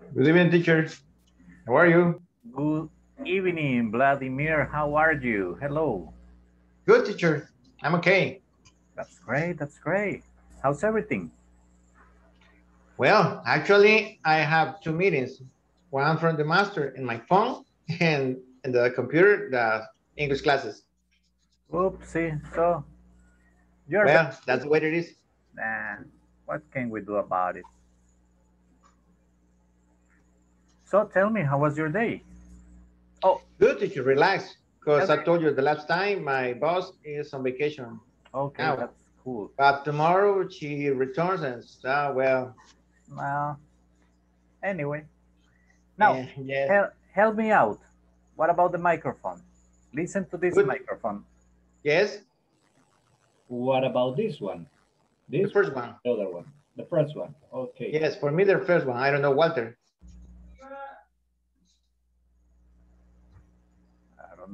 Good evening, teacher. How are you? Good evening, Vladimir. How are you? Hello. Good, teacher. I'm okay. That's great. That's great. How's everything? Well, actually, I have two meetings. One from the master in my phone and in the computer, the English classes. Oopsie. So, you're Well, that's what it is. Nah, what can we do about it? So tell me, how was your day? Oh, Good, teacher. Relax. Because I told you the last time my boss is on vacation. okay, Ow. that's cool. But tomorrow she returns and uh, well, Well, anyway. Now, yeah. hel- help me out. What about the microphone? Listen to this Good. microphone. Yes, What about this one? the This first one. the other one, the first one. Okay. Yes, for me, the first one. I don't know, Walter.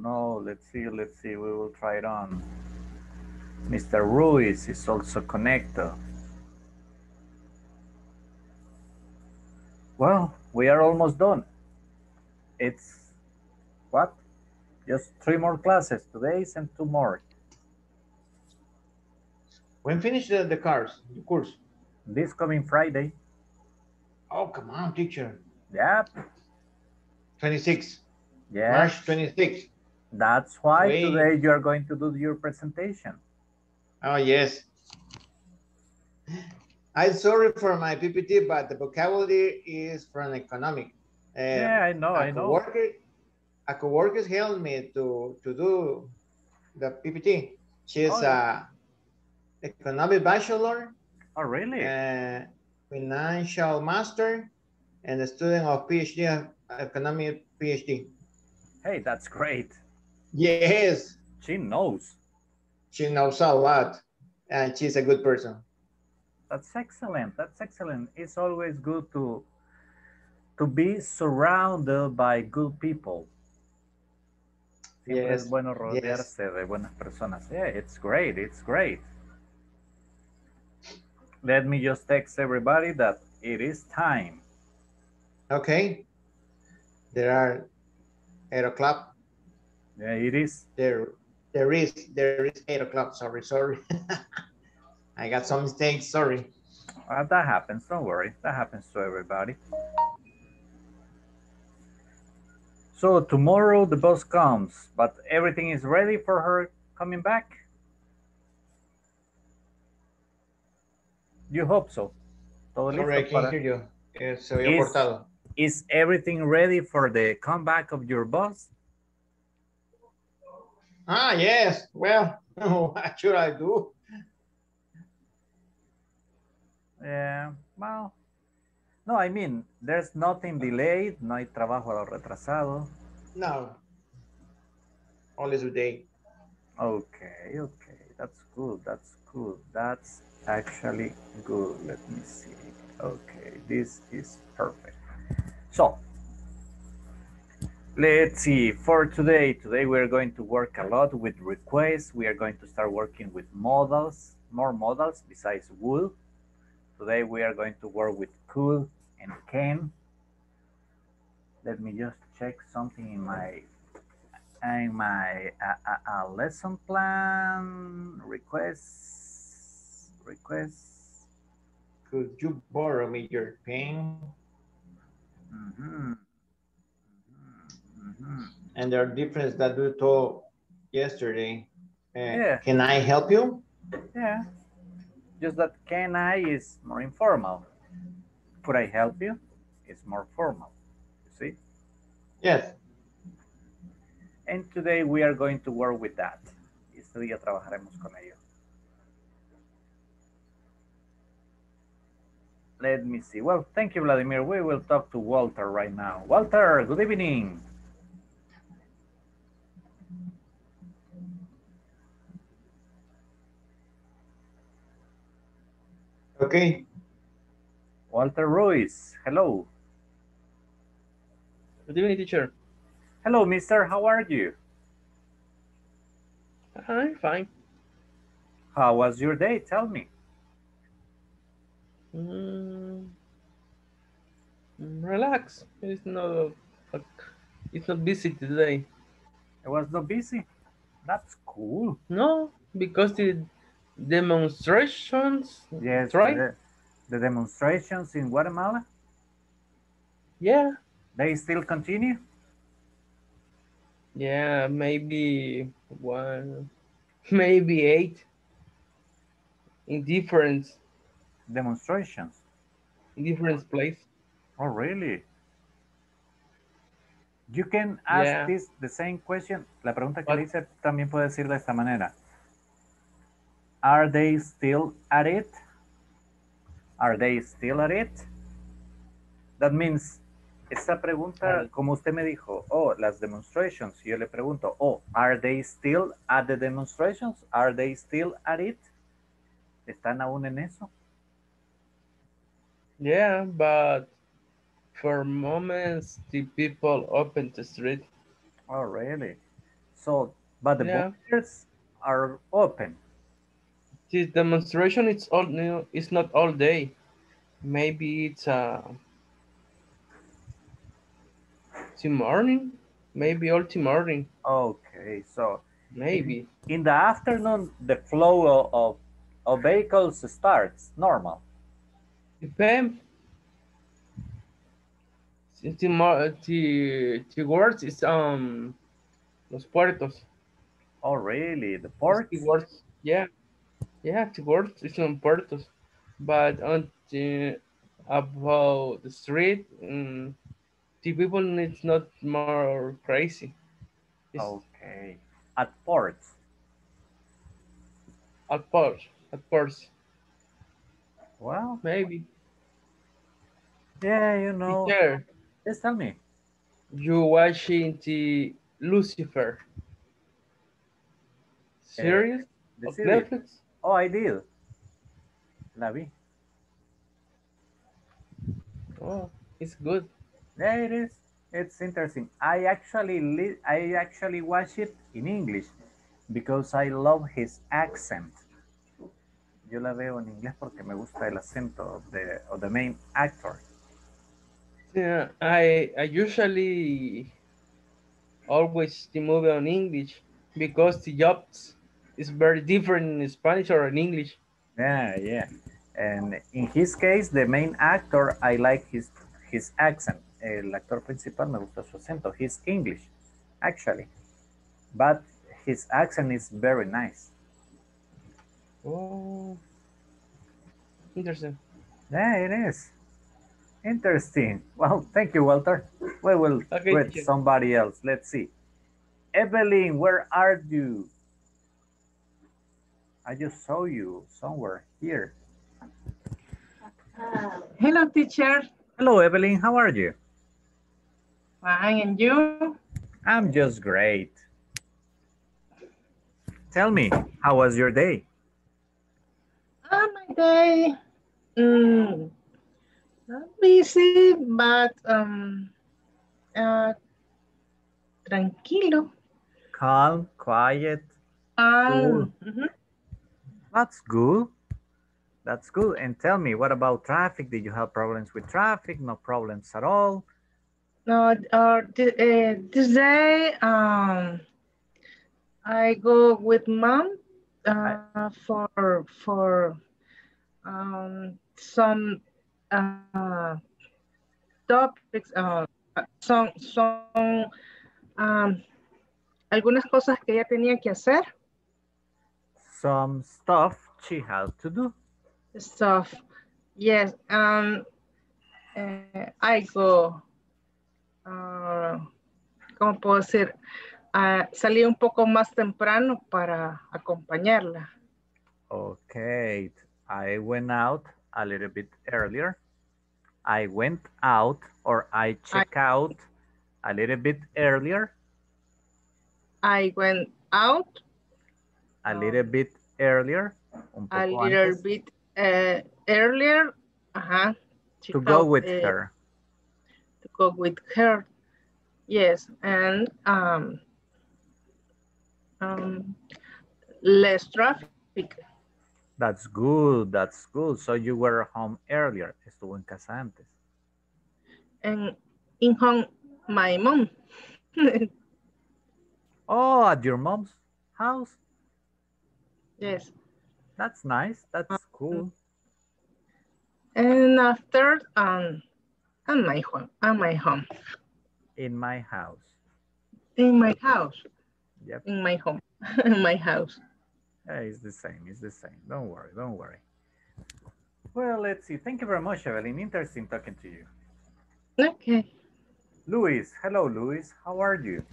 I. Let's see. Let's see. We will try it on. Mr. Ruiz is also connected. Well, we are almost done. It's what? Just three more classes today and two more. When finish the, the cars, the course. This coming Friday. Oh, come on, teacher. Yep. 26, Yeah. March 26. That's why Wait. today you are going to do your presentation. Oh, yes. I'm sorry for my PPT, but the vocabulary is from economic. Uh, yeah, I know. I know. coworker, a coworker helped me to, to do the PPT. She's Oh, a economic bachelor, Oh, really? uh, financial master, and a student of PhD, economic PhD. Hey, that's great. Yes, She knows. she knows a lot, and she's a good person. That's excellent. That's excellent. It's always good to to be surrounded by good people. Siempre Yes, es bueno rodearse de buenas personas. Yeah, it's great. It's great. Let me just text everybody that it is time. Okay. There are eight o'clock. Yeah, it is. There, there is, there is eight o'clock. Sorry, sorry. I got some mistakes. Sorry. Uh, that happens. Don't worry. That happens to everybody. So tomorrow the bus comes, but everything is ready for her coming back. You hope so. Todo Sorry, I can't para- hear you. Eh, se Is- cortado. Is everything ready for the comeback of your bus? Ah, yes. Well, what should I do? Yeah, well, no, I mean, there's nothing delayed, no hay trabajo a lo retrasado. No. Only today. Okay, okay, that's good, that's good, that's actually good. Let me see. Okay, this is perfect. So, let's see, for today, today we're going to work a lot with requests. We are going to start working with models, more models besides would. Today we are going to work with could and can. Let me just check something in my in my uh, uh, uh, lesson plan requests requests. Could you borrow me your pen? Mhm. Mhm. And there are differences that we told yesterday. Eh, Yeah. Can I help you? Yeah. Just that can I is more informal. Could I help you? It's more formal. You see? Yes. And today we are going to work with that. Este día trabajaremos con ello. Let me see. Well, thank you, Vladimir. We will talk to Walter right now. Walter, good evening. Okay. Walter Ruiz, hello. Good evening, teacher. Hello, mister. How are you? I'm fine. How was your day? Tell me. Mm, relax. relax. It's not it's not busy today. It was not busy. That's cool. No, because the demonstrations. Yes, right. The, the demonstrations in Guatemala, Yeah, they still continue. yeah, maybe one, maybe eight. In different, Demonstrations. in different place. Oh, really? You can ask Yeah. this the same question. La pregunta que le hice también puede decir de esta manera. Are they still at it? Are they still at it? That means, esta pregunta, como usted me dijo, oh, las demonstrations. Yo le pregunto, oh, are they still at the demonstrations? Are they still at it? ¿Están aún en eso? Yeah, but for moments the people open the street. Oh, really? So, but the Yeah. borders are open. This demonstration it's all new. It's not all day. Maybe it's uh, till morning. Maybe all till morning. Okay, so Maybe. in the afternoon, the flow of, of, vehicles starts normal. Depend. Till more till till words is um los puertos. Oh, really? The port? Till words. Yeah. Yeah, till words is on puertos. But on the about the street, mm, the people it's not more crazy. It's Okay. At ports. at port, at ports, Well, maybe. yeah, you know. Teacher, Just tell me. you watching the Lucifer? Serious? The Of series. Netflix? Oh, I did. La vi. Oh, it's good. There it is. It's interesting. I actually I actually watch it in English because I love his accent. Yo la veo en inglés porque me gusta el acento of the, of the main actor. Yeah, I I usually always the movie on English because the jobs is very different in Spanish or in English. Yeah, yeah. And in his case, the main actor, I like his his accent. El actor principal me gusta su acento. He's English, actually, but his accent is very nice. Oh, interesting. Yeah, it is. Interesting. Well, thank you, Walter. We will Okay, with somebody else. Let's see. Evelyn, where are you? I just saw you somewhere here. Hello, teacher. Hello, Evelyn. How are you? Fine, and you? I'm just great. Tell me, how was your day? Ah, my day. Mm, not busy, but um, uh, tranquilo. Calm, quiet. Um, mhm. That's good. That's good. And tell me, what about traffic? Did you have problems with traffic? No problems at all? No, uh, th- uh, this day, um, I go with mom uh, for for um, some uh, topics, uh, son, son um, algunas cosas que ella tenía que hacer, Some stuff she has to do. stuff. Yes, um, eh, I go, uh, ¿cómo puedo decir? Ah, salí un poco más temprano para acompañarla. Okay, I went out a little bit earlier. I went out or I check out a little bit earlier, I went out a little bit earlier, a little antes, bit uh, earlier ajá, to check go out, with eh, her. To go with her. Yes, and um, um, less traffic. That's good, that's good. So you were home earlier, estuvo en casa antes. and in home my mom. Oh, at your mom's house? Yes. That's nice. That's cool. And after um at my home at my home. In my house. In my house. Yep. In my home. in my house. Yeah, it's the same. It's the same. Don't worry. Don't worry. Well, let's see. Thank you very much, Evelyn. Interesting talking to you. Okay. Luis. Hello, Luis. How are you?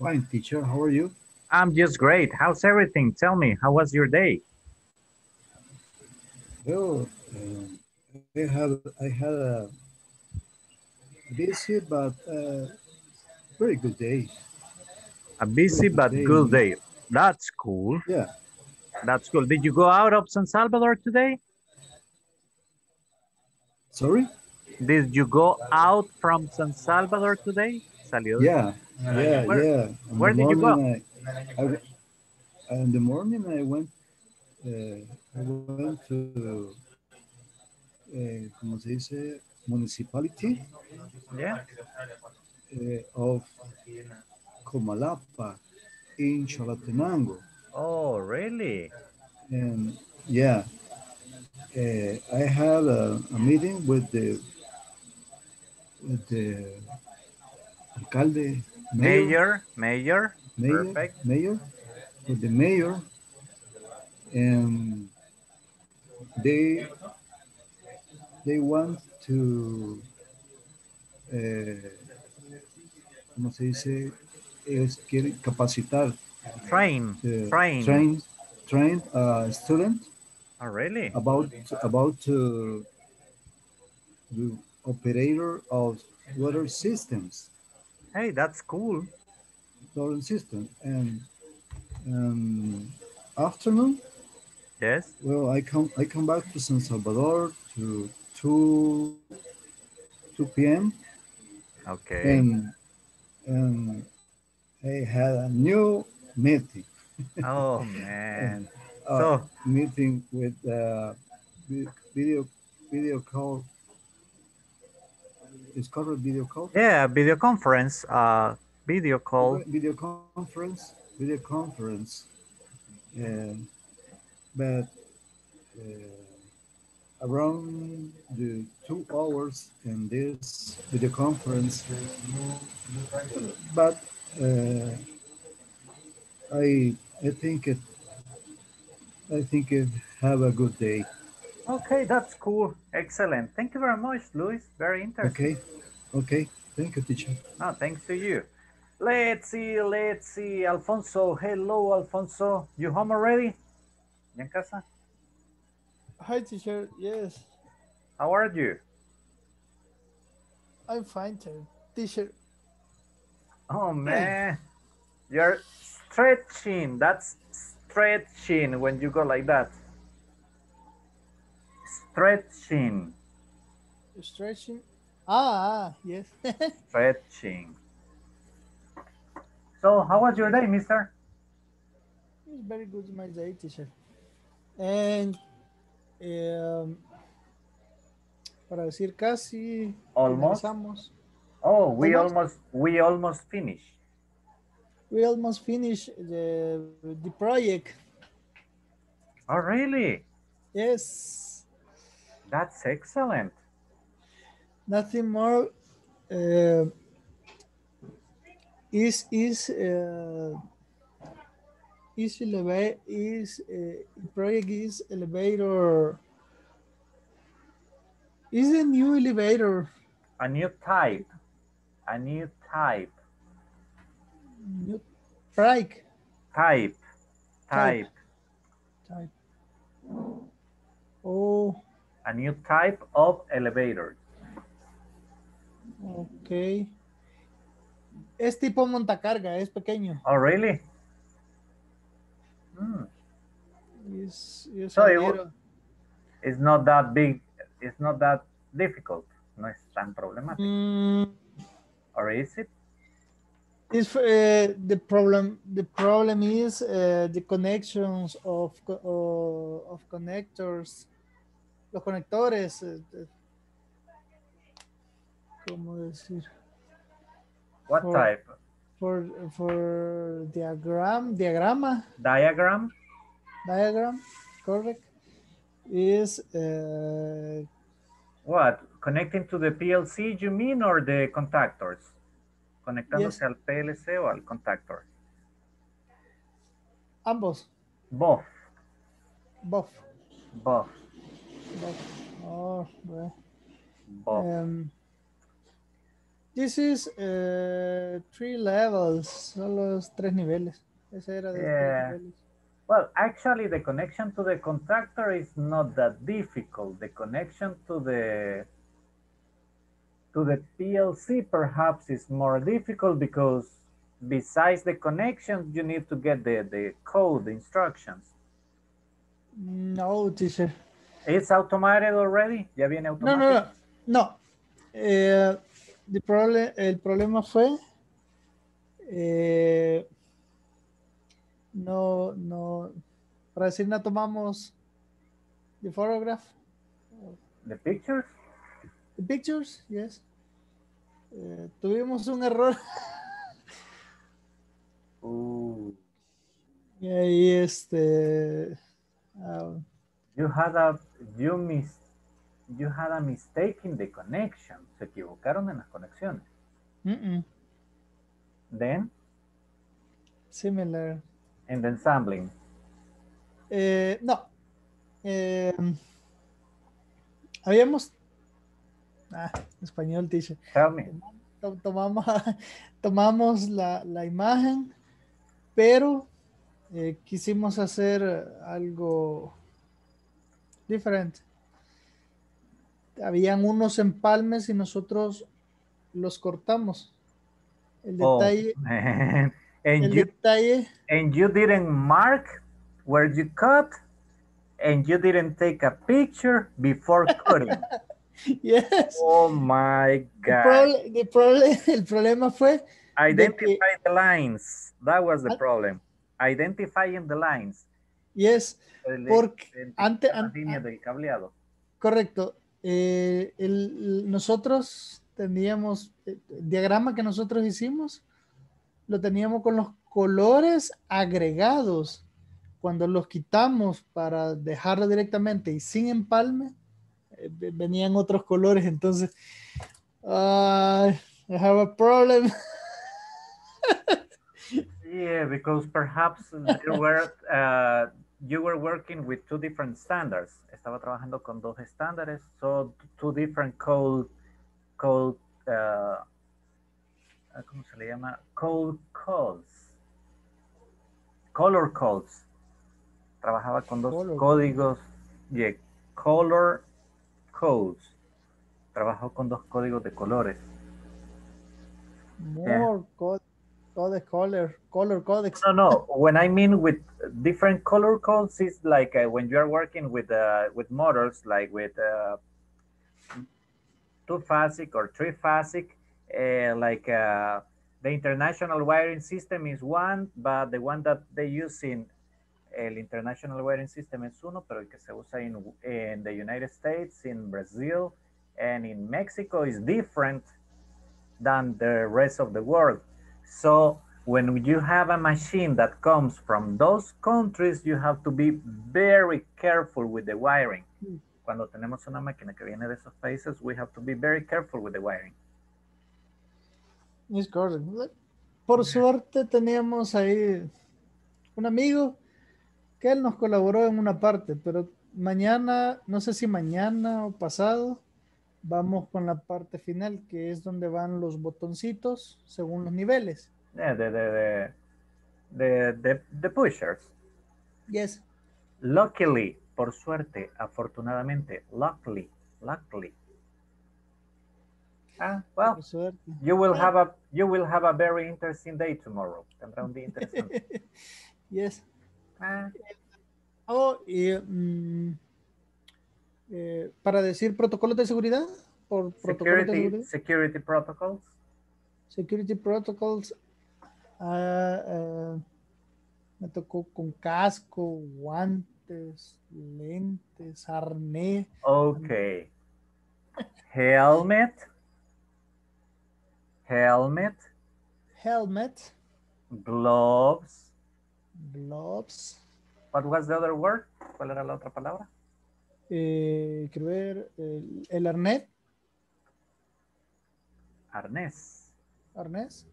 Fine, teacher. How are you? I'm just great. How's everything? Tell me, how was your day? Well, um, I have I had a busy but uh, very good day. A busy but good day. That's cool. Yeah. That's cool. Did you go out of San Salvador today? Sorry. Did you go out from San Salvador today? Salió. Yeah. Yeah. Where- yeah. In where did you go? I, I, in the morning, I went. Uh, I went to. Uh, ¿Cómo se dice? Municipality Yeah. uh, of Comalapa in Chalatenango. Oh, really? And yeah, uh, I had a, a meeting with the with the alcalde mayor, Mayor, mayor. mayor, perfect. mayor, with the mayor, and they they want to uh, ¿cómo se dice? Quieren capacitar Train, the train. train train uh, student Oh, really? about about uh, the operator of water systems, Hey, that's cool. System, and um, afternoon. Yes. Well, I come I come back to San Salvador to two two p.m. Okay. and and I had a new meeting. Oh, man. uh, So, meeting with uh, video video call. It's called a video call. yeah, video conference, uh, video call. Video conference. Video conference. And but uh, around the two hours in this video conference, but uh, I I think it I think it have a good day. Okay, that's cool. Excellent. Thank you very much, Luis. Very interesting. Okay, okay. Thank you, teacher. No, thanks to you. Let's see, let's see. Alfonso, hello, Alfonso. You home already? ¿Ya en casa? Hi, teacher. Yes, How are you? I'm fine, teacher. Teacher, Oh, man. You're stretching. That's stretching when you go like that. Stretching, stretching. Ah, ah yes. stretching. So, how was your day, mister? it's very good, my day, teacher. And um, para decir casi, Almost? finalizamos. Oh, we Almost? almost, we almost finished. We almost finished the the project. Oh, really? Yes, That's excellent. nothing more. Uh, is is uh, is eleva- is uh, project is elevator is a new elevator A new type. A new type. new Type. Type. Type. type. Oh, A new type of elevator. ok. Es tipo montacarga, es pequeño. Oh, really? Es, es So it. It's not that big. It's not that difficult. No es tan problemático. Mm, Or is it? is uh, the problem the problem is uh, the connections of uh, of connectors los conectores uh, ¿cómo decir? What For- type? For, for diagram, diagrama, Diagram? diagram, correct, is uh, What? Connecting to the PLC, you mean, or the contactors? Conectándose Yes. al PLC o al contactor? ambos, Both. both, Both. both. Oh, well. Both. Um, this is uh, three levels, solo es tres niveles. Ese era de Yeah. tres niveles. Well, actually, the connection to the contactor is not that difficult. The connection to the to the PLC perhaps is more difficult because besides the connection, you need to get the, the code, the instructions. No, teacher. It's automated already? ¿Ya viene No, automático? no, no. No. Eh, el problema fue eh, no, no, para decir no tomamos the photograph, The pictures? the pictures, yes. Eh, tuvimos un error Ooh. y ahí este ah, You had a you mis you had a mistake in the connection. Se equivocaron en las conexiones. mm, mm, Then similar. in the ensambling. Eh, no. Eh, habíamos ah, español, teacher. Tell me. to- tomamos, tomamos la, la imagen, pero eh, quisimos hacer algo diferente. Habían unos empalmes y nosotros los cortamos. El Oh, detalle, and el you detalle, and you didn't mark where you cut and you didn't take a picture before cutting. yes. oh my El, god. prole- el el problema fue Identify the lines. That was the problem. Identifying the lines. yes, El- porque identificar ante- las an- cableado. Correcto. Eh, el- nosotros teníamos, eh, diagrama que nosotros hicimos, lo teníamos con los colores agregados. Cuando los quitamos para dejarlo directamente y sin empalme, eh, ve- venían otros colores. Entonces, ah, I have a problem. Yeah, because perhaps you were uh, you were working with two different standards. Estaba trabajando con dos estándares, so two different code code uh, uh, ¿cómo se le llama? Code codes, color codes. Trabajaba con dos Color códigos, yeah, color codes. Trabajó con dos códigos de colores. More code, code color, color codex. No, no. When I mean with different color codes, is like uh, when you are working with uh, with motors, like with uh, two phasic or three phasic, uh, like uh, the international wiring system is one, but the one that they use in el international wiring system es uno, pero el que se usa in, in the United States, in Brazil, and in Mexico is different than the rest of the world. So when you have a machine that comes from those countries, you have to be very careful with the wiring. Cuando tenemos una máquina que viene de esos países, we have to be very careful with the wiring. Es correcto. Por suerte teníamos ahí un amigo que él nos colaboró en una parte, pero mañana, no sé si mañana o pasado, vamos con la parte final, que es donde van los botoncitos según los niveles. Yeah, the, the, the, the, the, pushers. Yes. Luckily, por suerte, afortunadamente, luckily, luckily. Ah, well, you will have a you will have a very interesting day tomorrow. Tendrá un día interesante. yes. Ah, Oh, y, mm, eh, para decir protocolos de seguridad, por protocolos de seguridad. security protocols. Security protocols. Ah, ah, me tocó con casco, guantes, lentes, arnés. Okay. Helmet, helmet, helmet, gloves. gloves, What was the other word? ¿Cuál era la otra palabra? eh, quiero ver, el, el arnés, Arnés. arnés,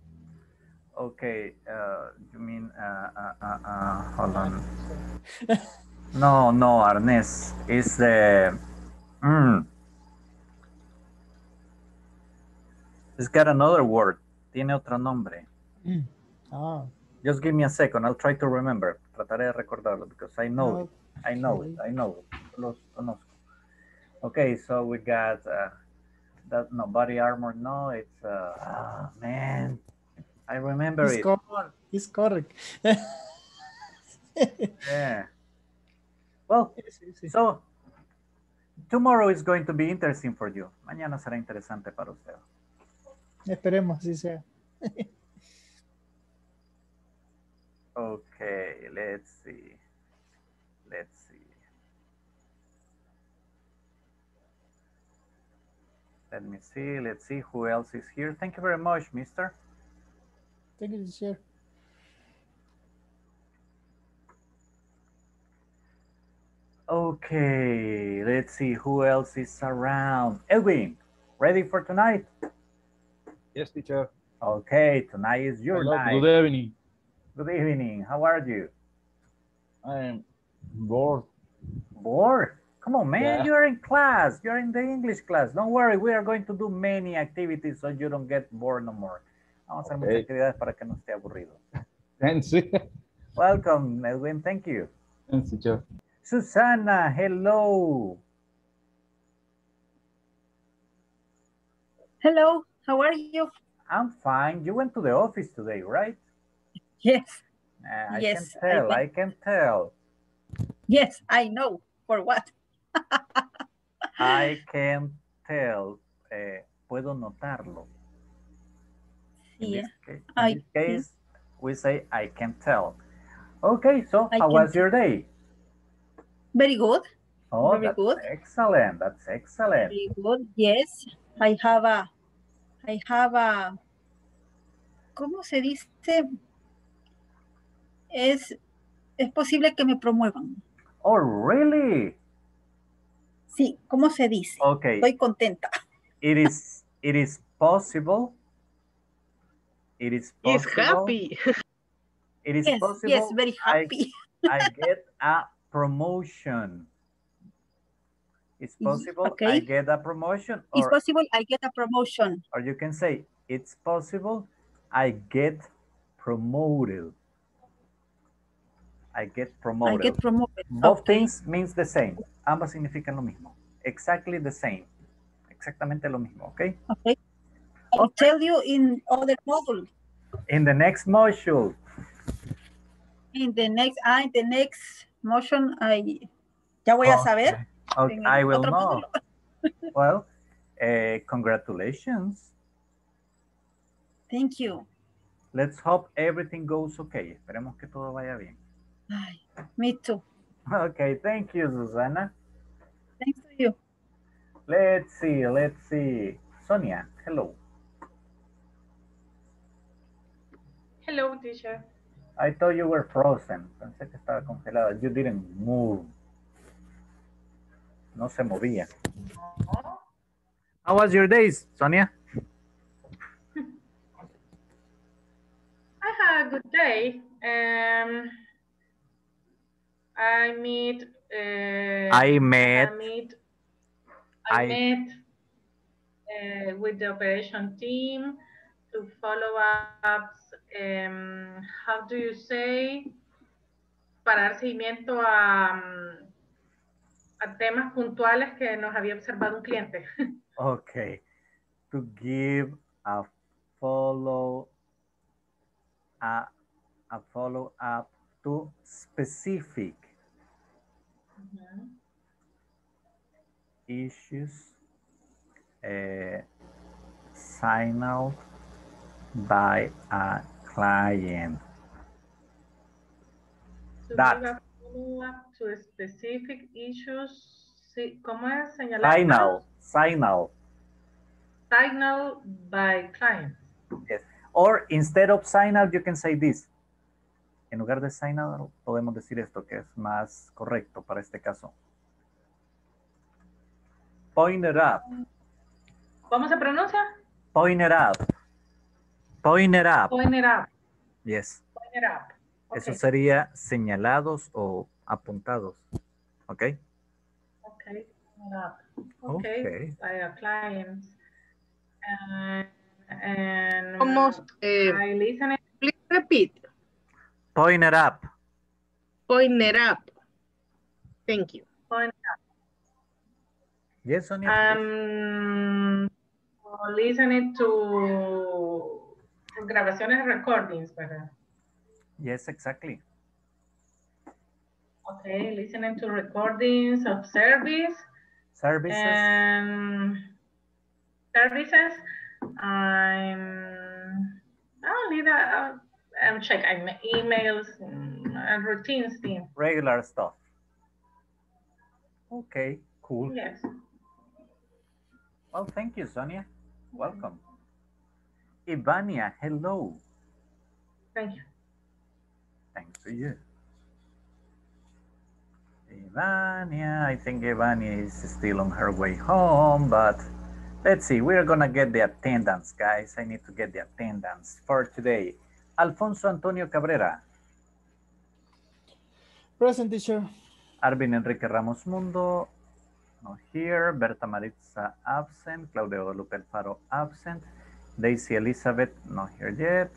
Okay, uh, you mean, uh, uh, uh, uh, hold on. No, no, arnés. Is the, mm. It's got another word. Tiene otro nombre. ah, Just give me a second. I'll try to remember. Trataré de recordarlo because I know it. I know it. I know it. Los conozco. Okay, so we got uh, that. No, body armor. No, it's uh, ah, man. I remember He's it. correct. He's correct. Yeah. Well, Sí, sí. so tomorrow is going to be interesting for you. Mañana será interesante para usted. Esperemos, así sea. Okay, let's see. Let's see. Let me see. Let's see who else is here. Thank you very much, mister. Thank you, teacher. Okay, let's see who else is around. Edwin, ready for tonight? Yes, teacher. Okay, tonight is your Hello, night. good evening. Good evening. How are you? I'm bored. Bored? Come on, man. Yeah. You're in class. You're in the English class. Don't worry. We are going to do many activities so you don't get bored no more. Vamos a hacer muchas Okay. actividades para que no esté aburrido. Thanks. Welcome, Edwin. Thank you. Thanks, teacher. Susana, hello. Hello, how are you? I'm fine. You went to the office today, right? Yes, Uh, I Yes, can I tell. I, went. can tell. yes, I know. For what? I can tell. Eh, puedo notarlo. In Yeah, this in I this case, we say I can tell. Okay, so I how was your day? very good. Oh, Very that's good. excellent. That's excellent. Very good. Yes, I have a, I have a, ¿cómo se dice? Es, es posible que me promuevan. Oh, really? Sí, ¿cómo se dice? Okay. Estoy contenta. It is. It is possible. It is He's possible. happy. It is Yes, possible. yes, very happy. I get a promotion. It's possible I get a promotion, It's possible I get a promotion. or you can say it's possible I get promoted. I get promoted. I get promoted. Both Okay. things means the same. Ambas significan lo mismo. Exactly the same. Exactamente lo mismo, okay? Okay. I'll tell you in other module. In the next module, In the next, ah, in the next motion, I, ya voy a saber. Okay, I will know. Well, eh, congratulations. Thank you. Let's hope everything goes okay. Esperemos que todo vaya bien. Ay, me too. Okay, thank you, Susana. Thanks to you. Let's see, let's see. Sonia, hello. Hello, teacher. I thought you were frozen. Pensé que estaba congelada. You didn't move. No se movía. How was your days, Sonia? I had a good day. Um, I meet. Uh, I met. I meet. I, I- met uh, with the operation team to follow up. Um, how do you say? Para dar seguimiento a, um, a temas puntuales que nos había observado un cliente. Okay. To give a follow a, a follow up to specific issues uh, signaled by a client. That. to specific issues. Sí, ¿Cómo es señalar? Signal, signal. Signal by clients. Yes. Or instead of sign out, you can say this. En lugar de sign out, podemos decir esto que es más correcto para este caso. Point it up. ¿Cómo se pronuncia? Point it up. Point it up. Point it up. Yes. Point it up. Eso Okay. sería señalados o apuntados. ¿Ok? Okay. Point it up. Okay. Okay. By a client. And, and ¿Cómo? eh, I listen it. please repeat. Point it up. Point it up. Thank you. Point Yes, Sonia. please. Um, listening to grabaciones recordings, ¿verdad? Yes, exactly. Okay, listening to recordings of service Services. and services. I'm I'll that out and check I'm emails mm, and routines team. regular stuff. Okay, cool. Yes. Well, thank you, Sonia. Welcome. Ivania, hello. Thank you. Thanks to you. Ivania, I think Ivania is still on her way home, but let's see. We're gonna get the attendance, guys. I need to get the attendance for today. Alfonso Antonio Cabrera, Present teacher. Arvin Enrique Ramos Mundo, not here. Berta Maritza absent. Claudia Guadalupe Alfaro absent. Daisy Elizabeth not here yet.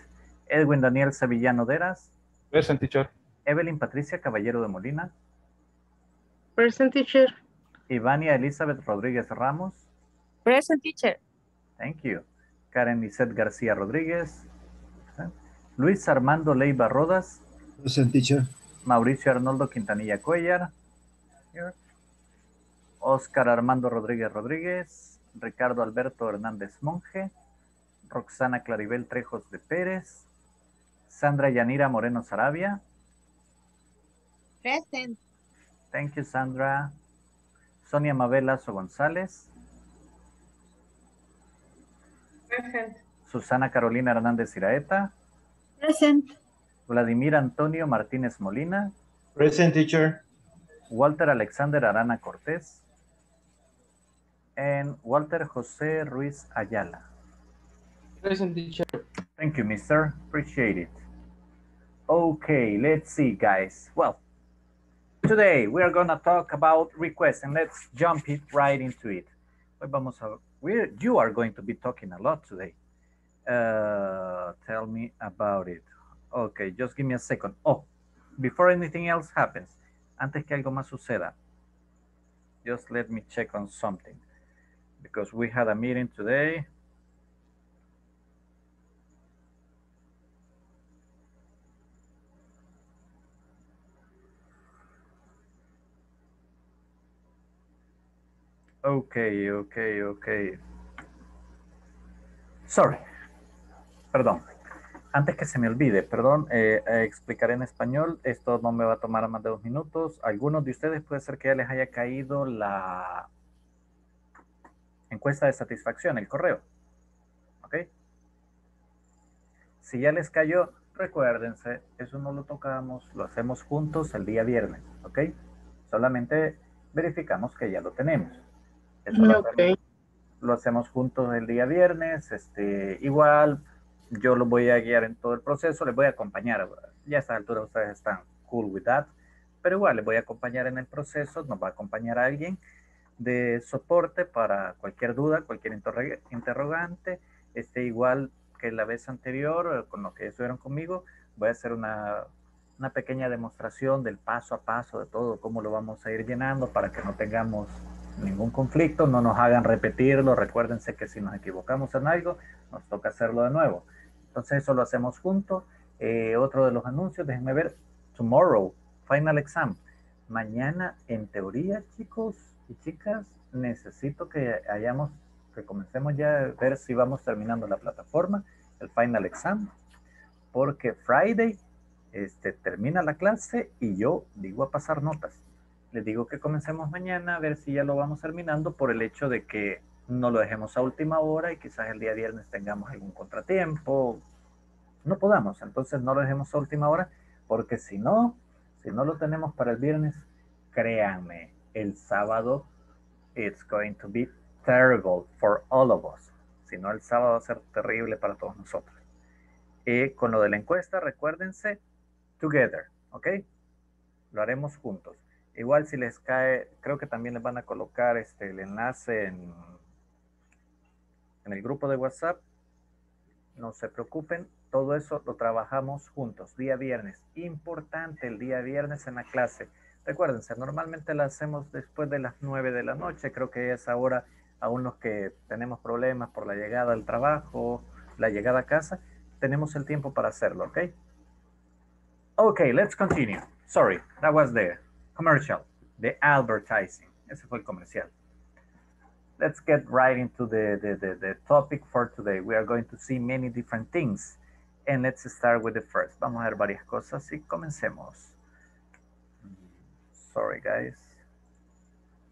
Edwin Daniel Sevillano Deras. Present teacher. Evelyn Patricia Caballero de Molina. Present teacher. Ivania Elizabeth Rodríguez Ramos. Present teacher. Thank you. Karen Lisette García Rodríguez. Luis Armando Leiva Rodas. Present teacher. Mauricio Arnoldo Quintanilla Cuellar. Here. Oscar Armando Rodríguez Rodríguez. Ricardo Alberto Hernández Monje. Roxana Claribel Trejos de Pérez. Sandra Yanira Moreno Sarabia. Present. Thank you, Sandra. Sonia Mabel Lazo González. Present. Susana Carolina Hernández Iraeta. Present. Vladimir Antonio Martínez Molina. Present teacher. Walter Alexander Arana Cortés. And Walter José Ruiz Ayala. Present teacher. Thank you, mister. Appreciate it. Okay, let's see, guys. Well, today we are going to talk about requests and let's jump it right into it. We're, you are going to be talking a lot today. Uh, tell me about it. Okay, just give me a second. Oh, before anything else happens, antes que algo más suceda, just let me check on something because we had a meeting today. Okay, okay, okay. Sorry. Perdón. Antes que se me olvide, perdón, eh, eh, explicaré en español. Esto no me va a tomar más de dos minutos. Algunos de ustedes puede ser que ya les haya caído la encuesta de satisfacción, el correo. ¿Ok? Si ya les cayó, recuérdense, eso no lo tocamos, lo hacemos juntos el día viernes. ¿Ok? Solamente verificamos que ya lo tenemos. Eso lo, Ok. hacemos, lo hacemos juntos el día viernes. Este, igual, yo los voy a guiar en todo el proceso, les voy a acompañar. Ya a esta altura ustedes están cool with that. Pero igual, les voy a acompañar en el proceso, nos va a acompañar alguien de soporte para cualquier duda, cualquier interroga- interrogante. Este, igual que la vez anterior, eh, con lo que estuvieron conmigo, voy a hacer una, una pequeña demostración del paso a paso de todo, cómo lo vamos a ir llenando para que no tengamos ningún conflicto, no nos hagan repetirlo. Recuérdense que si nos equivocamos en algo, nos toca hacerlo de nuevo. Entonces eso lo hacemos juntos. Eh, otro de los anuncios, déjenme ver, tomorrow, final exam. Mañana, en teoría, chicos y chicas, necesito que hayamos, que comencemos ya a ver si vamos terminando la plataforma, el final exam, porque Friday este, termina la clase y yo digo a pasar notas. Les digo que comencemos mañana a ver si ya lo vamos terminando por el hecho de que no lo dejemos a última hora y quizás el día viernes tengamos algún contratiempo, no podamos, entonces no lo dejemos a última hora, porque si no, si no lo tenemos para el viernes, créanme, el sábado it's going to be terrible for all of us. Si no, el sábado va a ser terrible para todos nosotros. Y con lo de la encuesta, recuérdense, together, ¿ok? Lo haremos juntos. Igual si les cae, creo que también les van a colocar este, el enlace en, el grupo de WhatsApp. No se preocupen, todo eso lo trabajamos juntos, día viernes. Importante el día viernes en la clase. Recuérdense, normalmente la hacemos después de las 9 de la noche, creo que es ahora aún los que tenemos problemas por la llegada al trabajo, la llegada a casa, tenemos el tiempo para hacerlo, ¿ok? Ok, let's continue. Sorry, that was the commercial, the advertising. Ese fue el comercial. Let's get right into the, the, the, the topic for today. We are going to see many different things. And let's start with the first. Vamos a ver varias cosas y comencemos. Sorry, guys.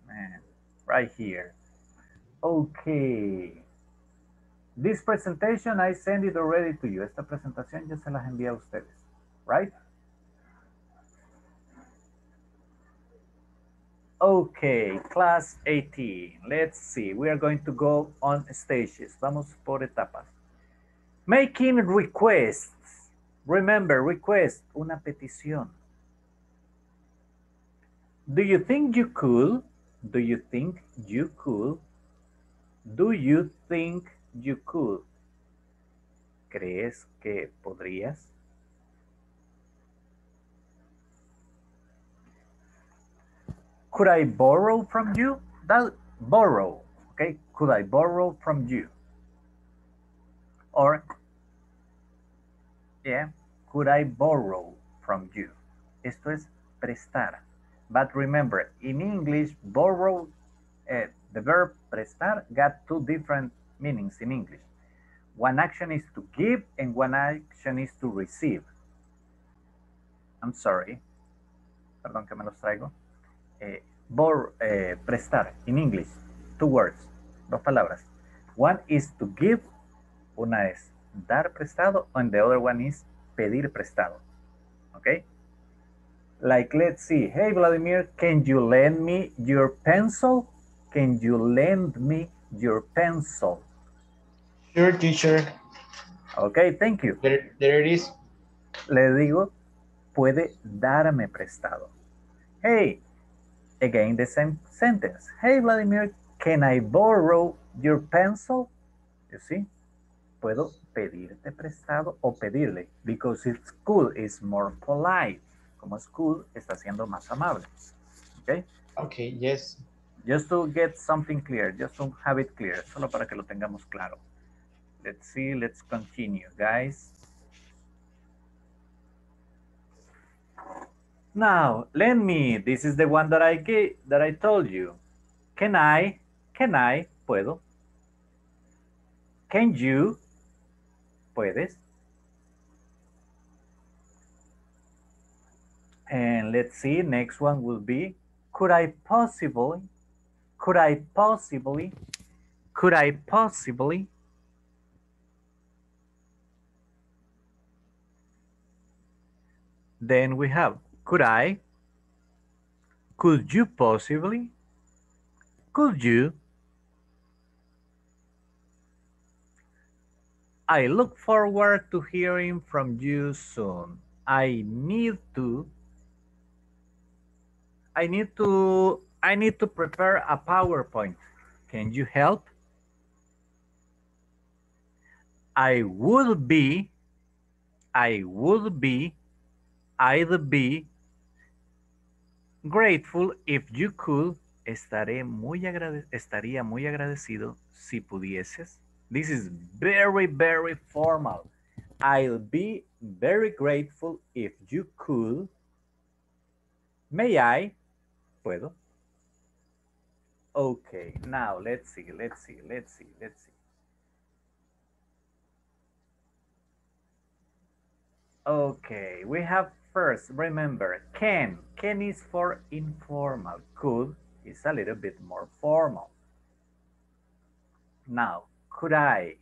Man, right here. Okay. This presentation, I sent it already to you. Esta presentación ya se las envié a ustedes, right? Okay, class 18. Let's see. We are going to go on stages. Vamos por etapas. Making requests. Remember, request, una petición. Do you think you could? Do you think you could? Do you think you could? ¿Crees que podrías? Could I borrow from you? That borrow, okay? Could I borrow from you? Or, yeah, could I borrow from you? Esto es prestar. But remember, in English, borrow, uh, the verb prestar got two different meanings in English. One action is to give and one action is to receive. I'm sorry. Perdón que me los traigo. Eh, bor, eh, prestar, in English, two words, dos palabras. One is to give, una es dar prestado, and the other one is pedir prestado. Okay? Like, let's see. Hey, Vladimir, can you lend me your pencil? Can you lend me your pencil? Sure, teacher. Okay, thank you. There, there it is. Le digo, puede darme prestado. Hey, again the same sentence. Hey, Vladimir, can I borrow your pencil? You see? Puedo pedirte prestado o pedirle because it's cool, it's more polite. Como es cool, está siendo más amable. Okay? Okay, yes. Just to get something clear, just to have it clear, solo para que lo tengamos claro. Let's see, let's continue, guys. Now, lend me. This is the one that I gave, that I told you. Can I? Can I? Puedo. Can you? Puedes. And let's see, next one will be, could I possibly, could I possibly, could I possibly, then we have, could I, could you possibly, could you, I look forward to hearing from you soon. I need to, I need to, I need to prepare a PowerPoint. Can you help? I would be, I would be, I'd be grateful if you could. Estaré muy estaría muy agradecido si pudieses. This is very, very formal. I'll be very grateful if you could. May I? ¿Puedo? Okay, now let's see, let's see, let's see, let's see. Okay, we have first, remember, can. Can is for informal. Could is a little bit more formal. Now, could I?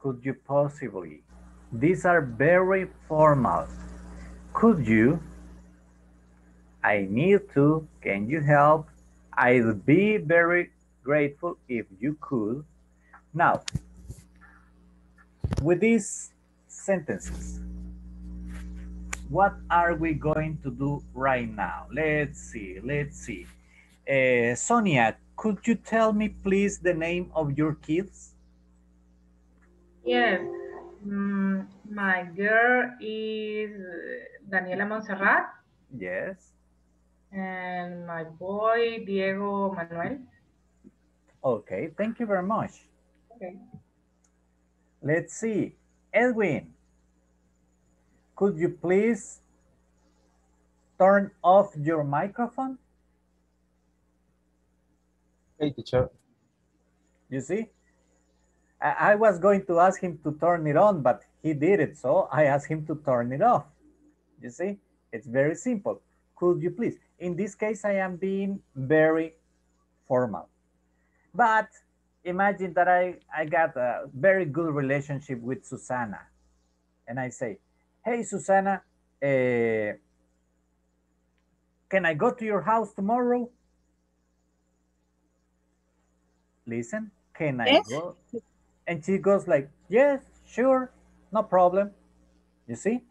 Could you possibly? These are very formal. Could you? I need to. Can you help? I'd be very grateful if you could. Now, with these sentences, what are we going to do right now? Let's see, let's see. Uh, Sonia, could you tell me please the name of your kids? Yes. Mm, my girl is Daniela Montserrat Yes. and my boy Diego Manuel. Okay, thank you very much. Okay. Let's see. Edwin, could you please turn off your microphone? Hey, teacher. You see? I, I was going to ask him to turn it on, but he did it, so I asked him to turn it off. You see? It's very simple. Could you please? In this case, I am being very formal. But imagine that I, I got a very good relationship with Susanna. And I say, hey, Susanna, eh, can I go to your house tomorrow? Listen, can I Yes. go? And she goes like, yes, sure, no problem. You see?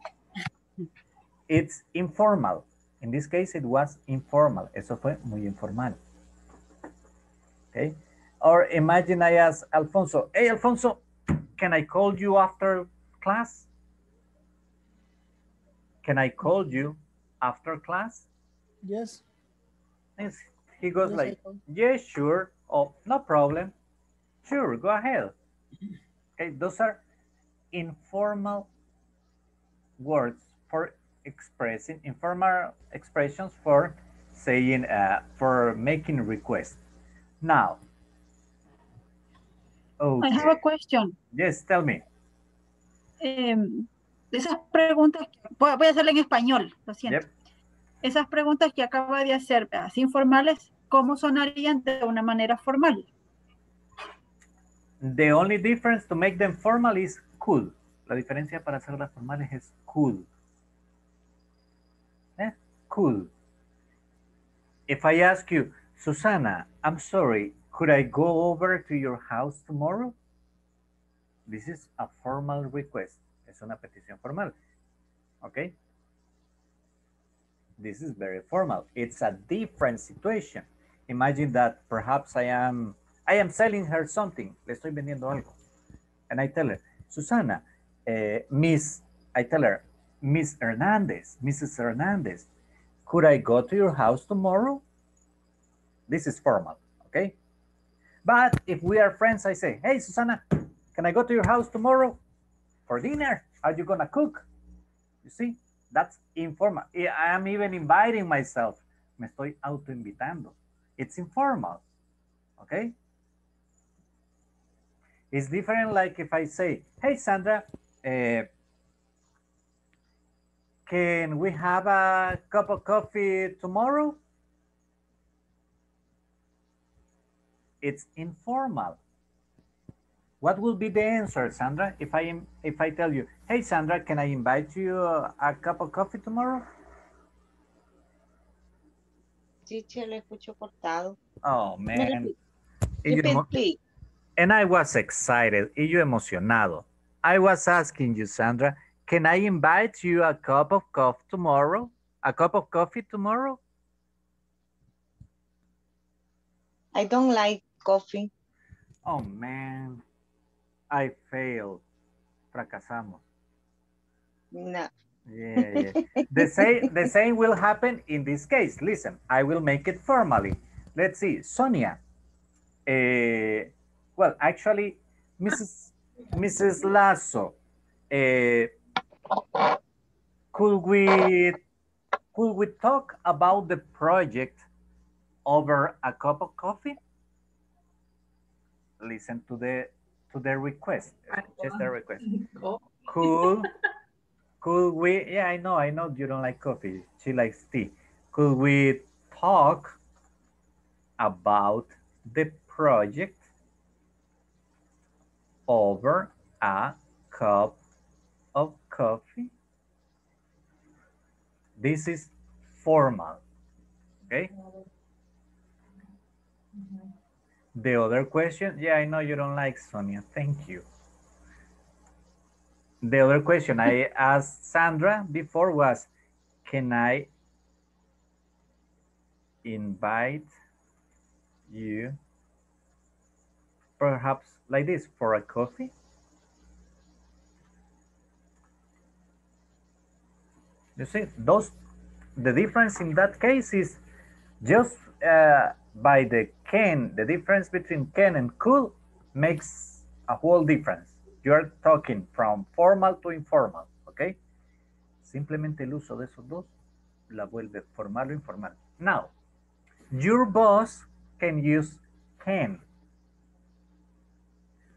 It's informal. In this case, it was informal. Eso fue muy informal. Okay? Or imagine I ask Alfonso, hey, Alfonso, can I call you after class? Can I call you after class? Yes. Yes. He goes Yes, like, can. yeah, sure. Oh, no problem. Sure, go ahead. Okay, those are informal words for expressing, informal expressions for saying, uh, for making requests. Now, I have a question. Yes, tell me. Em, esas preguntas, voy, voy a hacerla en español, lo siento. Yep. Esas preguntas que acaba de hacer, así informales, ¿cómo sonarían de una manera formal? The only difference to make them formal is could. La diferencia para hacerlas formales es could. Eh? Could. If I ask you, Susana, I'm sorry, could I go over to your house tomorrow? This is a formal request. Es una petición formal. Okay? This is very formal. It's a different situation. Imagine that perhaps I am I am selling her something. Le estoy vendiendo algo. And I tell her, Susana, eh, Miss, I tell her, Miss Hernandez, Mrs. Hernandez, could I go to your house tomorrow? This is formal, okay? But if we are friends, I say, hey, Susana, can I go to your house tomorrow for dinner? Are you gonna cook? You see, that's informal. I am even inviting myself. Me estoy autoinvitando. It's informal, okay? It's different like if I say, hey, Sandra, uh, can we have a cup of coffee tomorrow? It's informal. What will be the answer, Sandra, if I am if I tell you, hey, Sandra, can I invite you a, a cup of coffee tomorrow? Teacher, le escucho cortado. Oh, man. repeat. Repeat, please. And I was excited, y yo emocionado. I was asking you, Sandra, can I invite you a cup of coffee tomorrow? A cup of coffee tomorrow? I don't like coffee. Oh, man. I failed. Fracasamos. No. Yeah, yeah. The same, the same will happen in this case. Listen, I will make it formally. Let's see, Sonia. eh, well, actually, Mrs. Mrs. Lasso, eh, could we could we talk about the project over a cup of coffee? Listen to the to the request. Ah, Just the request. Could could we yeah i know i know you don't like coffee she likes tea could we talk about the project over a cup of coffee. This is formal, okay? Mm-hmm. The other question, yeah, I know you don't like Sonia, thank you. The other question I asked Sandra before was, can I invite you perhaps like this for a coffee? You see, those the difference in that case is just uh, by the can, the difference between can and could makes a whole difference. You're talking from formal to informal, okay? Simplemente el uso de esos dos la vuelve formal o informal. Now, your boss can use can.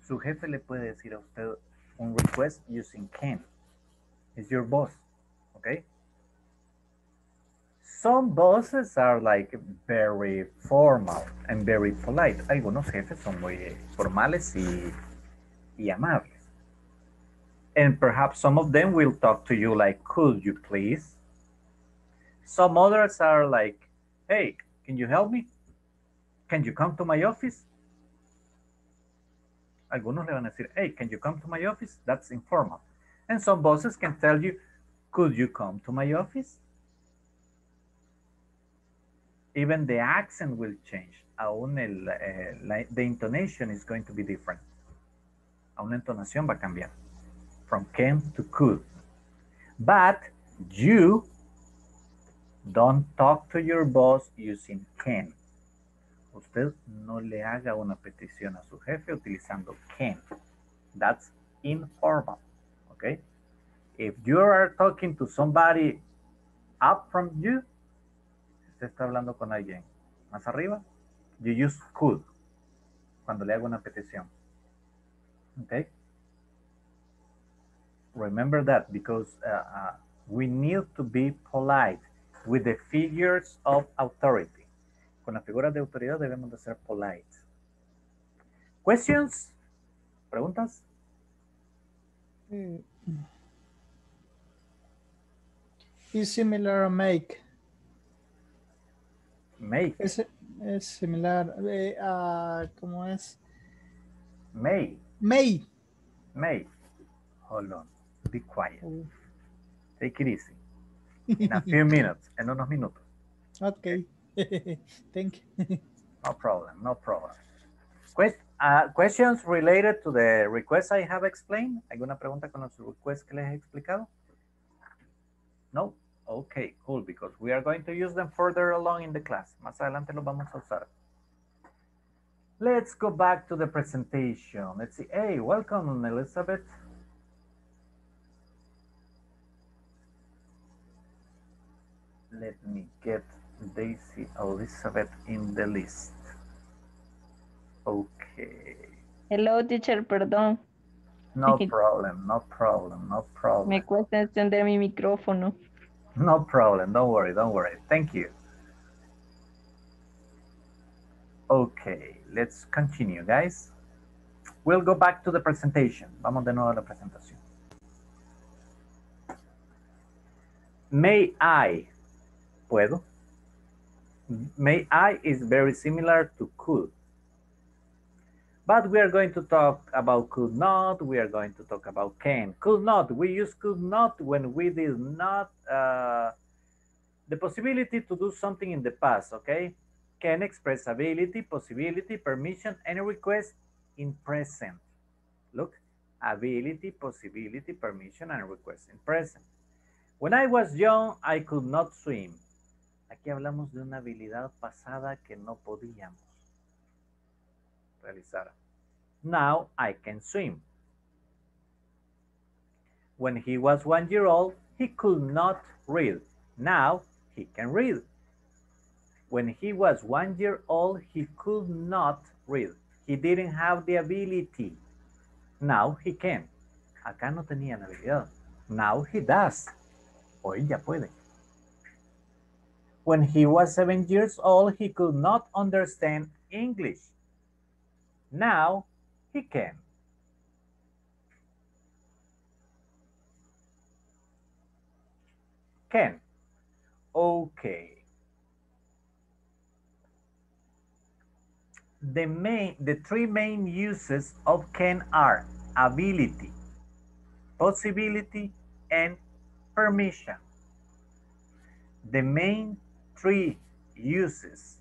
Su jefe le puede decir a usted un request using can. Is your boss, okay? Some bosses are like very formal and very polite. Algunos jefes son muy formales y, y amables. And perhaps some of them will talk to you like, could you please? Some others are like, hey, can you help me? Can you come to my office? Algunos le van a decir, hey, can you come to my office? That's informal. And some bosses can tell you, could you come to my office? Even the accent will change. Aún el, eh, la, the intonation is going to be different. Aún la entonación va a cambiar. From can to could. But you don't talk to your boss using can. Usted no le haga una petición a su jefe utilizando can. That's informal. Okay? If you are talking to somebody up from you, está hablando con alguien más arriba, you use could cuando le haga una petición. Okay? Remember that because uh, uh, we need to be polite with the figures of authority. Con las figuras de autoridad debemos de ser polite. Questions? ¿Preguntas? Mm. Is similar make. Make. Es, es similar eh, a, ¿cómo es? May. May. May. Hold on. Be quiet. Take it easy. In a few minutes. En unos minutos. Okay. Thank you. No problem. No problem. Quest, uh, questions related to the request I have explained? ¿Alguna pregunta con los requests que les he explicado? No? Okay, cool, because we are going to use them further along in the class. Más adelante los vamos a usar. Let's go back to the presentation. Let's see. Hey, welcome, Elizabeth. Let me get Daisy Elizabeth in the list. Okay. Hello, teacher, perdón. No problem, no problem, no problem. Me cuesta encender mi micrófono. No problem. Don't worry. Don't worry. Thank you. Okay, let's continue, guys. We'll go back to the presentation. Vamos de nuevo a la presentación. May I? ¿Puedo? May I is very similar to could. But we are going to talk about could not. We are going to talk about can. Could not. We use could not when we did not uh, the possibility to do something in the past. Okay. Can express ability, possibility, permission, any request in present. Look, ability, possibility, permission, and request in present. When I was young, I could not swim. Aquí hablamos de una habilidad pasada que no podíamos realizar. Now I can swim. When he was one year old, he could not read. Now he can read. When he was one year old, he could not read. He didn't have the ability. Now he can. Acá no tenía la habilidad. Now he does. Hoy ya puede. When he was seven years old, he could not understand English. Now he can. Can. Okay. The main the three main uses of can are ability, possibility and permission. The main three uses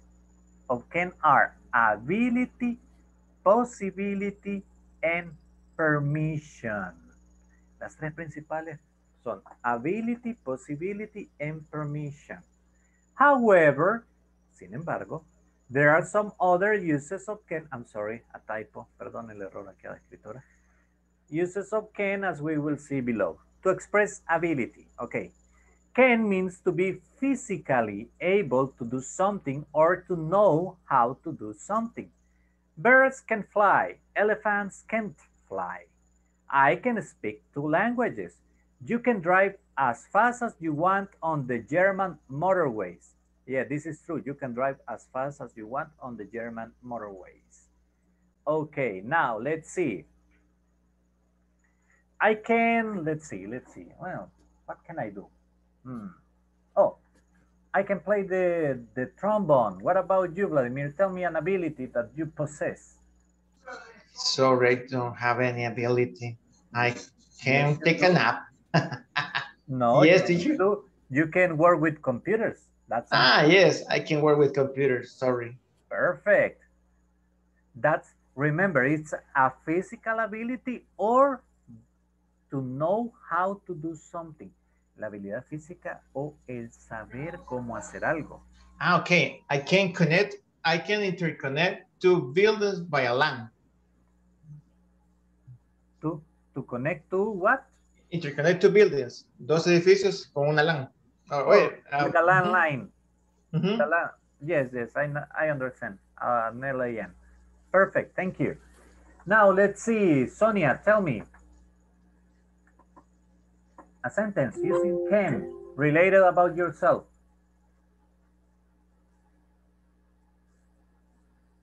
of can are ability, possibility, and permission. Las tres principales son ability, possibility, and permission. However, sin embargo, there are some other uses of can. I'm sorry, a typo. Perdón el error aquí a la escritora. Uses of can as we will see below. To express ability. Okay. Can means to be physically able to do something or to know how to do something. Birds can fly. Elephants can't fly. I can speak two languages. You can drive as fast as you want on the German motorways. Yeah, this is true. You can drive as fast as you want on the German motorways. Okay, now let's see. I can, let's see, let's see. Well, what can I do? Hmm. Oh, I can play the, the trombone. What about you, Vladimir? Tell me an ability that you possess. Sorry, I don't have any ability. I can Yes, take a nap. No, Yes, you did you? do. You can work with computers. That's Ah, yes, I can work with computers. Sorry. Perfect. That's, remember, it's a physical ability or to know how to do something. La habilidad física o el saber cómo hacer algo. Ah, okay. I can connect, I can interconnect two buildings by a LAN. To, to connect to what? Interconnect two buildings, dos edificios con una LAN. Oh, wait, uh, With a landline. mhm. The la- yes, yes, I, I understand. Uh, LAN. Perfect, thank you. Now let's see, Sonia, tell me. A sentence using can related about yourself.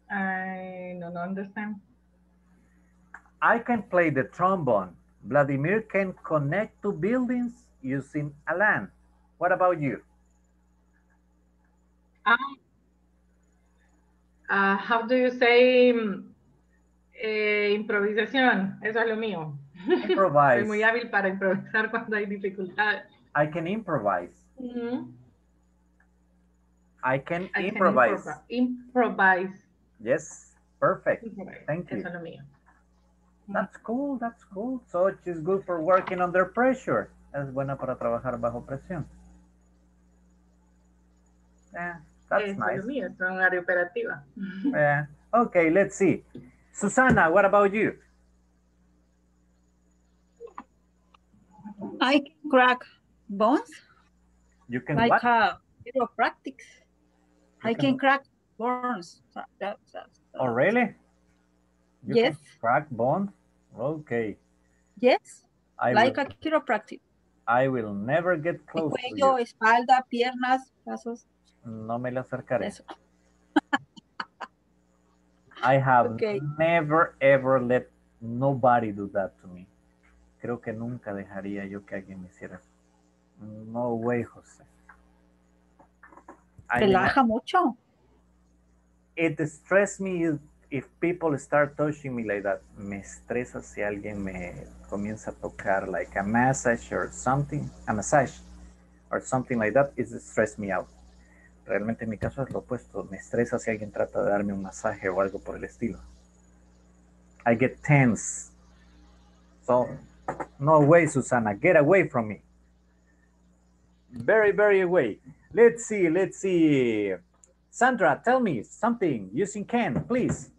I don't understand. I can play the trombone. Vladimir can connect to buildings using a LAN. What about you? Um, uh, how do you say mm, eh, improvisación? Eso es lo mío. Soy muy hábil para improvisar cuando hay dificultades. I can improvise. Ujú. I can I can improvise. Improvise. Yes, perfect. Improvise. Thank you. Eso es lo mío. Mm-hmm. That's cool, that's cool. So she's good for working under pressure. Es buena para trabajar bajo presión. Yeah, that's Eso es nice. lo mío. Es un área operativa. Yeah. Okay, let's see. Susanna, what about you? I can crack bones You can like what? Uh, a chiropractic. I can can- crack bones. Oh, really? You Yes. Can crack bones? Okay. Yes, I like will, a chiropractic. I will never get El close to cuello, you. espalda, piernas, brazos. No me le acercaré. Eso. I have Okay. never ever let nobody do that to me. Creo que nunca dejaría yo que alguien me hiciera. No way, José. Relaja mucho. it stress me if- people start touching me like that. Me estresa si alguien me comienza a tocar like a massage or something, a massage or something like that. It stress me out. Realmente en mi caso es lo opuesto. Me estresa si alguien trata de darme un masaje o algo por el estilo. I get tense. So, no way, Susana. Get away from me. Very, very away. Let's see, let's see. Sandra, tell me something using can, please.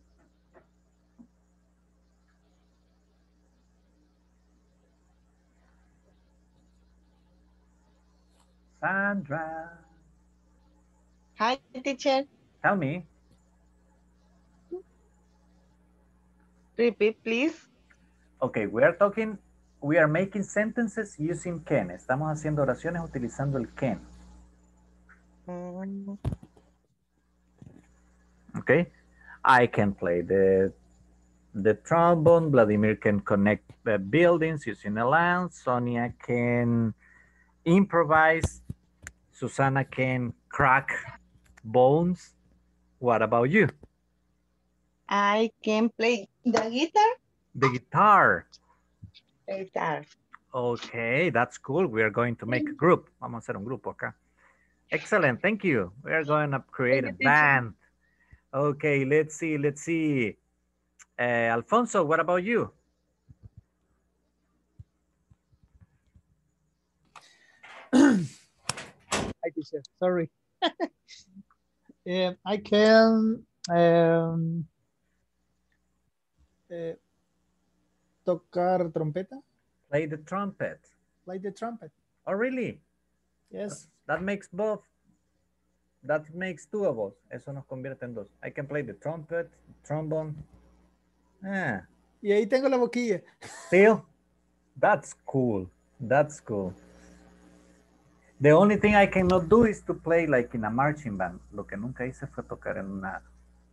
Sandra, Hi, teacher. tell me. Repeat, please. Okay, we are talking, we are making sentences using can. Estamos haciendo oraciones utilizando el can. Okay, I can play the the trombone. Vladimir can connect the buildings using a LAN. Sonia can improvise. Susana can crack bones. What about you? I can play the guitar. The guitar. Guitar. Okay, that's cool. We are going to make a group. Vamos a hacer un grupo acá. Excellent, thank you. We are going to create a Thank you, teacher. band. Okay, let's see, let's see. Uh, Alfonso, what about you? Hi, teacher. Sorry. Um, I can um, eh, tocar trompeta, Play the trumpet. play the trumpet. Oh, really? Yes. That makes both. That makes two of us. Eso nos convierte en dos. I can play the trumpet, trombone. Ah, Y ahí tengo la boquilla. still, that's cool. That's cool. The only thing I cannot do is to play like in a marching band. Lo que nunca hice fue tocar en una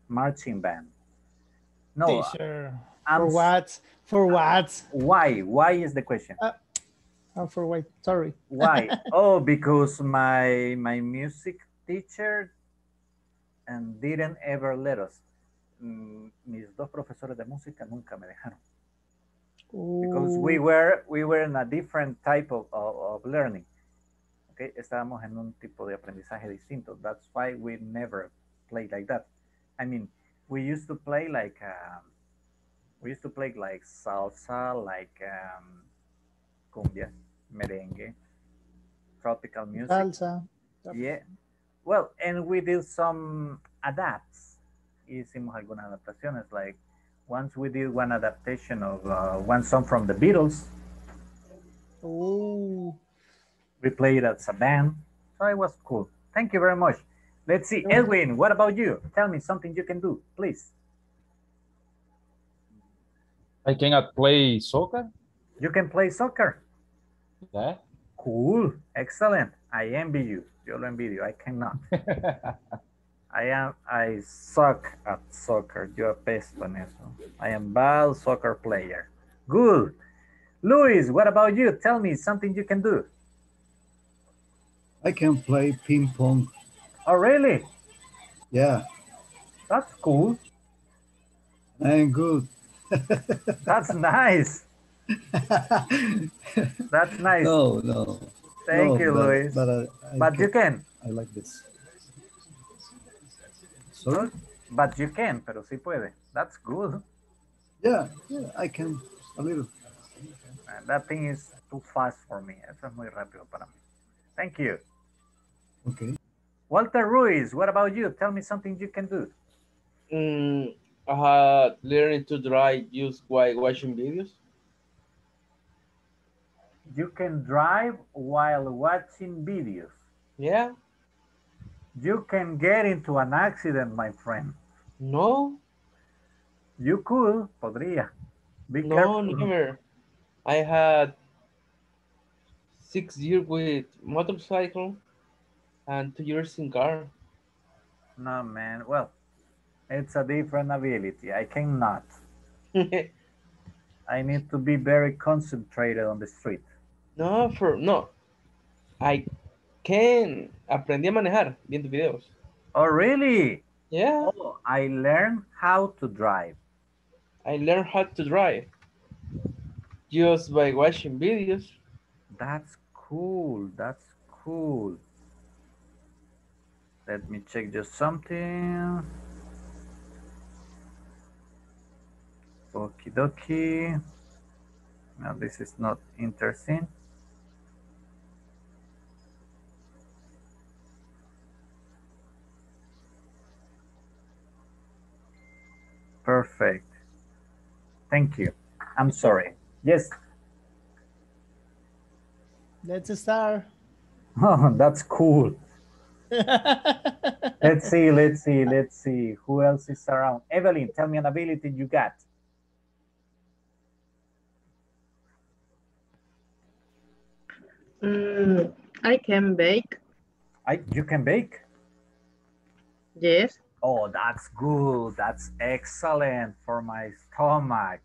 marching band. No, Teacher. For what? For what? why? Why is the question? Oh, for what? Sorry. Why? oh, because my my music teacher and didn't ever let us. Mm, Mis dos profesores de música nunca me dejaron because we were we were in a different type of, of, of learning. Okay, estábamos en un tipo de aprendizaje distinto. That's why we never played like that. I mean, we used to play like um, we used to play like salsa, like um, cumbia, merengue, tropical music. Salsa. Yeah. Well, and we did some adapts. Hicimos algunas adaptaciones. Like once we did one adaptation of uh, one song from the Beatles. Oh. We played as a band. So it was cool. Thank you very much. Let's see. Edwin, what about you? Tell me something you can do, please. I cannot play soccer. You can play soccer. Yeah. Cool. Excellent. I envy you. Yo lo envidio. I cannot. I am I suck at soccer. Yo apesto en eso. I am bad soccer player. Good. Luis, what about you? Tell me something you can do. I can play ping pong. Oh, really? Yeah, That's cool. I'm good. That's nice. That's nice. No, no. Thank no, you, but, Luis. But, uh, I, But you can. I like this. Sorry? But you can, pero sí puede. That's good. Yeah, yeah, I can a little. Uh, That thing is too fast for me. Eso es muy rápido para mí. Thank you. Okay. Walter Ruiz, what about you? Tell me something you can do. Mm, I had learning to drive just while watching videos. You can drive while watching videos. Yeah. You can get into an accident, my friend. No. You could, podría. Be No, careful. never. I had six years with motorcycle and two years in car. No, man. Well, it's a different ability. I cannot. I need to be very concentrated on the street. no, for no. I can aprendí a manejar viendo videos. Oh, really? Yeah, Oh, I learned how to drive. I learned how to drive just by watching videos. That's cool. That's cool. Let me check just something. Okie dokie. Now this is not interesting. Perfect. Thank you. I'm sorry. Yes. Let's start. Oh, that's cool. Let's see, let's see, let's see. Who else is around? Evelyn, tell me an ability you got. Mm, I can bake. I, you can bake? Yes. Oh, that's good. That's excellent for my stomach.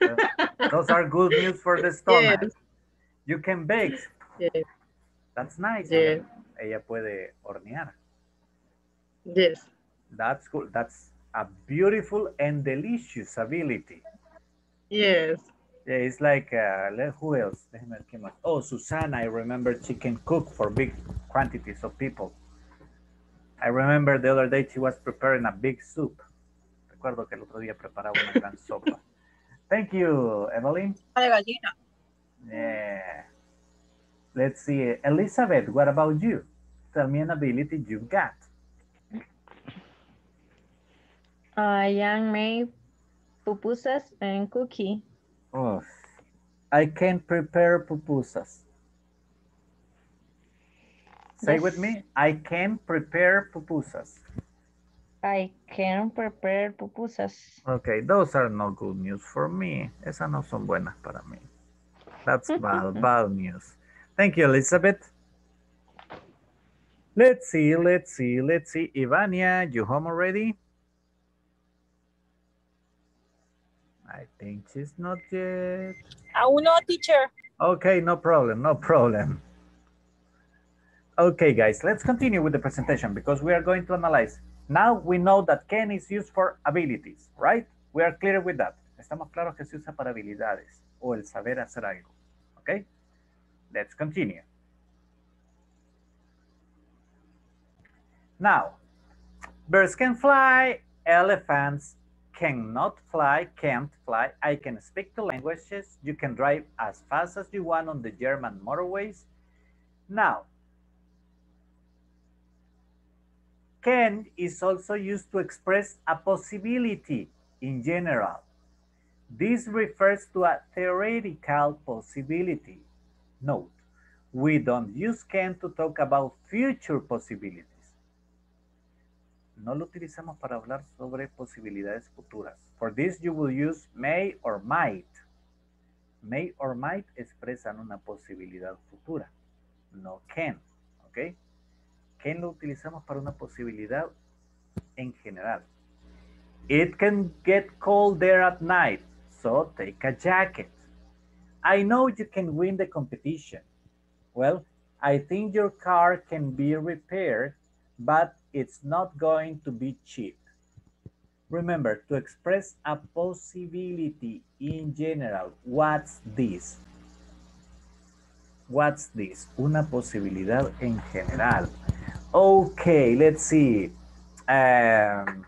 Those are good news for the stomach. Yes. You can bake. Yes. That's nice. Yes. Ella puede hornear. Yes. That's cool. That's a beautiful and delicious ability. Yes. Yeah, it's like, uh, who else? Déjeme ver quién más. Oh, Susana, I remember she can cook for big quantities of people. I remember the other day she was preparing a big soup. Recuerdo que el otro día preparaba una gran sopa. Thank you, Evelyn. De gallina. Yeah. Let's see. Elizabeth, what about you? Tell me an ability you've got. I am made pupusas and cookie. Oh, I can prepare pupusas. Say with me. I can prepare pupusas. I can prepare pupusas. Okay, those are no good news for me. Esas no son buenas para mí. That's bad, bad news. Thank you, Elizabeth. Let's see, let's see, let's see. Ivania, you home already? I think she's not yet. Aún no, teacher. Okay, no problem, no problem. Okay, guys, let's continue with the presentation because we are going to analyze. Now we know that can is used for abilities, right? We are clear with that. Estamos claros que se usa para habilidades o el saber hacer algo. Okay? Let's continue. Now, birds can fly, elephants cannot fly, can't fly. I can speak two languages. You can drive as fast as you want on the German motorways. Now, can is also used to express a possibility in general. This refers to a theoretical possibility. Note, we don't use can to talk about future possibilities. No lo utilizamos para hablar sobre posibilidades futuras. For this you will use may or might. May or might expresan una posibilidad futura. No can. ¿Ok? Can lo utilizamos para una posibilidad en general. It can get cold there at night, so take a jacket. I know you can win the competition. Well, I think your car can be repaired, but it's not going to be cheap. Remember to express a possibility in general. What's this? What's this? Una posibilidad en general. Okay, let's see. Um,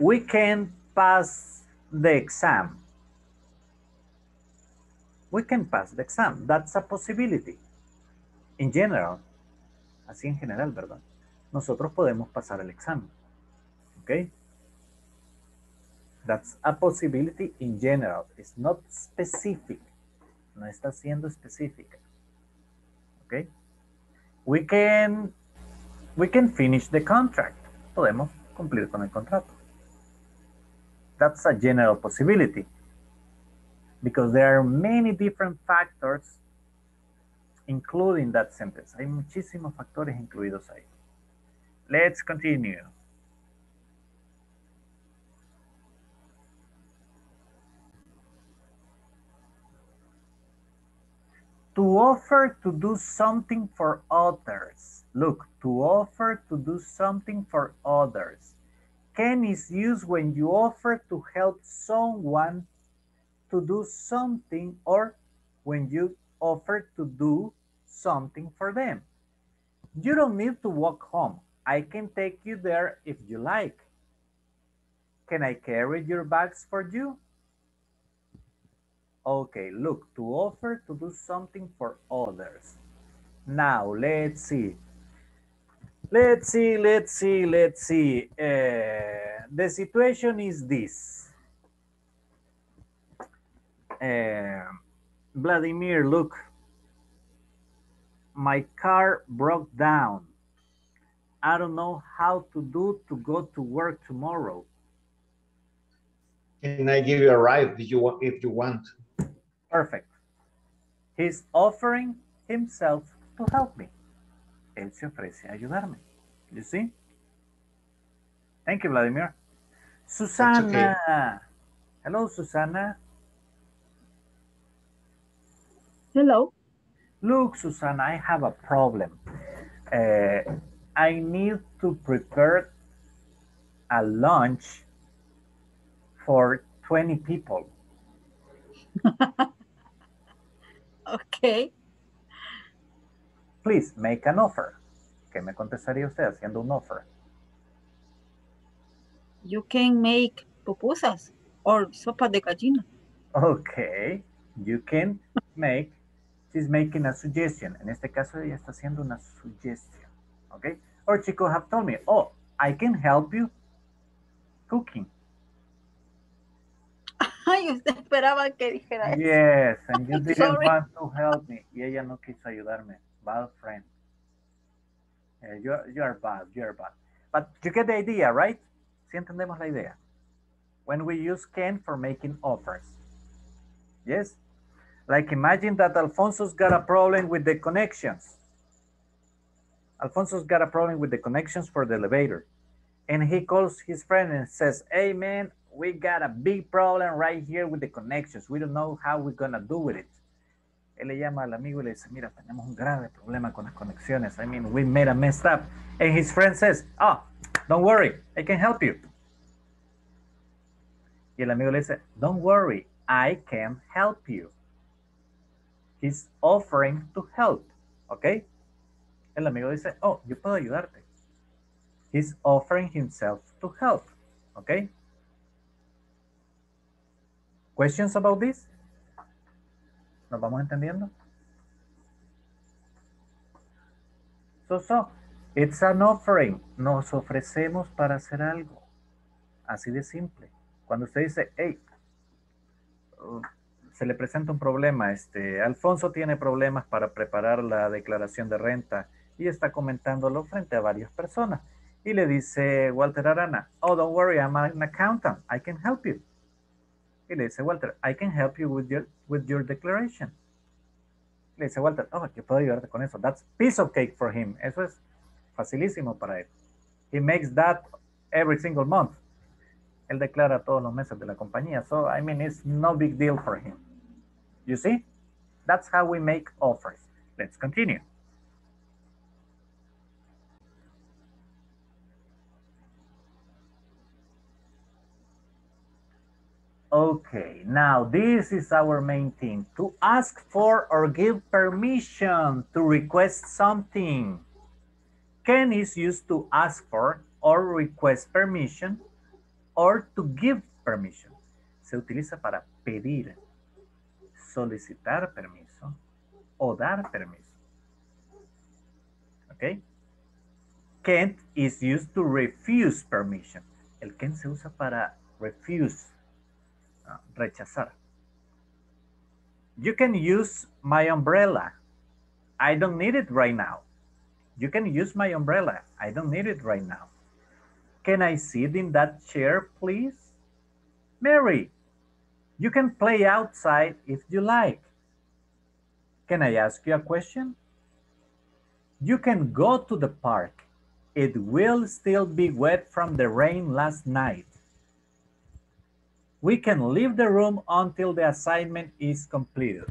we can pass the exam. We can pass the exam. That's a possibility. In general. Así en general, ¿verdad? Nosotros podemos pasar el examen. ¿Ok? That's a possibility in general. It's not specific. No está siendo específica. ¿Ok? We can, we can finish the contract. Podemos cumplir con el contrato. That's a general possibility. Because there are many different factors including that sentence. Hay muchísimos factores incluidos ahí. Let's continue. To offer to do something for others. Look, to offer to do something for others. Can is used when you offer to help someone to do something or when you offer to do something for them. You don't need to walk home. I can take you there if you like. Can I carry your bags for you? Okay, look, to offer to do something for others. Now, let's see. Let's see, let's see, let's see. Uh, the situation is this. Uh, Vladimir, look, my car broke down. I don't know how to do to go to work tomorrow. Can I give you a ride if you want? If you want. Perfect. He's offering himself to help me. Él se ofrece a ayudarme. You see? Thank you, Vladimir. Susana. Hello, Susana. Hello. Look, Susan, I have a problem. Uh, I need to prepare a lunch for 20 people. Okay. Please make an offer. ¿Qué me contestaría usted haciendo un offer? You can make pupusas or sopa de gallina. Okay, you can make, she's making a suggestion. En este caso, ella está haciendo una suggestion. Okay, or she could have told me, oh, I can help you cooking. Ay, usted esperaba que dijera eso. Yes, and you didn't Sorry. want to help me. Y ella no quiso ayudarme. Bad friend. Eh, you're, you're bad, you're bad. But you get the idea, right? Si entendemos la idea. When we use can for making offers. Yes? Like imagine that Alfonso's got a problem with the connections. Alfonso's got a problem with the connections for the elevator. And he calls his friend and says, Hey man, we got a big problem right here with the connections. We don't know how we're gonna do with it. Él le llama al amigo y le dice, mira, tenemos un grave problema con las conexiones. I mean, we made a messed up. And his friend says, oh, don't worry, I can help you. Y el amigo le dice, don't worry, I can help you. He's offering to help, ¿ok? El amigo dice, oh, yo puedo ayudarte. He's offering himself to help, ¿ok? Questions about this? ¿Nos vamos entendiendo? So, so, it's an offering. Nos ofrecemos para hacer algo. Así de simple. Cuando usted dice, hey, se le presenta un problema, este, Alfonso tiene problemas para preparar la declaración de renta y está comentándolo frente a varias personas. Y le dice Walter Arana, oh, don't worry, I'm an accountant. I can help you. Y le dice Walter, I can help you with your, with your declaration. Le dice Walter, oh, yo puedo ayudarte con eso. That's piece of cake for him. Eso es facilísimo para él. He makes that every single month. Él declara todos los meses de la compañía. So, I mean, it's no big deal for him. You see? That's how we make offers. Let's continue. Okay, now this is our main thing, to ask for or give permission to request something. Can is used to ask for or request permission or to give permission. Se utiliza para pedir, solicitar permiso o dar permiso. Okay? Can't is used to refuse permission. El can't se usa para refuse, uh, rechazar. You can use my umbrella. I don't need it right now. You can use my umbrella. I don't need it right now. Can I sit in that chair, please? Mary, you can play outside if you like. Can I ask you a question? You can go to the park. It will still be wet from the rain last night. We can leave the room until the assignment is completed.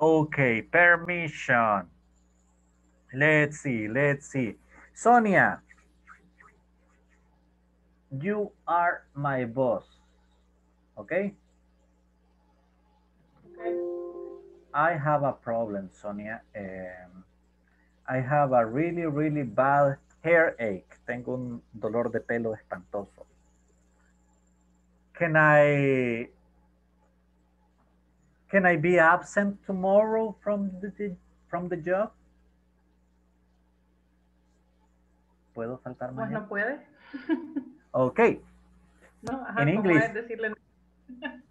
Okay, permission. Let's see, let's see. Sonia, you are my boss, okay? Okay. I have a problem, Sonia. Um, I have a really, really bad hairache. Tengo un dolor de pelo espantoso. Can I can I be absent tomorrow from the from the job? ¿Puedo faltar mañana? Pues no puede. Okay. No, En inglés. decirle.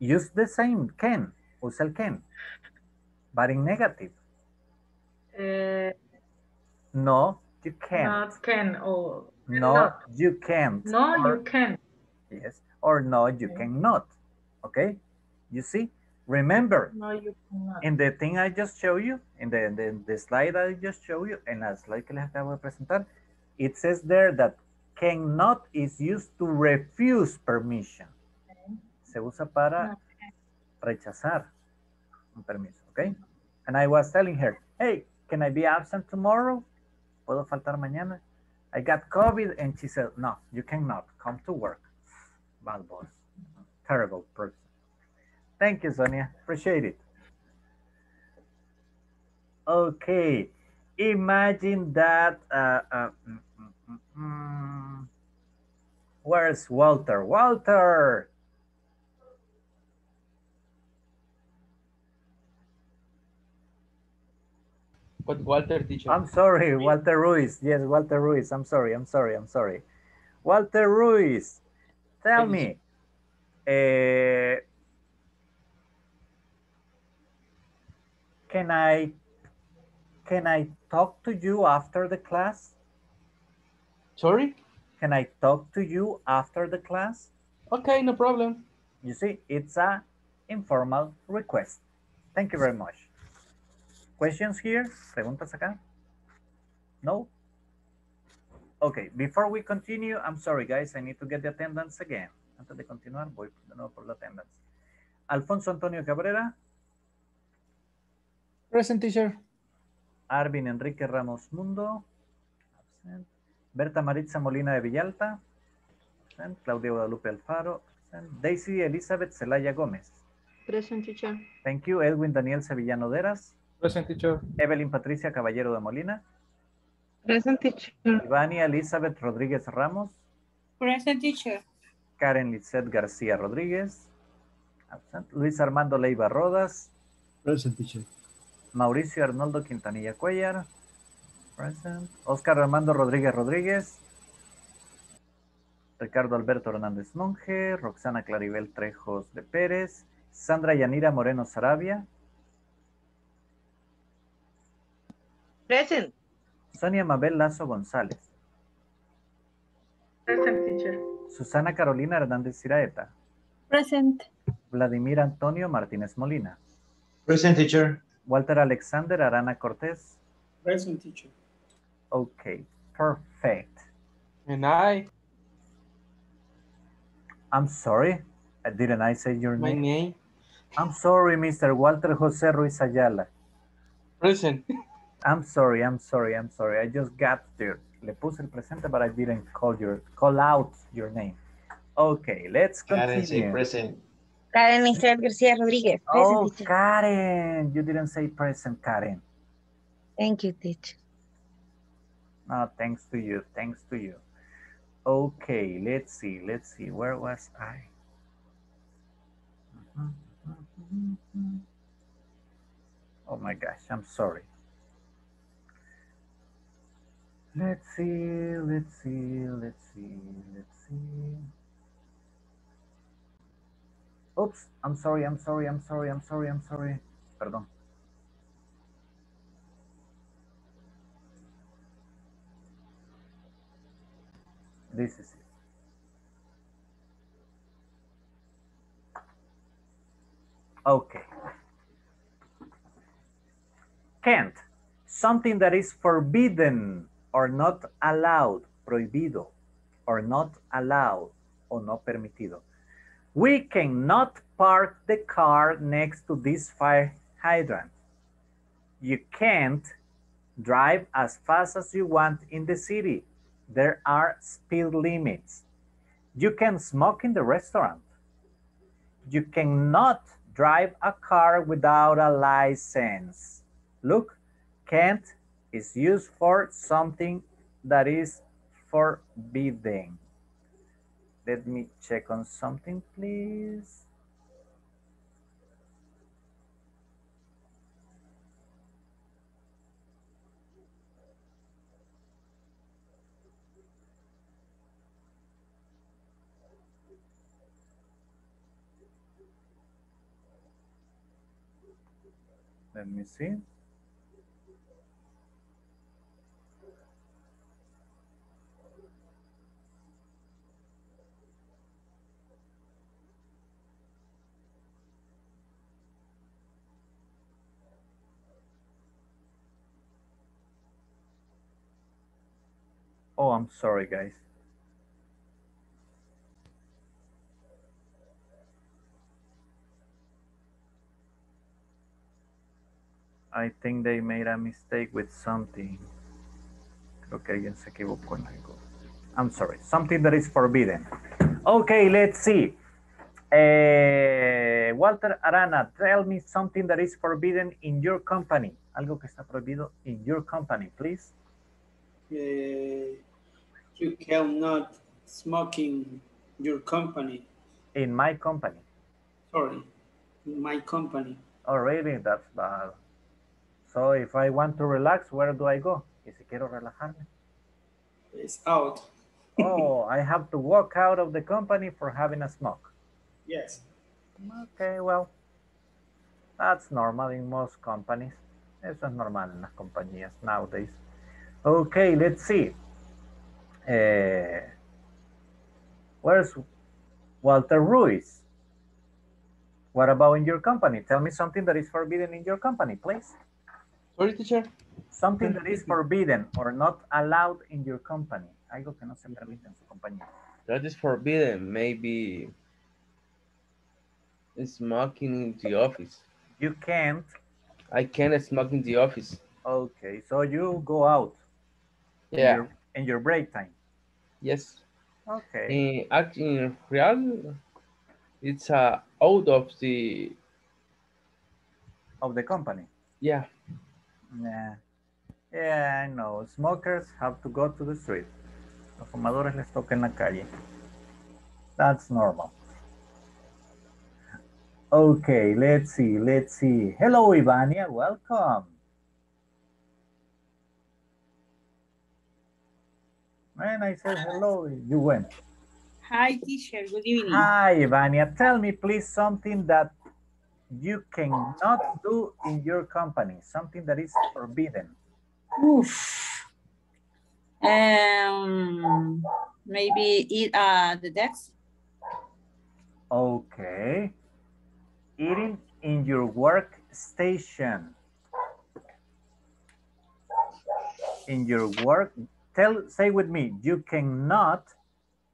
Use the same, can. Usa el can. But in negative. Eh, No, you can't. not can o No, not. you can't. No, or, you can. Yes. Or no, you Okay. cannot. Okay? You see? Remember, No, you cannot. in the thing I just showed you, in the, the, the slide I just showed you, and la slide que les acabo de presentar, it says there that cannot is used to refuse permission. Se usa para rechazar un permiso, okay? And I was telling her, hey, can I be absent tomorrow? ¿Puedo faltar mañana? I got COVID and she said, no, you cannot come to work. Bad boss. Terrible person. Thank you, Sonia. Appreciate it. Okay. Imagine that. Uh, uh, mm. Where's Walter? Walter! But Walter, teacher. I'm sorry, Walter Ruiz. Yes, Walter Ruiz. I'm sorry, I'm sorry, I'm sorry. Walter Ruiz, tell me, uh, can I can I talk to you after the class? Sorry? Can I talk to you after the class? Okay, no problem. You see, it's a informal request. Thank you very much. Questions here? ¿Preguntas acá? No? Okay, before we continue, I'm sorry guys, I need to get the attendance again. Antes de continuar, voy de nuevo por la attendance. Alfonso Antonio Cabrera, Present teacher. Arvin Enrique Ramos Mundo, absent. Berta Maritza Molina de Villalta, absent. Claudia Guadalupe Alfaro. Daisy Elizabeth Celaya Gómez. Present teacher. Thank you. Edwin Daniel Sevillano Deras. Present teacher. Evelyn Patricia Caballero de Molina. Present teacher. Ivania Elizabeth Rodríguez Ramos. Present teacher. Karen Lizeth García Rodríguez. Absent. Luis Armando Leiva Rodas. Present teacher. Mauricio Arnoldo Quintanilla Cuellar. Present. Oscar Armando Rodríguez Rodríguez. Ricardo Alberto Hernández Monje. Roxana Claribel Trejos de Pérez. Sandra Yanira Moreno Sarabia. Present. Sonia Mabel Lazo González. Present teacher. Susana Carolina Hernández Ciraeta. Present. Vladimir Antonio Martínez Molina. Present teacher. Walter Alexander Arana Cortés. Present teacher. Okay, perfect. And I, I'm sorry. Didn't I say your my name? name, I'm sorry, Mr. Walter Jose Ruiz Ayala. present. I'm sorry, I'm sorry, I'm sorry. I just got there. Le puse el presente, but I didn't call your call out your name. Okay, let's continue. Karen say present. Karen Isabel García Rodríguez. Present Oh, teacher. Karen, you didn't say present, Karen. Thank you, teacher. No, thanks to you, thanks to you. Okay, let's see, let's see. Where was I? Oh my gosh, I'm sorry. Let's see, let's see, let's see, let's see. Oops, I'm sorry, I'm sorry, I'm sorry, I'm sorry, I'm sorry. Perdón. This is it. Okay. Can't. Something that is forbidden or not allowed, prohibido, or not allowed, o no permitido. We cannot park the car next to this fire hydrant. You can't drive as fast as you want in the city. There are speed limits. You can smoke in the restaurant. You cannot drive a car without a license. Look, can't is used for something that is forbidden. Let me check on something, please. Let me see. Oh, I'm sorry, guys. I think they made a mistake with something. Creo que alguien se equivocó en algo. I'm sorry. Something that is forbidden. Okay, let's see. Eh, Walter Arana, tell me something that is forbidden in your company. Algo que está prohibido in your company, please. Uh, you cannot smoke in your company. In my company. Sorry, in my company. Oh, really? That's bad. So if I want to relax, where do I go? Y si quiero relajarme. It's out. Oh, I have to walk out of the company for having a smoke. Yes. Okay, well, that's normal in most companies. Eso es normal en las compañías nowadays. Okay, let's see. Eh, where's Walter Ruiz? What about in your company? Tell me something that is forbidden in your company, please. Sorry, teacher. Something that is forbidden or not allowed in your company. Algo que no se permite en su compañía. That is forbidden. Maybe smoking in the office. You can't. I can't smoke in the office. Okay, so you go out. in Yeah. your- in your break time. Yes. Okay. In act in real, it's uh, out of the Of the company. yeah. Yeah. Yeah, I know. Smokers have to go to the street. Los fumadores les toca en la calle. That's normal. Okay, let's see, let's see. Hello, Ivania, welcome. When I said hello, you went. Hi, teacher. Good evening. Hi, Ivania. Tell me, please, something that you cannot do in your company, something that is forbidden. Oof. Um, maybe eat uh the desk. Okay. Eating in your workstation. In your work, tell, say with me, you cannot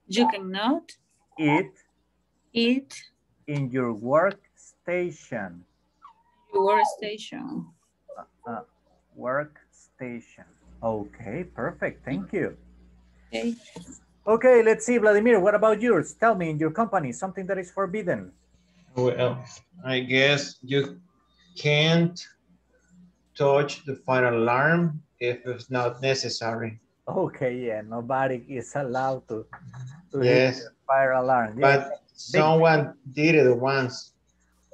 You cannot eat eat in your workstation. Your workstation. Uh, workstation. Okay, perfect. Thank you. Okay. Okay, let's see, Vladimir, what about yours? Tell me in your company, something that is forbidden. Well, I guess you can't touch the fire alarm if it's not necessary. Okay, yeah, nobody is allowed to, to hit Yes. the fire alarm. Yeah. But someone did it once.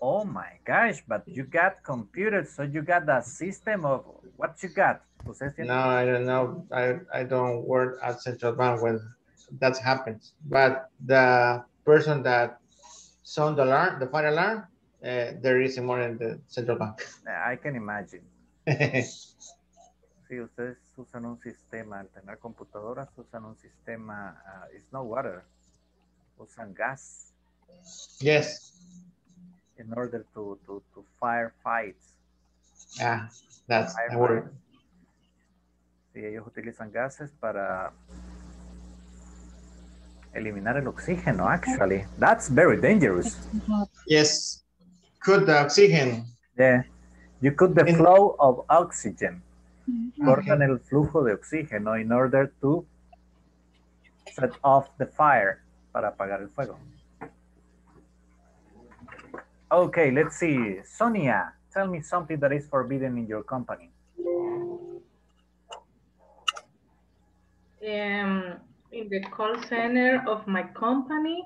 Oh my gosh, but you got computers, so you got the system of what you got. No, I don't know. I, I don't work at Central Bank when that happens. But the person that sound the alarm, the fire alarm, uh, there is more in the Central Bank. I can imagine. Sí, ustedes usan un sistema, al tener computadoras, usan un sistema, uh, it's no water, usan gas yes. In order to, to, to fire fights. Yeah, that's the Fire word. fights. Sí, ellos utilizan gases para eliminar el oxígeno, actually. That's very dangerous. Yes. Cut the oxygen. Yeah. You cut the flow of oxygen. Mm-hmm. Cortan Okay. el flujo de oxígeno in order to set off the fire para apagar el fuego. Okay, let's see. Sonia, tell me something that is forbidden in your company. Um, in the call center of my company,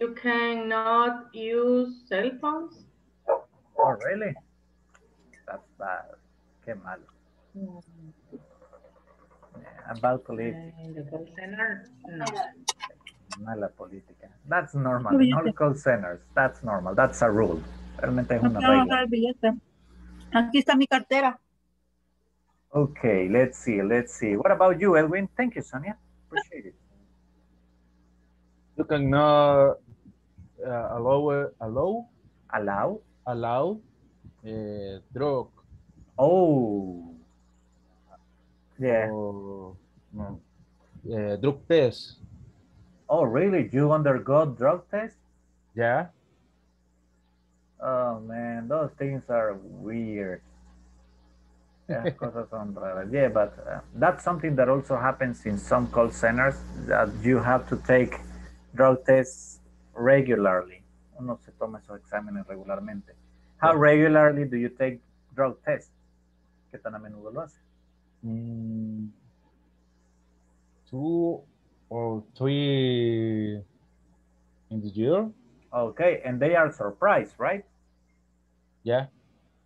you cannot use cell phones. Oh, really? That's bad. Qué malo. Yeah, about to leave. In the call center, no. Mala política. That's normal. In all call centers, that's normal. That's a rule. Realmente es No una quiero regla. agarrar el billete. Aquí está mi cartera. Okay, let's see, let's see. What about you, Edwin? Thank you, Sonia. Appreciate it. You cannot uh, allow, allow, Allow? allow uh, drug Oh. Yeah. or no, uh, drug test. Oh, really? You undergo drug test? Yeah. Oh man, those things are weird. Yeah, cosas son raras. Yeah, but uh, that's something that also happens in some call centers that you have to take drug tests regularly. Uno se toma esos exámenes regularmente. How regularly do you take drug tests? ¿Qué tan a menudo lo hace? Mm, two or three in the year. Okay, and they are surprised, right? Yeah,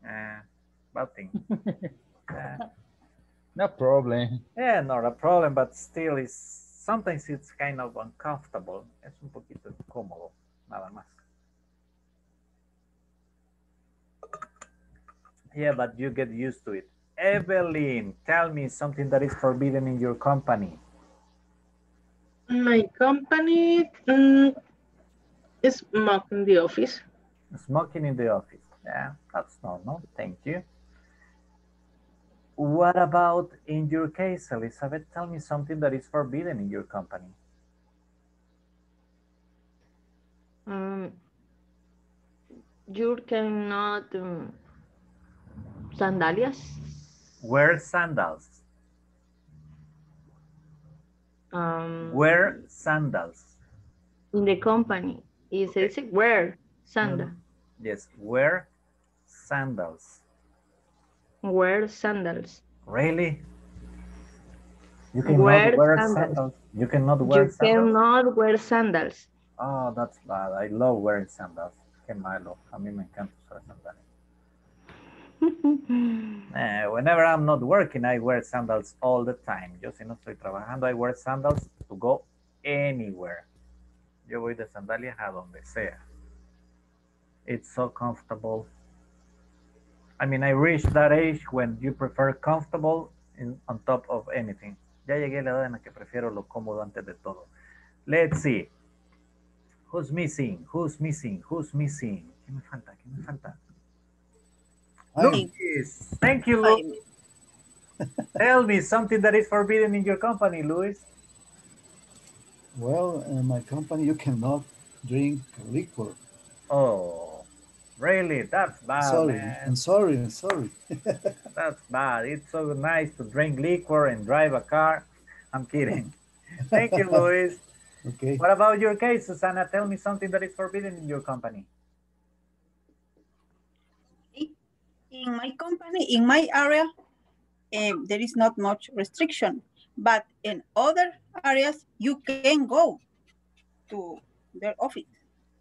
Uh, bad thing. Uh, no problem. yeah, not a problem, but still is sometimes it's kind of uncomfortable. Es un poquito incómodo, nada más. Yeah, but you get used to it. Evelyn, tell me something that is forbidden in your company. My company mm, is smoking in the office. Smoking in the office. Yeah, that's normal. Thank you. What about in your case, Elizabeth? Tell me something that is forbidden in your company. Um, you cannot um, sandalias. Wear sandals. Um, Wear sandals. in the company. It says wear sandal. Yes, wear sandals. Wear sandals. Really? You cannot Wear wear sandals. sandals. You cannot wear You sandals. You cannot wear sandals. Oh, that's bad. I love wearing sandals. Qué malo. A mí me encanta usar sandalias. Eh, whenever I'm not working, I wear sandals all the time. Yo si no estoy trabajando, I wear sandals to go anywhere. Yo voy de sandalias a donde sea. It's so comfortable. I mean, I reached that age when you prefer comfortable in, on top of anything. Ya llegué a la edad en la que prefiero lo cómodo antes de todo. Let's see. Who's missing? Who's missing? Who's missing? ¿Qué me falta? ¿Qué me falta? Luis. Thank you, Luis. Tell me something that is forbidden in your company, Luis. Well, in my company, you cannot drink liquor. Oh, really? That's bad, sorry, man. I'm sorry, I'm sorry. That's bad. It's so nice to drink liquor and drive a car. I'm kidding. Thank you, Luis. Okay. What about your case, Susana? Tell me something that is forbidden in your company. In my company, in my area, um, there is not much restriction, but in other areas, you can go to their office.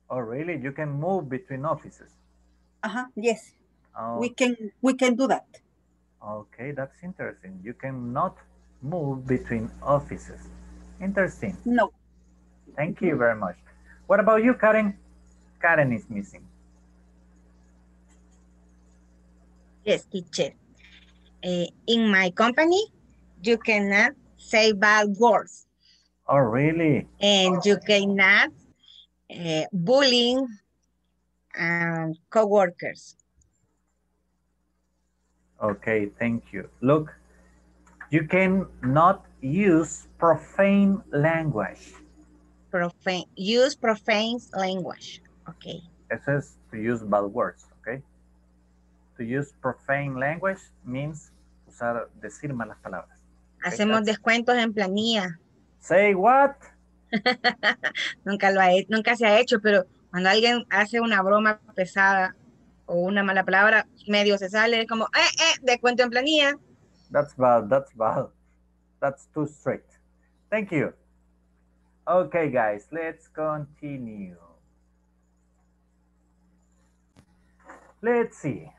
Oh, really? You can move between offices. Uh-huh, yes, Oh, we can we can do that. okay, that's interesting. You cannot move between offices. Interesting. No. Thank you very much. What about you, Karen? Karen is missing. Yes, teacher. Eh, in my company, you cannot say bad words Oh, really? and you cannot uh, bullying um, co-workers. Okay, thank you. Look, you cannot use profane language. Profane, use profane language. Okay. It says to use bad words? To use profane language means usar, decir malas palabras. Hacemos descuentos en planilla. Say what? nunca lo ha nunca se ha hecho, pero cuando alguien hace una broma pesada o una mala palabra, medio se sale como, eh, eh, descuento en planilla. That's bad, that's bad. That's too strict. Thank you. Okay, guys, let's continue. Let's see.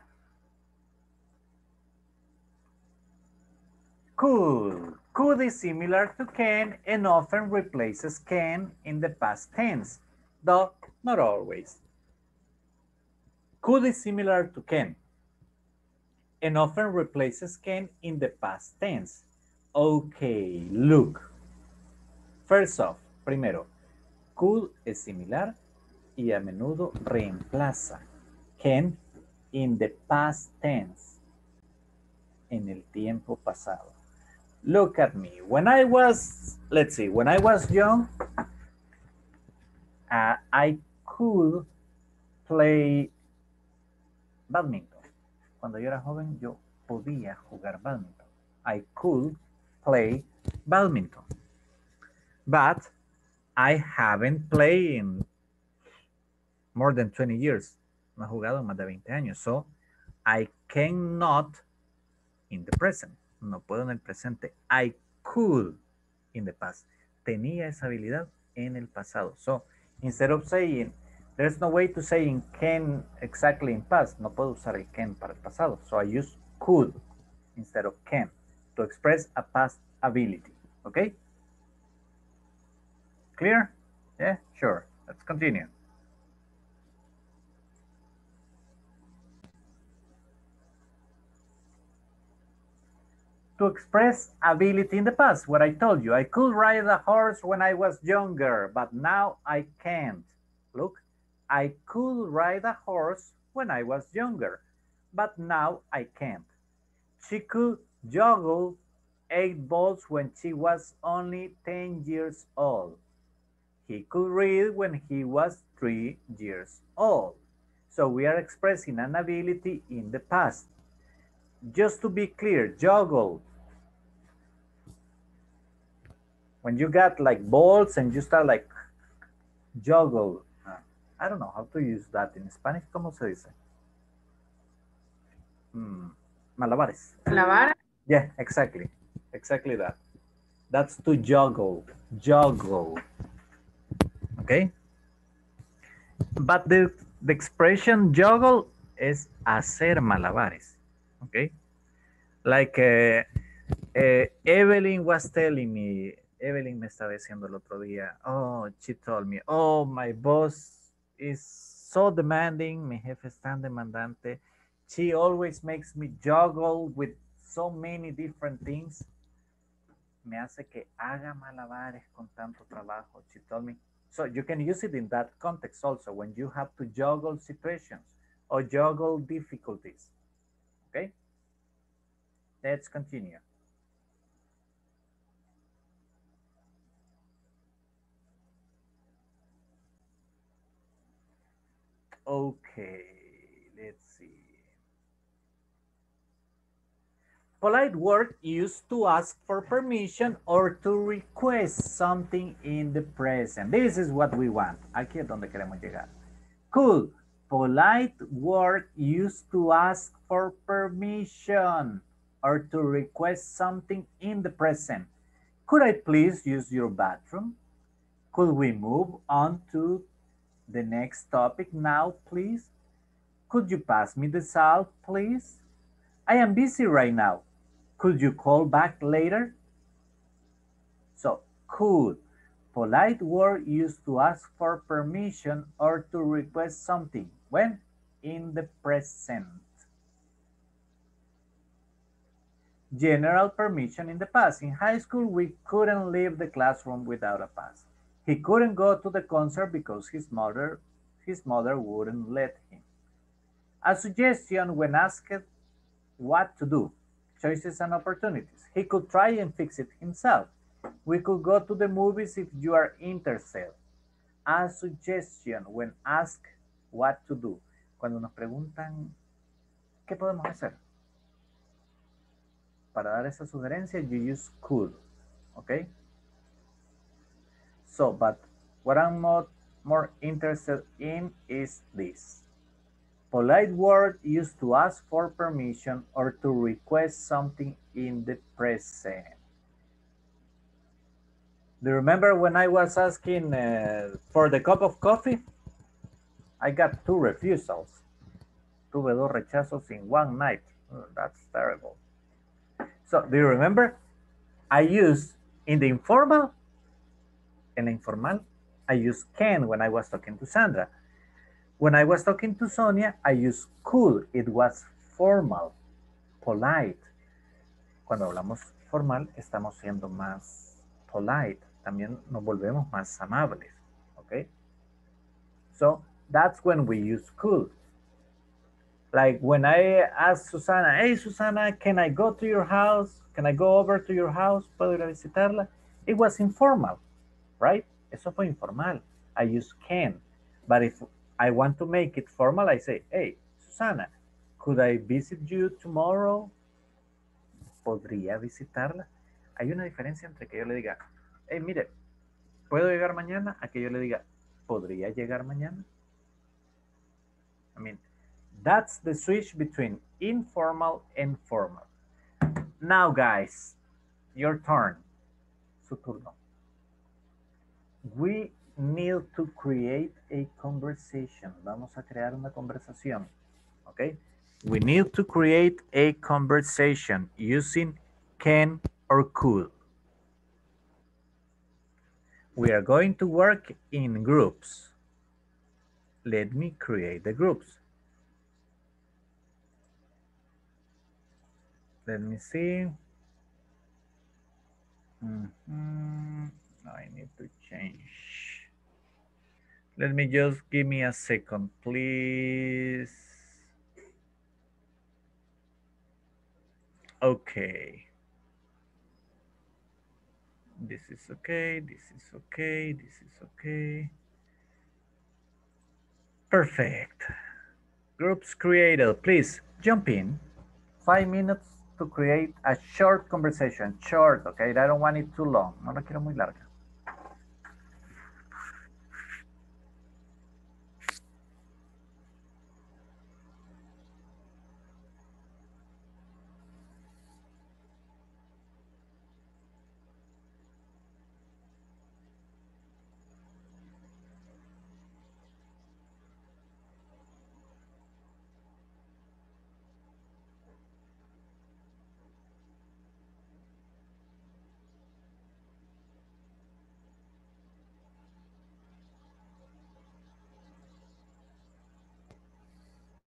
Could. Could is similar to can and often replaces can in the past tense, though not always. Could is similar to can and often replaces can in the past tense. Okay, look. First off, primero, could es similar y a menudo reemplaza can in the past tense, en el tiempo pasado. Look at me. When I was, let's see, when I was young, uh, I could play badminton. Cuando yo era joven, yo podía jugar badminton. I could play badminton. But I haven't played in more than 20 years. No he jugado más de 20 años. So, I cannot in the present. No puedo en el presente. I could in the past. Tenía esa habilidad en el pasado. So, instead of saying, there's no way to say in can exactly in past. No puedo usar el can para el pasado. So, I use could instead of can to express a past ability. Okay? Clear? Yeah, sure. Let's continue. To express ability in the past. What I told you, I could ride a horse when I was younger, but now I can't. Look, I could ride a horse when I was younger, but now I can't. She could juggle eight balls when she was only 10 years old. He could read when he was three years old. So we are expressing an ability in the past. Just to be clear, juggle when you got like balls and you start like juggle. Uh, I don't know how to use that in Spanish. ¿Cómo se dice? Hmm, malabares. Malabar. Yeah, exactly. Exactly that. That's to juggle. Juggle. Okay? But the, the expression juggle is hacer malabares. Okay? Like uh, uh, Evelyn was telling me Evelyn me estaba diciendo el otro día, oh, she told me, oh, my boss is so demanding, mi jefe es tan demandante. She always makes me juggle with so many different things. Me hace que haga malabares con tanto trabajo. She told me. So you can use it in that context also when you have to juggle situations or juggle difficulties. Okay? Let's continue. Okay, let's see. Polite word used to ask for permission or to request something in the present. This is what we want. Aquí es donde queremos llegar. Cool. Polite word used to ask for permission or to request something in the present. Could I please use your bathroom? Could we move on to the next topic now, please? Could you pass me the salt, please? I am busy right now. Could you call back later? So, could, polite word used to ask for permission or to request something. When? In the present. General permission in the past. In high school, we couldn't leave the classroom without a pass. He couldn't go to the concert because his mother, his mother wouldn't let him. A suggestion when asked what to do, choices and opportunities. He could try and fix it himself. We could go to the movies if you are interested. A suggestion when asked what to do. Cuando nos preguntan, ¿qué podemos hacer? Para dar esa sugerencia, you use could, okay? So, but what I'm more, more interested in is this. Polite word used to ask for permission or to request something in the present. Do you remember when I was asking uh, for the cup of coffee? I got two refusals. Tuve dos rechazos in one night. Oh, that's terrible. So, do you remember? I used in the informal informal, I use can when I was talking to Sandra. When I was talking to Sonia, I use could. It was formal, polite. Cuando hablamos formal, estamos siendo más polite. También nos volvemos más amables. Okay? So that's when we use could. Like when I ask Susana, hey Susana, can I go to your house? Can I go over to your house? ¿Puedo ir a visitarla? It was informal right? Eso fue informal. I use can. But if I want to make it formal, I say, hey, Susana, Could I visit you tomorrow? ¿Podría visitarla? Hay una diferencia entre que yo le diga, hey, mire, ¿puedo llegar mañana? A que yo le diga, ¿podría llegar mañana? I mean, that's the switch between informal and formal. Now, guys, your turn. Su turno. We need to create a conversation. Vamos a crear una conversación. Okay? We need to create a conversation using can or could. We are going to work in groups. Let me create the groups. Let me see. Mhm. I need to change. Let me just give me a second, please. Okay. This is okay, this is okay, this is okay. Perfect. Groups created, please jump in. Five minutes to create a short conversation. Short, okay? I don't want it too long. No la quiero muy larga.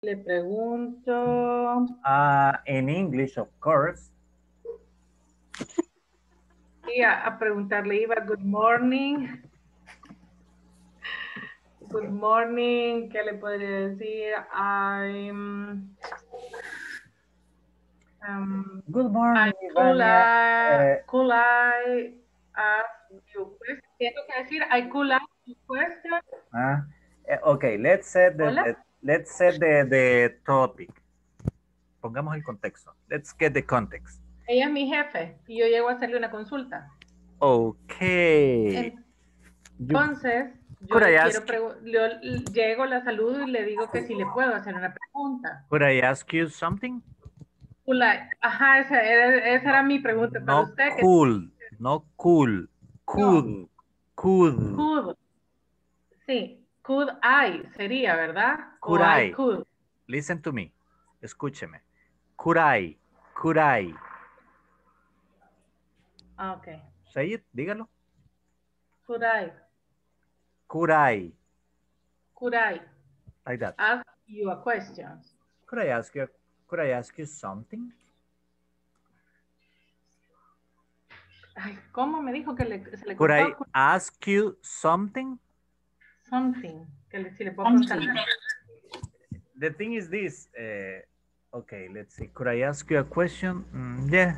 Le pregunto. Uh, in English, of course. Y a, preguntarle iba, good morning. Good morning, ¿qué le podría decir? I'm... Um, Good morning, I, could. I, Eh, could I ask you question? Tengo que decir, I could ask you question. Eh, okay, let's Hola. the- let's set the, the topic. Pongamos el contexto. Let's get the context. Ella es mi jefe y yo llego a hacerle una consulta. You- Entonces, yo quiero yo llego, la saludo y le digo que si le puedo hacer una pregunta. Could I ask you something? Ajá, esa era, esa era mi pregunta para No usted. que- cool, no cool. Could, could. Could. Sí, could I sería, ¿verdad? Could I? could. Listen to me. Escúcheme. Could I, could I. Ah, ok. Say it, dígalo. Could I, Could I, could I like that. ask you a question? Could I ask you, could I ask you something? Ay, ¿cómo me dijo que le, se le Could I ask you something? Something. Que le, si le puedo preguntar. The thing is this. Uh, okay, let's see. Could I ask you a question? Mm, yeah.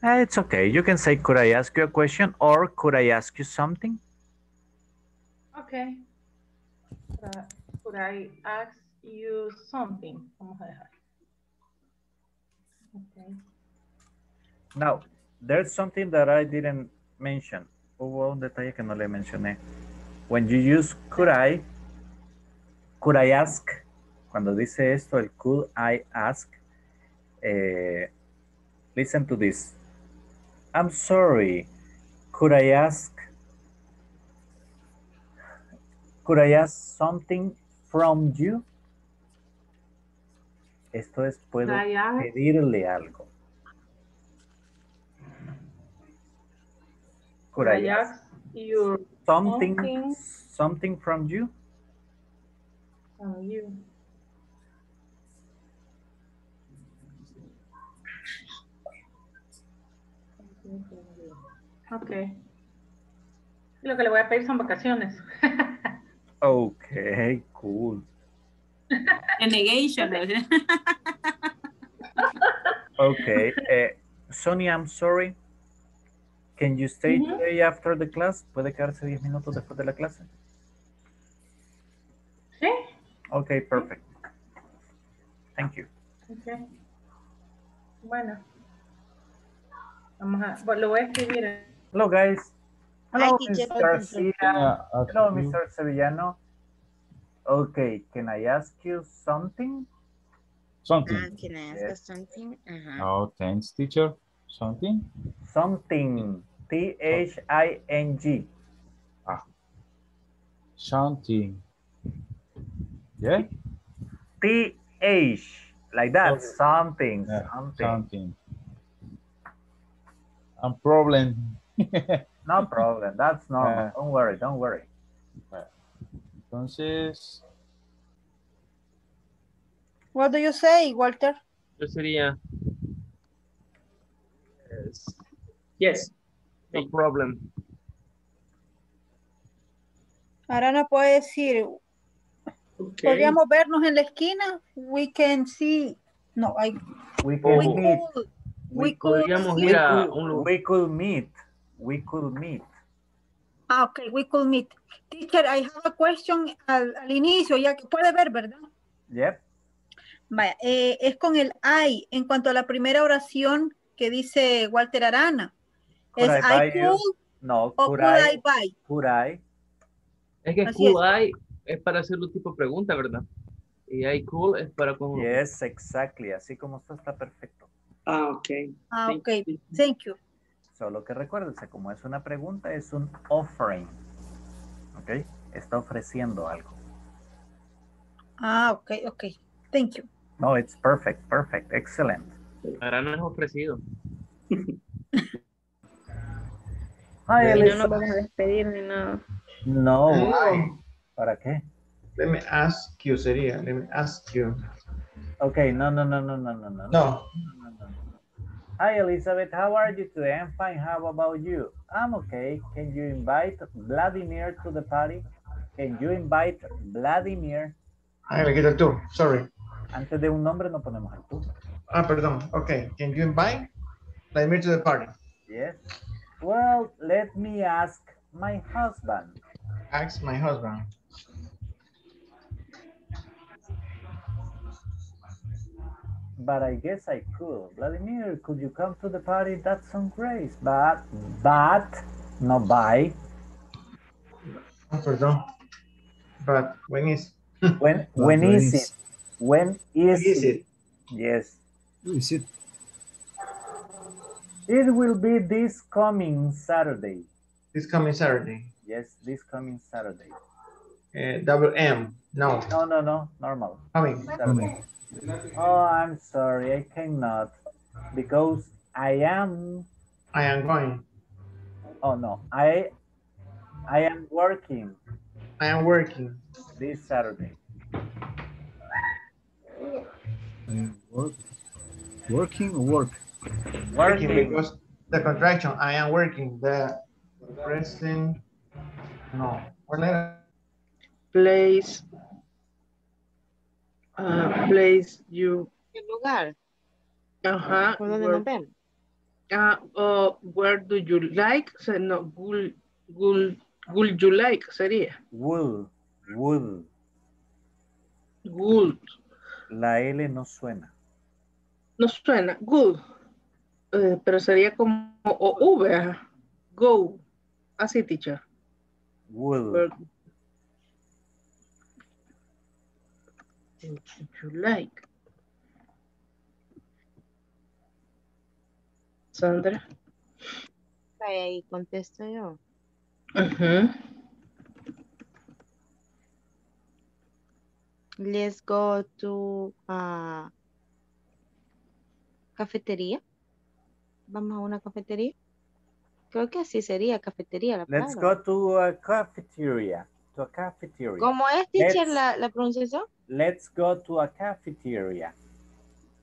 Uh, it's okay. You can say, could I ask you a question or could I ask you something? Ok. Could I- Could I ask you something? Vamos a dejar. Okay. Now, there's something that I didn't mention. Hubo un detalle que no le mencioné. When you use could I, could I ask, cuando dice esto, el could I ask, eh, listen to this. I'm sorry, could I ask, could I ask something from you? Esto es, puedo pedirle algo. Could Could I I ask ask you something, something? something from you? from you? Ok. Lo que le voy a pedir son vacaciones. Okay, cool. A negation. Okay. eh, Sonia, I'm sorry. Can you stay Mhm. today after the class? ¿Puede quedarse 10 minutos después de la clase? ¿Sí? Okay, perfect. Thank you. Ok. Bueno. Vamos a, bueno, lo voy a escribir. Hello, guys. Hello, Hi. Mr. Garcia. Yeah, Hello, you. Mr. Sevillano. Okay, can I ask you something? Something. Ah, can I ask you Yes. something? Ajá. Oh, thanks, teacher. Something. Something. T-H-I-N-G. Ah. Something. Yeah. T-H. Like that. Something. Yeah, Something. Something. A problem. No problem. That's normal. Uh, don't worry. Don't worry. Entonces, What do you say, Walter? Yo sería. Es- yes. No problem. Arana puede decir, Okay. podríamos vernos en la esquina. We can see. No, I, We can we meet. could. We We could. podríamos We ir a could, un lugar. we could meet. We could meet. Ah, ok, we could meet. Teacher, I have a question al, al inicio, ya que puede ver, ¿verdad? Yep. Vaya, eh, es con el I en cuanto a la primera oración que dice Walter Arana. ¿Es I could No. o Could could I I? buy? Could I? Es que Así es. cool I es para hacer un tipo de pregunta, ¿verdad? Y I cool es para con. Yes, exactly. Así como está, está perfecto. Ah, ok. Ah, Thank ok, thank you. Solo que recuérdense, como es una pregunta, es un offering. ¿Ok? Está ofreciendo algo. Ah, ok, ok. Thank you. No, it's perfect, perfect, excellent. Arana es ofrecido. Hi, Y no nos vamos a despedir ni nada. No, No. why? ¿Para qué? Let me ask you, sería. Let me ask you. Okay, no, no, no, no, no, no, no. No. no, no, no. Hi, Elizabeth. How are you today? I'm fine. How about you? I'm okay. Can you invite Vladimir to the party? Can you invite Vladimir? Ah, le quito el tú. Sorry. Antes de un nombre no ponemos el tú. Ah, perdón. Okay. Can you invite Vladimir to the party? Yes. Well, let me ask my husband. Ask my husband. But I guess I could. Vladimir, could you come to the party? That's sounds great. But, but, no by. Ah, perdón. But when is When, when when is is- it? When is, is it? Yes. Is it It will be this coming Saturday. This coming Saturday. Yes, this coming Saturday. Uh, double M. No. No, no, no, normal. Coming. Saturday. Oh, I'm sorry, I cannot. Because I am, I am going. oh no, I, I am working I am working. this Saturday. uh, work? Working or work? Working Working. because the contraction. I am working. The present. No. What letter? Place. ah, place you. ¿Qué lugar? Ajá. ¿Por dónde where- nos ven? ah, oh, where do you like? O sea, no, would, would, would you like sería. Would, would. Good. La L no suena. No suena. Good. Eh, pero sería como o V. ajá. Go. Así, teacher. Would. Would you like? Sandra. Ahí contesto yo. Ujú. Let's go to a cafetería. Vamos a una cafetería. Creo que así sería cafetería la Let's palabra. go to a cafeteria. To a cafeteria. ¿Cómo es, teacher, Let's- la, la pronunciación? Let's go to a cafeteria.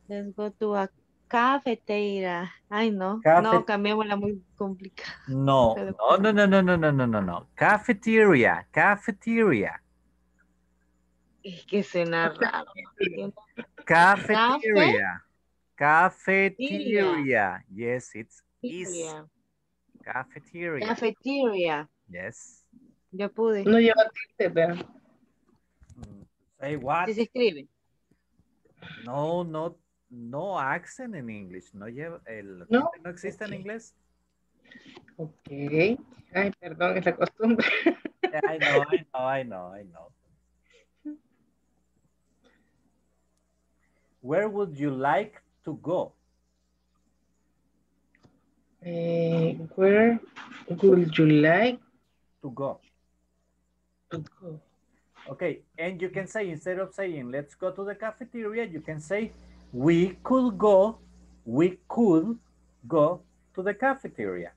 Let's go to a cafetería. Ay, no. Cafe- No, cambiémosla muy complicada. No, no, no, no, no, no, no, no, no, no. Cafeteria, cafeteria, Es que suena raro. cafeteria, cafeteria. Yes, it's is Cafetería. cafeteria. Yes. Yo pude. No lleva tilde, vean. Mm, Say what? Sí se escribe. No, no, no accent en English. No lleva el No. no existe en inglés. Ok. Ay, perdón, es la costumbre. I know, I know, I know, I know. Where would you like to go? Eh, where would you like To go. to go? Okay, and you can say instead of saying let's go to the cafeteria, you can say we could go, we could go to the cafeteria.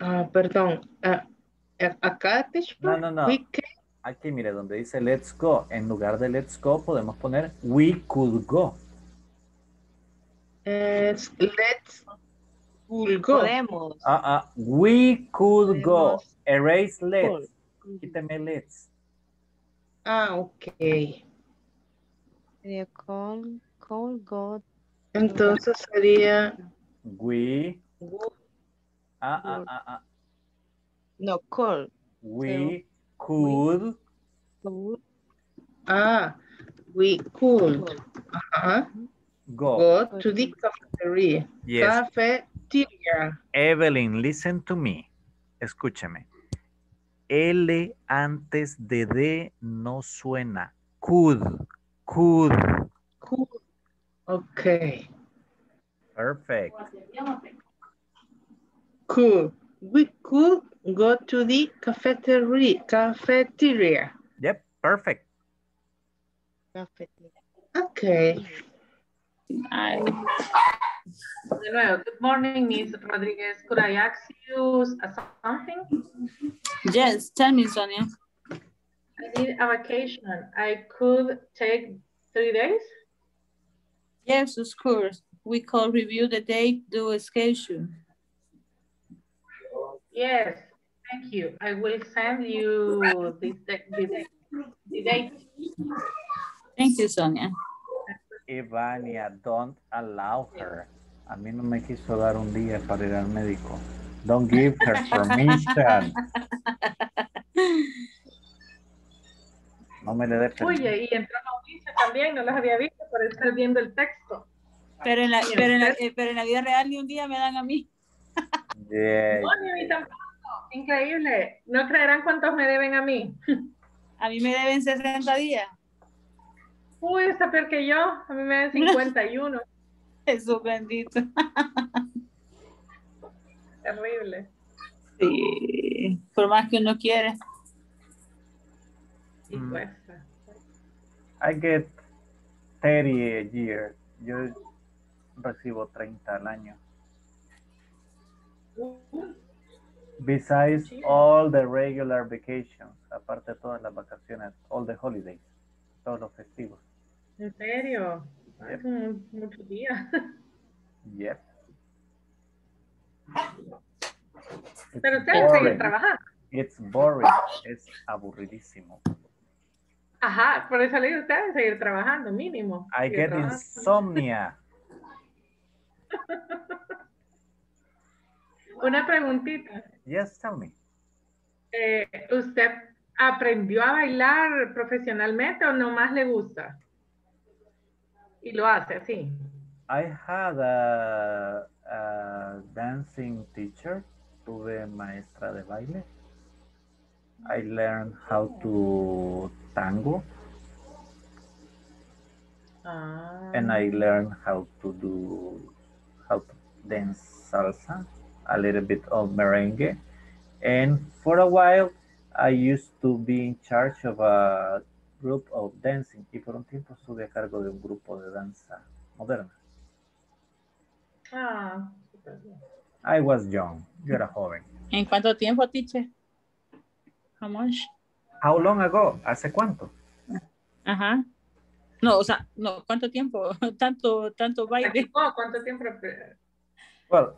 Ah, perdón. A- acá, teacher, No, no, no. we can- Aquí mire donde dice let's go, en lugar de let's go podemos poner we could go. Es let's will go. Podemos. Ah, ah, we could go. Erase let's. Quíteme let's. Ah, ok. Sería call, call, go. Entonces sería We. Ah, ah, ah, ah. No, call. We could ah, we could ajá, go. go to the cafeteria. Yes. Cafeteria. Evelyn, listen to me. Escúcheme. L antes de D no suena. Could. Could. Could. Okay. Perfect. Could. We could go to the cafeteria. Cafeteria. Yep, perfect. Cafeteria. Okay. De nuevo, good morning, Ms. Rodriguez. Could I ask you something? Yes, tell me, Sonia. I need a vacation. I could take three days? Yes, of course. We could review the date, do a schedule. Yes, thank you. I will send you the, the, the, the date. Thank you, Sonia. Ivania, don't allow her. A mí no me quiso dar un día para ir al médico. Don't give her permission. No me le dé permiso. Oye, y entró Mauricio también, no los había visto por estar viendo el texto. Pero en, la, pero, en la, eh, pero en la vida real ni un día me dan a mí. Yeah. No, ni a mí tampoco. Increíble. No creerán cuántos me deben a mí. A mí me deben 60 días. Uy, está peor que yo. A mí me deben 51. Jesús bendito. Terrible. Sí, por más que uno quiere. Y Mm. cuesta. I get 30 a year. Yo recibo 30 al año. Besides all the regular vacations, aparte de todas las vacaciones, all the holidays, todos los festivos. ¿En serio? Ay, Yep. son muchos días. Yep. Pero ustedes siguen trabajando. It's boring. Es aburridísimo. Ajá, por eso le digo ustedes seguir trabajando, mínimo. I get trabajando. insomnia. Una preguntita. Yes, tell me. Eh, ¿Usted aprendió a bailar profesionalmente o nomás le gusta? Y lo hace así. I had a, a dancing teacher. Tuve maestra de baile. I learned how to tango Ah. and I learned how to do how to dance salsa, a little bit of merengue. And for a while I used to be in charge of a group of dancing y por un tiempo estuve a cargo de un grupo de danza moderna. Ah, súper bien. I was young. Yo era joven. ¿En cuánto tiempo, teacher? How much? How long ago? ¿Hace cuánto? Ajá. No, o sea, no, ¿cuánto tiempo? Tanto, tanto baile. Oh, ¿Cuánto tiempo? pre- Well,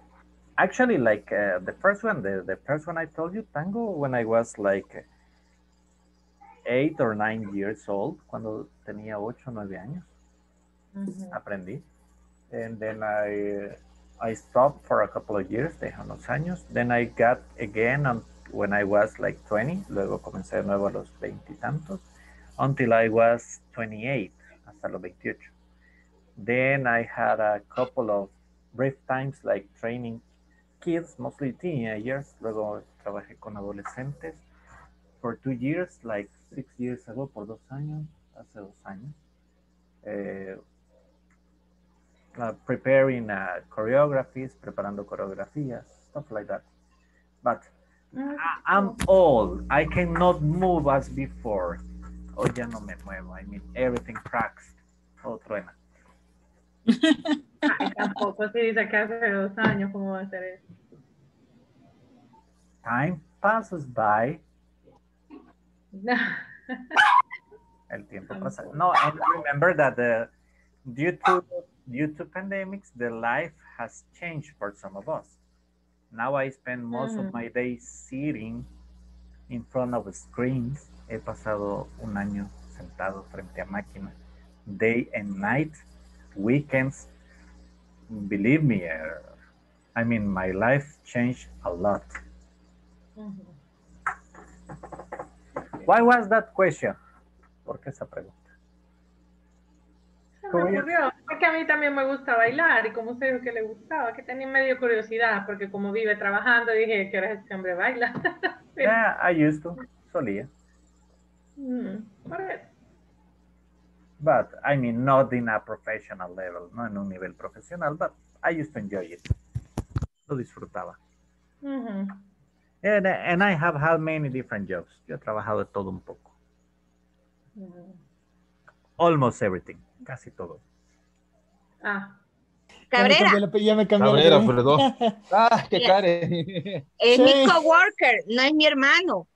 actually, like uh, the first one, the, the first one I told you, tango, when I was like eight or nine years old, cuando tenía ocho o nueve años, Ujú. aprendí. And then I, I stopped for a couple of years, dejé unos años. Then I got again um, when I was like 20, luego comencé de nuevo a los veintitantos. until I was 28, hasta los 28. Then I had a couple of brief times like training kids, mostly teenagers. Luego trabajé con adolescentes for two years, like six years ago, por dos años, hace dos años. Eh, uh, preparing uh, choreographies, preparando coreografías, stuff like that. But I- I'm old. I cannot move as before. Oh, ya no me muevo. I mean, everything cracks. Todo truena. Tampoco se dice que hace dos años, ¿cómo va a ser eso? Time passes by. El tiempo pasa. No, and remember that the, due to due to pandemics, the life has changed for some of us. Now I spend most of Mm. my days sitting in front of screens. He pasado un año sentado frente a máquina, day and night, weekends. Believe me, uh, I mean, my life changed a lot. Why was that question? ¿Por qué esa pregunta? Se me ocurrió, porque a mí también me gusta bailar y como usted dijo que le gustaba, que tenía medio curiosidad, porque como vive trabajando, dije, ¿qué hora este hombre baila? Yeah, I used to. Solía. mm, por eso. But I mean, not in a professional level, no en un nivel profesional, but I used to enjoy it. Lo disfrutaba. Ujú. And, and I have had many different jobs. Yo he trabajado de todo un poco. Almost everything. Casi todo. Ah, Ya me Cabrera, ya me cambié Cabrera, perdón. Ah, qué care. es Sí. mi coworker, no es mi hermano.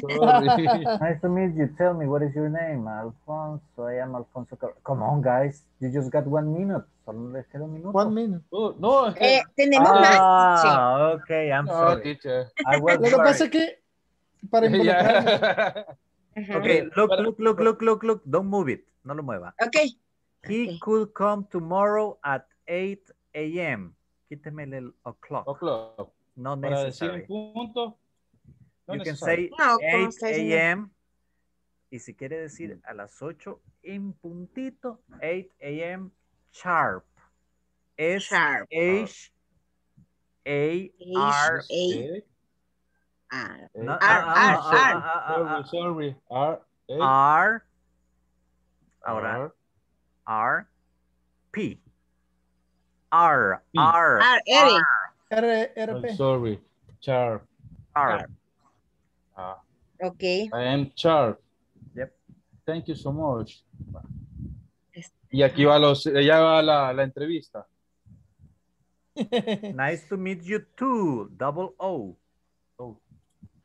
Sorry. Nice to meet you. Tell me, what is your name? Alfonso. I am Alfonso. Car- Come on, guys. You just got one minute. Solo les queda un minuto. One minute. No, no, Eh, tenemos más. Ah, okay. I'm no, sorry. teacher. I was Lo que pasa es que para involucrarme, Ya. Ajá. Okay, look, Para- look, look, look, look, look. Don't move it. No lo mueva. Ok, He Okay. could come tomorrow at 8 a.m. Quíteme el o'clock. O'clock. No Para decir necessary. un punto. No You can necesario. say No, como 8 está diciendo. a.m. Y si quiere decir a las 8 en puntito, 8 a.m. sharp. S Sharp. H A R. H, A, Eh, R. No, eh, ah, R, ah, R, ah, R. ah, ah, Sorry, ah, sorry. R, A, ah. R. Ahora R, R. P. R. P. R. R, Eric. R- I'm RP. sorry. Sharp. R. Ah, Ok. I am sharp. Yep. Thank you so much. Y aquí va, los, ya va la, la entrevista. Nice to meet you too. Double O. Oh.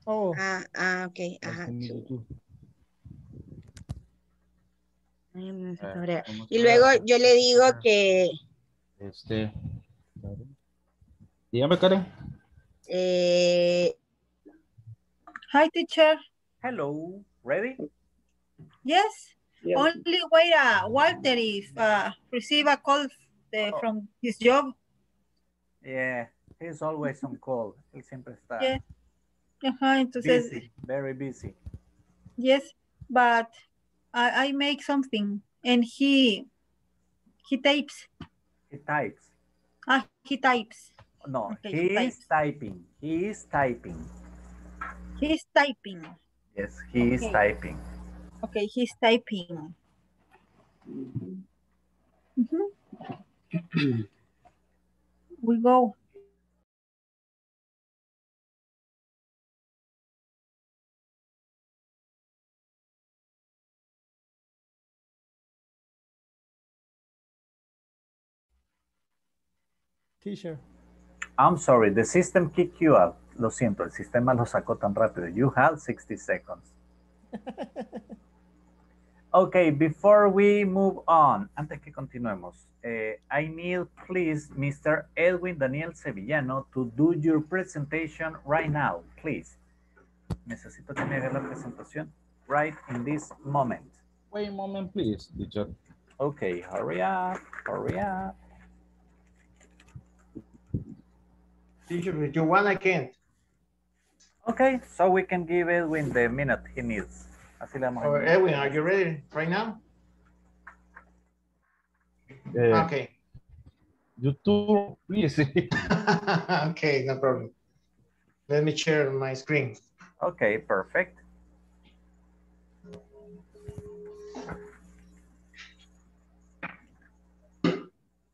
Oh, Ah, ah, ok. Ajá. Nice Eh, Cabrera. ¿cómo Y luego yo le digo que Este. Dígame, Karen. eh, Hi, teacher. Hello. Ready? Yes. Yes. Only wait a Walter if uh, receive a call uh, from his job. Yeah. He's always on call. Él siempre está Yeah. Ajá, entonces, busy. Very busy. yes, but I, I make something and he he types. He types. Ah, he types. No, Okay, he he is typing. He is typing. He's typing. Yes, he is typing. Okay, he's typing. Mhm. we go. teacher. I'm sorry, the system kicked you out. Lo siento, el sistema lo sacó tan rápido. You have 60 seconds. Okay, before we move on, antes que continuemos, eh, I need please Mr. Edwin Daniel Sevillano to do your presentation right now, please. Necesito que me haga la presentación right in this moment. Wait a moment, please, teacher. Okay, hurry up, hurry up. Teacher, if you want, I can't. Okay, so we can give Edwin the minute he needs. Así le damos. Oh, Edwin, are you ready right now? Eh, Okay. too. please. okay, no problem. Let me share my screen. Okay, perfect.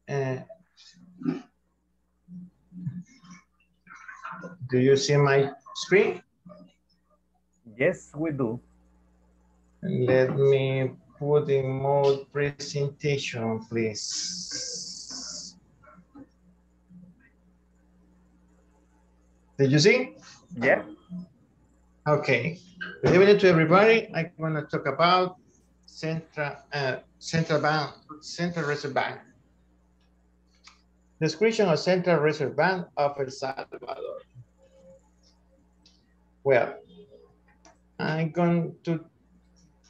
Uh, do you see my screen? Yes, we do. Let me put in mode presentation, please. Did you see? Yeah. Okay. Good evening to everybody. I want to talk about Central uh, Central Bank, Central Reserve Bank. Description of Central Reserve Bank of El Salvador. Well, I'm going to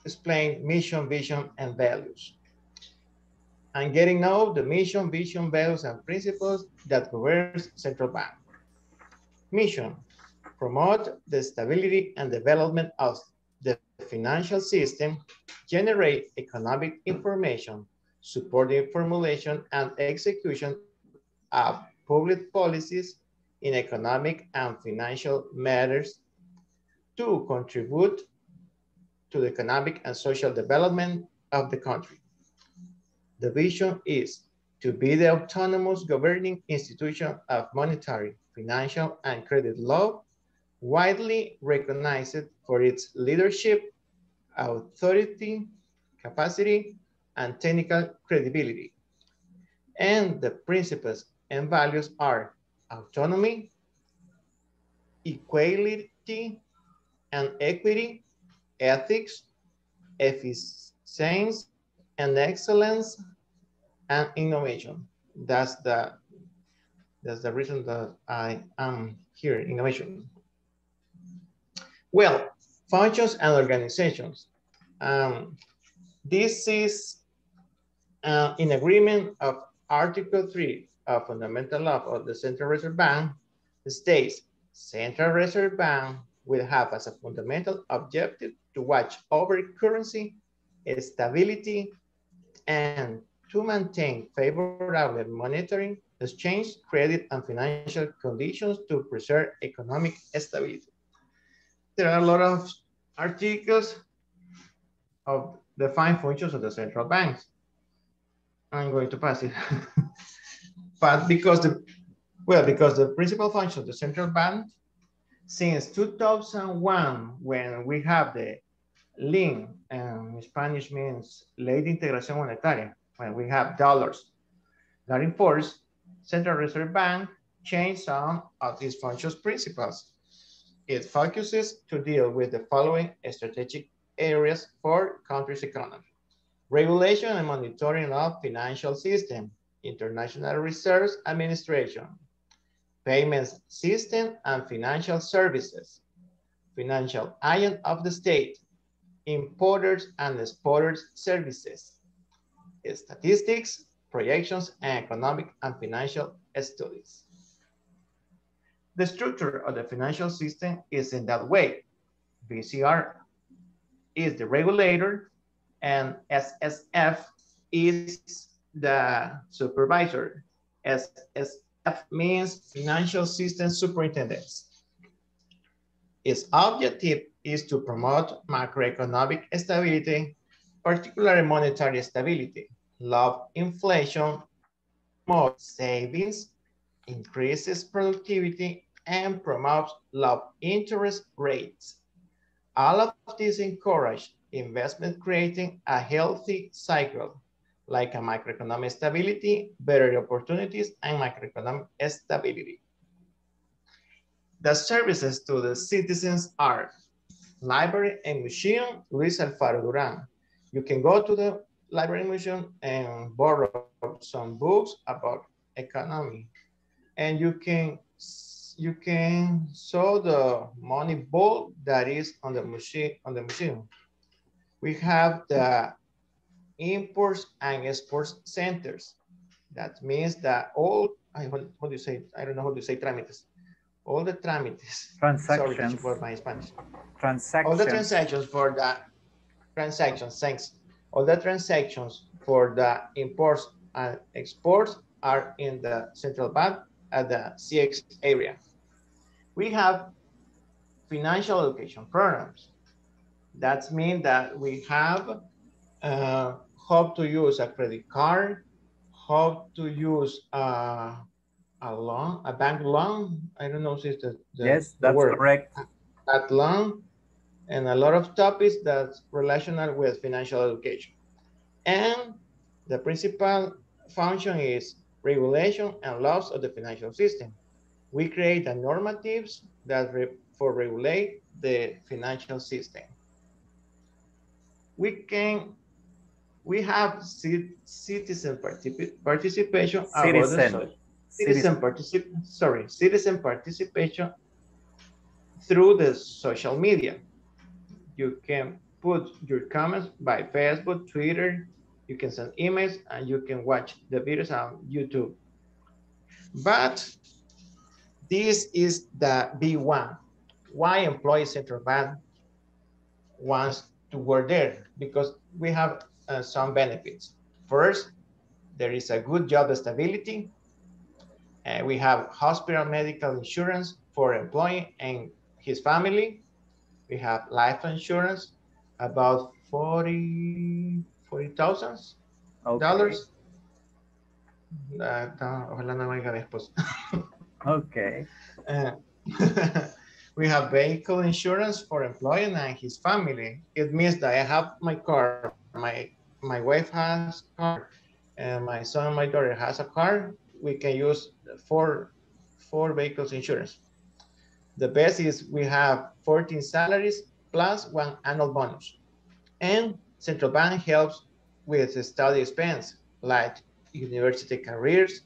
explain mission, vision, and values. I'm getting now the mission, vision, values, and principles that governs Central Bank. Mission, promote the stability and development of the financial system, generate economic information, support the formulation and execution of public policies in economic and financial matters to contribute to the economic and social development of the country. The vision is to be the autonomous governing institution of monetary, financial, and credit law, widely recognized for its leadership, authority, capacity, and technical credibility. And the principles and values are autonomy, equality and equity, ethics, efficiency and excellence, and innovation. That's the that's the reason that I am here, innovation. Well, functions and organizations. Um, this is uh, in agreement of Article 3 of Fundamental Law of the Central Reserve Bank it states Central Reserve Bank will have as a fundamental objective to watch over currency stability and to maintain favorable monetary exchange, credit, and financial conditions to preserve economic stability. There are a lot of articles of the fine functions of the central banks. I'm going to pass it. but because the, well, because the principal function of the central bank since 2001, when we have the LIM, and um, in Spanish means Ley de Integración Monetaria, when we have dollars that enforce, Central Reserve Bank changed some of its functions principles. It focuses to deal with the following strategic areas for country's economy. Regulation and monitoring of financial system, international reserves administration, payments system and financial services, financial agent of the state, importers and exporters services, statistics, projections, and economic and financial studies. The structure of the financial system is in that way. BCR is the regulator and SSF is the supervisor. SSF means Financial System Superintendents. Its objective is to promote macroeconomic stability, particularly monetary stability, low inflation, more savings, increases productivity, and promotes low interest rates. All of this encourage investment creating a healthy cycle, like a macroeconomic stability, better opportunities, and macroeconomic stability. The services to the citizens are library and museum, Luis Alfaro Duran. You can go to the library and museum and borrow some books about economy. And you can you can saw the money ball that is on the museum on the museum. We have the imports and exports centers. That means that all I what, what do you say? I don't know how to say trámites. All the trámites. Transactions. Sorry for my Spanish. Transactions. All the transactions for the transactions, thanks. All the transactions for the imports and exports are in the central bank at the CX area. We have financial education programs. That means that we have uh, how to use a credit card, how to use uh, a loan, a bank loan. I don't know if it's the, the Yes, that's word. correct. That loan, and a lot of topics that's relational with financial education. And the principal function is regulation and laws of the financial system. We create the normatives that re, for regulate the financial system. We can, we have citizen partici- participation. about the Citizen. Citizen particip, sorry, citizen participation through the social media. You can put your comments by Facebook, Twitter, you can send emails, and you can watch the videos on YouTube. But this is the B1. Why Employee Central Bank wants to work there? Because we have uh, some benefits. First, there is a good job stability. Uh, we have hospital medical insurance for employee and his family. We have life insurance, about 40, 40,000 dollars. Ah, ojalá no me oiga. Okay. Uh, we have vehicle insurance for employee and his family. It means that I have my car, my my wife has a car, and my son and my daughter has a car. We can use four four vehicles insurance. The best is we have 14 salaries plus one annual bonus. And central bank helps with the study expense like university careers,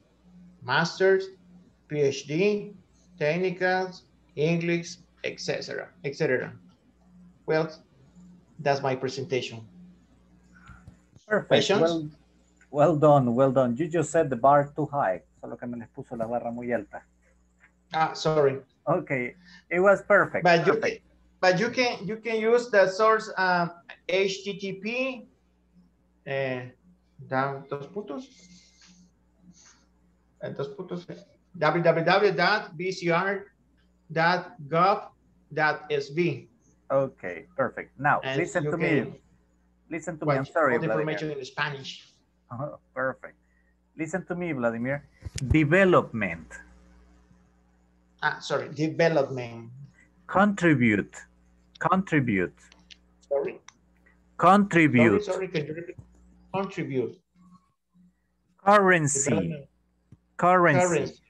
masters, PhD, technicals, English, etc., etc. Well, that's my presentation. Perfect. Well, well done, well done. You just set the bar too high. Solo que me les puso la barra muy alta. Ah, sorry. Okay, it was perfect. But you, but you can you can use the source um, HTTP. Eh, da dos puntos. Eh, dos puntos. eh, www.bcr.gov.sv. Okay, perfect. Now, And listen to me. Listen to me. I'm sorry, all the Vladimir. information in Spanish. Uh-huh, Perfect. Listen to me, Vladimir. Development, Ah, sorry, development. contribute, contribute, Sorry. contribute, Sorry, sorry, can you repeat? Contribute. currency, currency. Currency.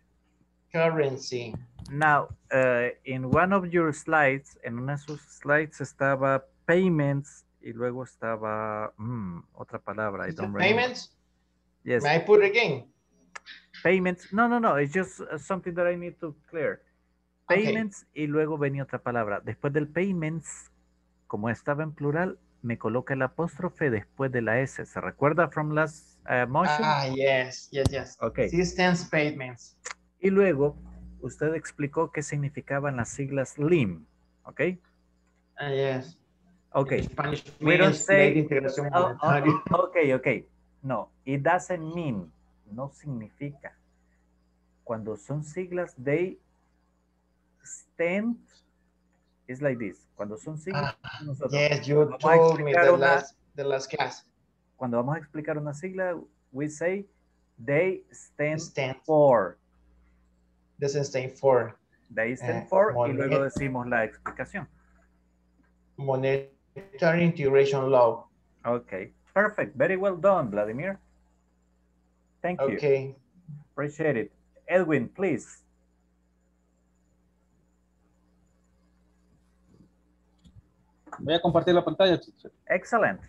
Currency. Now, uh, in one of your slides, en una de sus slides estaba payments y luego estaba mm, otra palabra. I don't payments? Yes, May I put it again? payments. No, no, no. It's just uh, something that I need to clear. Okay. Payments y luego venía otra palabra. Después del payments, como estaba en plural, me coloca el apóstrofe después de la S. ¿Se recuerda from last uh, motion? Ah, yes, yes, yes. Ok. Systems payments. Y luego usted explicó qué significaban las siglas LIM. ¿Ok? Ah, yes. Ok. In Spanish We don't say- Oh, oh, oh, ok, ok. No, it doesn't mean. No significa. Cuando son siglas, they stand. It's like this. Cuando son siglas, nosotros. Ah, Yes, you vamos a told me the una- last, the last class. Cuando vamos a explicar una sigla, we say they stand, Stand. for. Doesn't stand for They stand Eh, for y monet- luego decimos la explicación. Monetary integration law. Okay, perfect. Very well done, Vladimir. Thank you. Okay. Appreciate it. Edwin, please. Voy a compartir la pantalla. teacher. Excellent.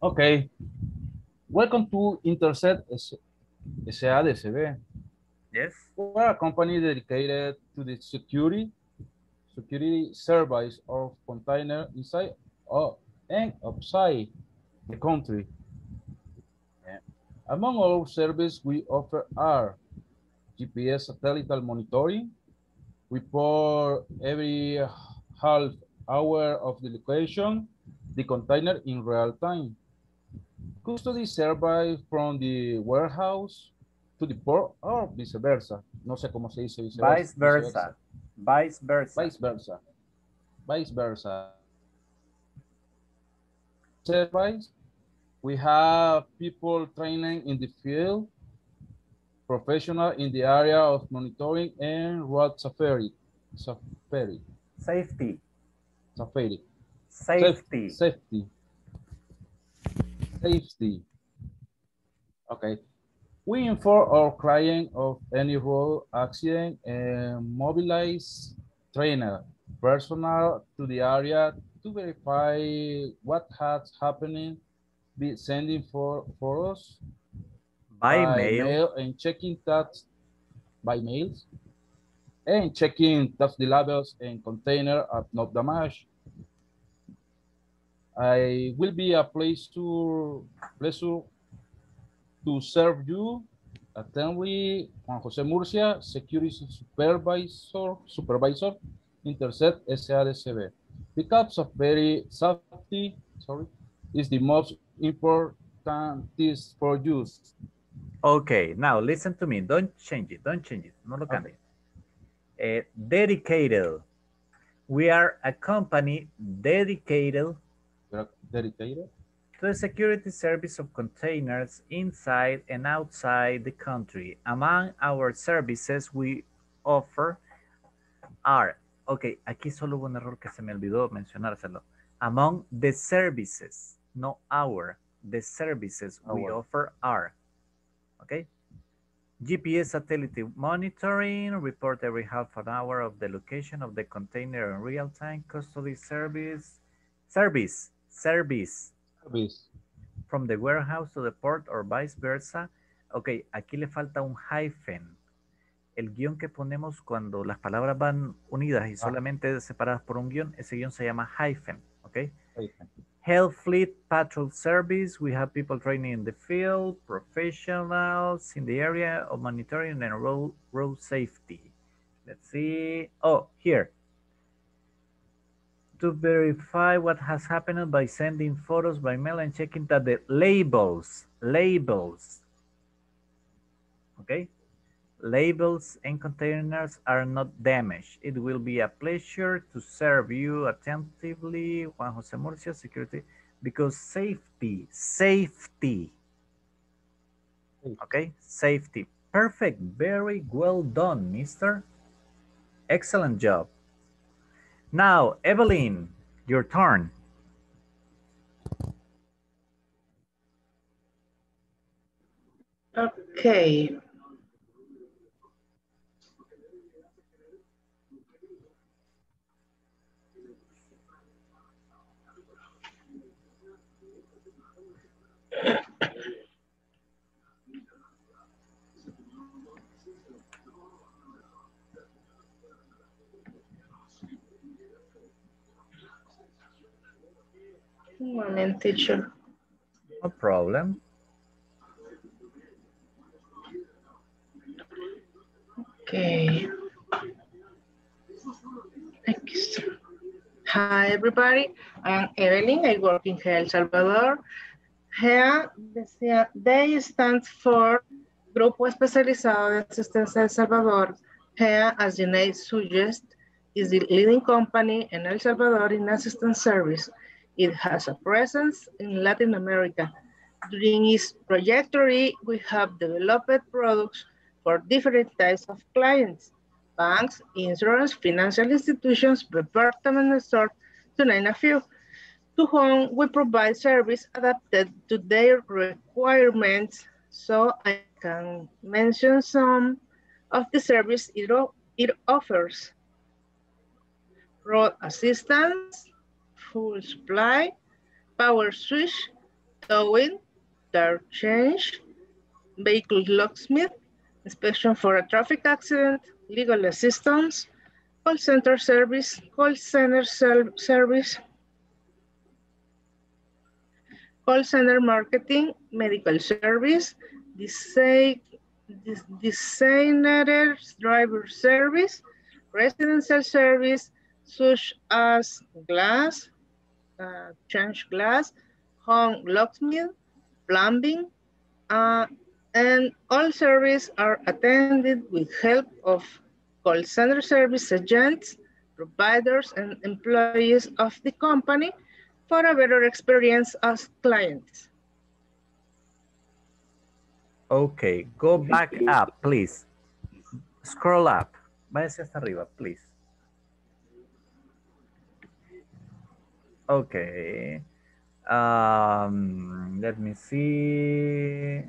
Okay. Welcome to Intercept S- SADCB. Yes. We're a company dedicated to the security security service of container inside or and outside the country. Yeah. Among our services we offer are GPS satellite monitoring, report every half hour of the location, the container in real time. Custody service from the warehouse to the port or oh, vice versa. No sé cómo se dice vice Vice versa. Vice versa. Vice versa. Vice versa. Service. We have people training in the field, professional in the area of monitoring and road safari. Safari. Safety. Safari. Safety. Safety. Safety. Okay. We inform our client of any road accident and mobilize trainer personnel to the area to verify what has happening, be sending for, for us By mail. and checking that by mails and checking that the labels and container are not damaged. I will be a place to pleasure to serve you. Attentively, Juan José Murcia, Security Supervisor, Supervisor, Intercept SADCB. Pickups of very safety, sorry, is the most important is for use. Okay, now listen to me. Don't change it. Don't change it. No lo cambie. Eh, dedicated. We are a company dedicated Dedicated. To the security service of containers inside and outside the country. Among our services we offer are, ok, aquí solo hubo un error que se me olvidó mencionárselo. Among the services, no our, the services we offer are, okay? GPS satellite monitoring, report every half an hour of the location of the container in real time, custody service, service, service, Service. from the warehouse to the port or vice versa. Ok, aquí le falta un hyphen. El guión que ponemos cuando las palabras van unidas y ah. solamente separadas por un guión, ese guión se llama hyphen. Ok. Health Fleet Patrol Service. We have people training in the field, professionals in the area of monitoring and road, road safety. Let's see. Oh, here. To verify what has happened by sending photos by mail and checking that the labels, labels, okay? Labels and containers are not damaged. It will be a pleasure to serve you attentively, Juan Jose Murcia, security, because safety, safety, okay? Safety. Perfect. Very well done, mister. Excellent job. Now, Evelyn, your turn. Okay. Moment, teacher. No problem. Okay. Hi, everybody. I'm Evelyn. I work in El Salvador. GESA, decía, they stand for Grupo Especializado de Asistencia El Salvador. GESA, as the name suggests, is the leading company in El Salvador in assistance service. It has a presence in Latin America. During its trajectory, we have developed products for different types of clients, banks, insurance, financial institutions, department stores, to name a few, to whom we provide service adapted to their requirements. So I can mention some of the service it, it offers. Road assistance, full supply, power switch, towing, tire change, vehicle locksmith, inspection for a traffic accident, legal assistance, call center service, call center service, call center marketing, medical service, disa- Des- designated driver service, residential service such as glass, uh, change glass, home locksmith, plumbing, uh, and all service are attended with help of call center service agents, providers, and employees of the company for a better experience as clients. Okay, go back up, please. Scroll up. Váyase hasta arriba, please. Okay. Um, let me see.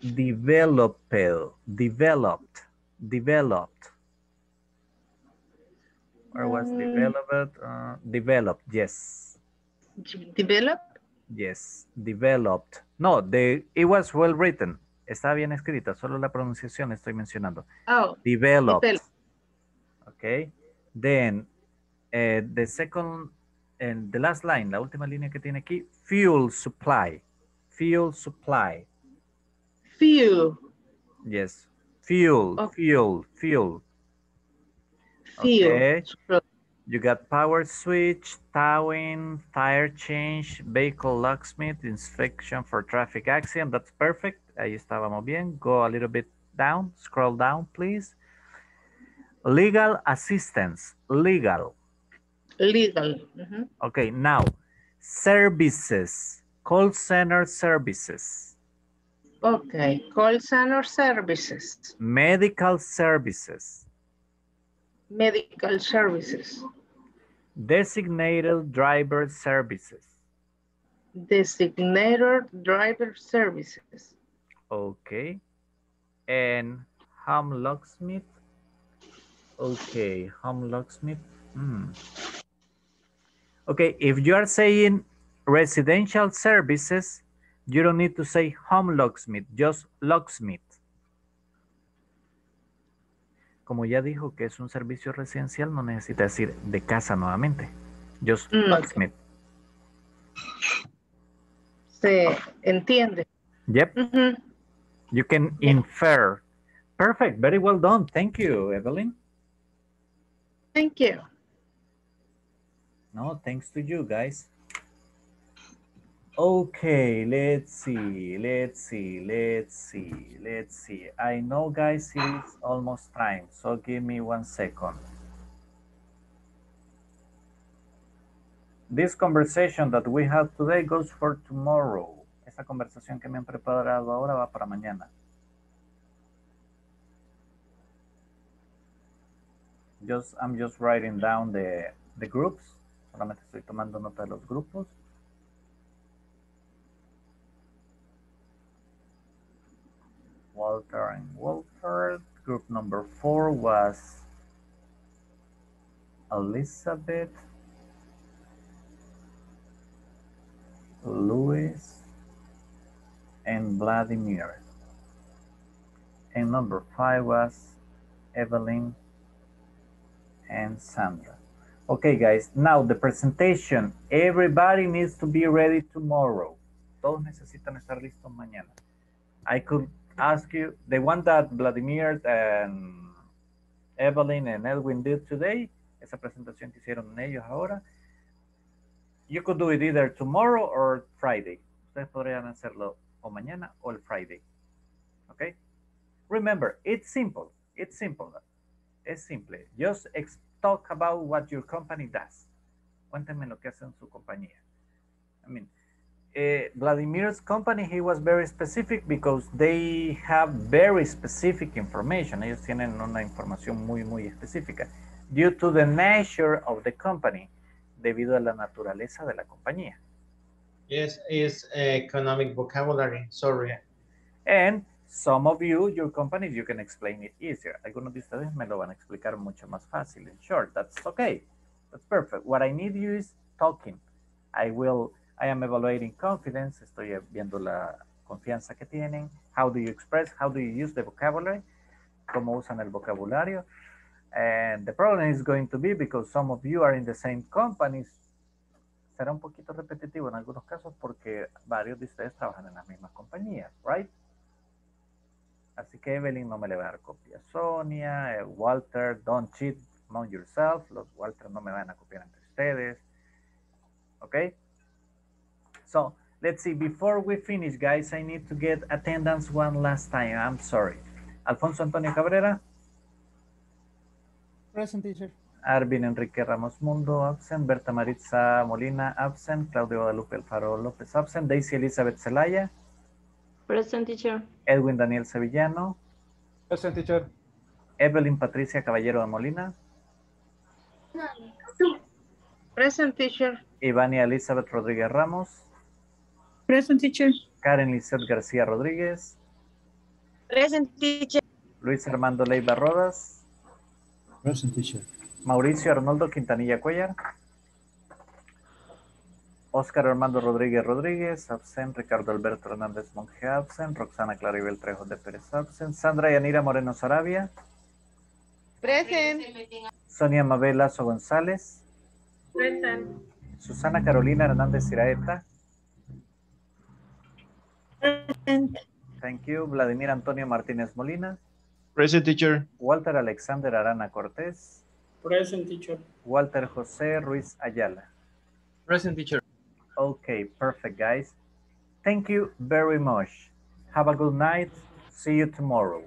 Developed, developed, developed. Where was Mm. developed? Uh, developed, yes. Develop? Yes, developed. No, the, it was well written. Está bien escrita, solo la pronunciación estoy mencionando. Oh, Developed. develop. Okay. Then, eh, the second, and the last line, la última línea que tiene aquí, fuel supply. Fuel supply. Fuel, Yes. Fuel, fuel, fuel. fuel. Okay. You got power switch, towing, tire change, vehicle locksmith, inspection for traffic accident. That's perfect. Ahí estábamos bien. Go a little bit down. Scroll down, please. Legal assistance. Legal. Legal. mhm. Okay, now services. Call center services. Okay, call center services, Medical services. medical services, Designated driver services. designated driver services, Okay. And home locksmith. Okay, home locksmith. Hmm. Okay, if you are saying residential services, you don't need to say home locksmith, just locksmith. Como ya dijo que es un servicio residencial, no necesita decir de casa nuevamente. Just Mm, locksmith. se entiende. Yep. Mhm. You can infer. Perfect. Very well done. Thank you, Evelyn. Thank you. No, thanks to you guys. Okay, let's see, let's see, let's see, let's see. I know, guys, it is almost time, so give me one second. This conversation that we have today goes for tomorrow. Esta conversación que me han preparado ahora va para mañana. Just, I'm just writing down the, the groups. Solamente estoy tomando nota de los grupos. Walter and Walter. Group number four was Elizabeth, Louis, and Vladimir. And number five was Evelyn and Sandra. Okay, guys, now the presentation. Everybody needs to be ready tomorrow. Todos necesitan estar listos mañana. I could ask you, the one that Vladimir and Evelyn and Edwin did today, esa presentación que hicieron ellos ahora, you could do it either tomorrow or Friday. Ustedes podrían hacerlo o mañana o el Friday. Okay? Remember, it's simple. It's simple. Es simple. Just ex- talk about what your company does. Cuéntenme lo que hacen su compañía. I mean, eh, Vladimir's company, he was very specific because they have very specific information. Ellos tienen una información muy, muy específica. Due to the nature of the company, debido a la naturaleza de la compañía. Yes, it's economic vocabulary. Sorry. And some of you, your companies, you can explain it easier. Algunos de ustedes me lo van a explicar mucho más fácil. In short, that's okay. That's perfect. What I need you is talking. I will, I am evaluating confidence. Estoy viendo la confianza que tienen. How do you express? How do you use the vocabulary? Cómo usan el vocabulario. And the problem is going to be because some of you are in the same companies, será un poquito repetitivo en algunos casos porque varios de ustedes trabajan en las mismas compañías, right? Así que Evelyn no me le va a dar copia. Sonia, eh, Walter, don't cheat among yourself. Los Walter no me van a copiar entre ustedes. Okay? So, let's see. Before we finish, guys, I need to get attendance one last time. I'm sorry. Alfonso Antonio Cabrera. Present teacher. Arvin Enrique Ramos Mundo, absent. Berta Maritza Molina, absent. Claudio Guadalupe Alfaro López, absent. Daisy Elizabeth Zelaya. Present teacher. Edwin Daniel Sevillano. Present teacher. Evelyn Patricia Caballero de Molina. Present teacher. Ivania Elizabeth Rodríguez Ramos. Present teacher. Karen Lizeth García Rodríguez. Present teacher. Luis Armando Leiva Rodas. Present teacher. Mauricio Arnoldo Quintanilla Cuellar. Oscar Armando Rodríguez Rodríguez, absent. Ricardo Alberto Hernández Monge, absent. Roxana Claribel Trejo de Pérez, absent. Sandra Yanira Moreno Sarabia. Present. Sonia Mabel Lazo González. Present. Susana Carolina Hernández Iraeta. Present. Thank you. Vladimir Antonio Martínez Molina. Present teacher. Walter Alexander Arana Cortés. Present teacher. Walter José Ruiz Ayala. Present teacher. Okay, perfect, guys. Thank you very much. Have a good night. See you tomorrow.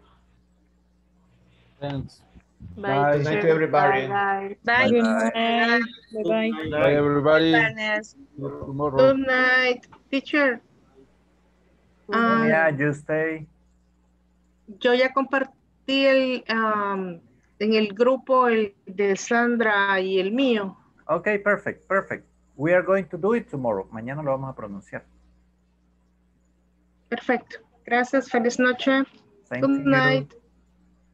Thanks. Bye, Good night teacher. to everybody. Bye, bye. Bye. Good night. Bye-bye. Bye, everybody. Buenas. See Tomorrow. Good night, teacher. Ah, Yeah, you stay. yo ya compartí el, am, en el grupo el de Sandra y el mío. Okay, perfect, perfect. We are going to do it tomorrow. Mañana lo vamos a pronunciar. Perfecto. Gracias. Feliz noche. Same Good to you. night.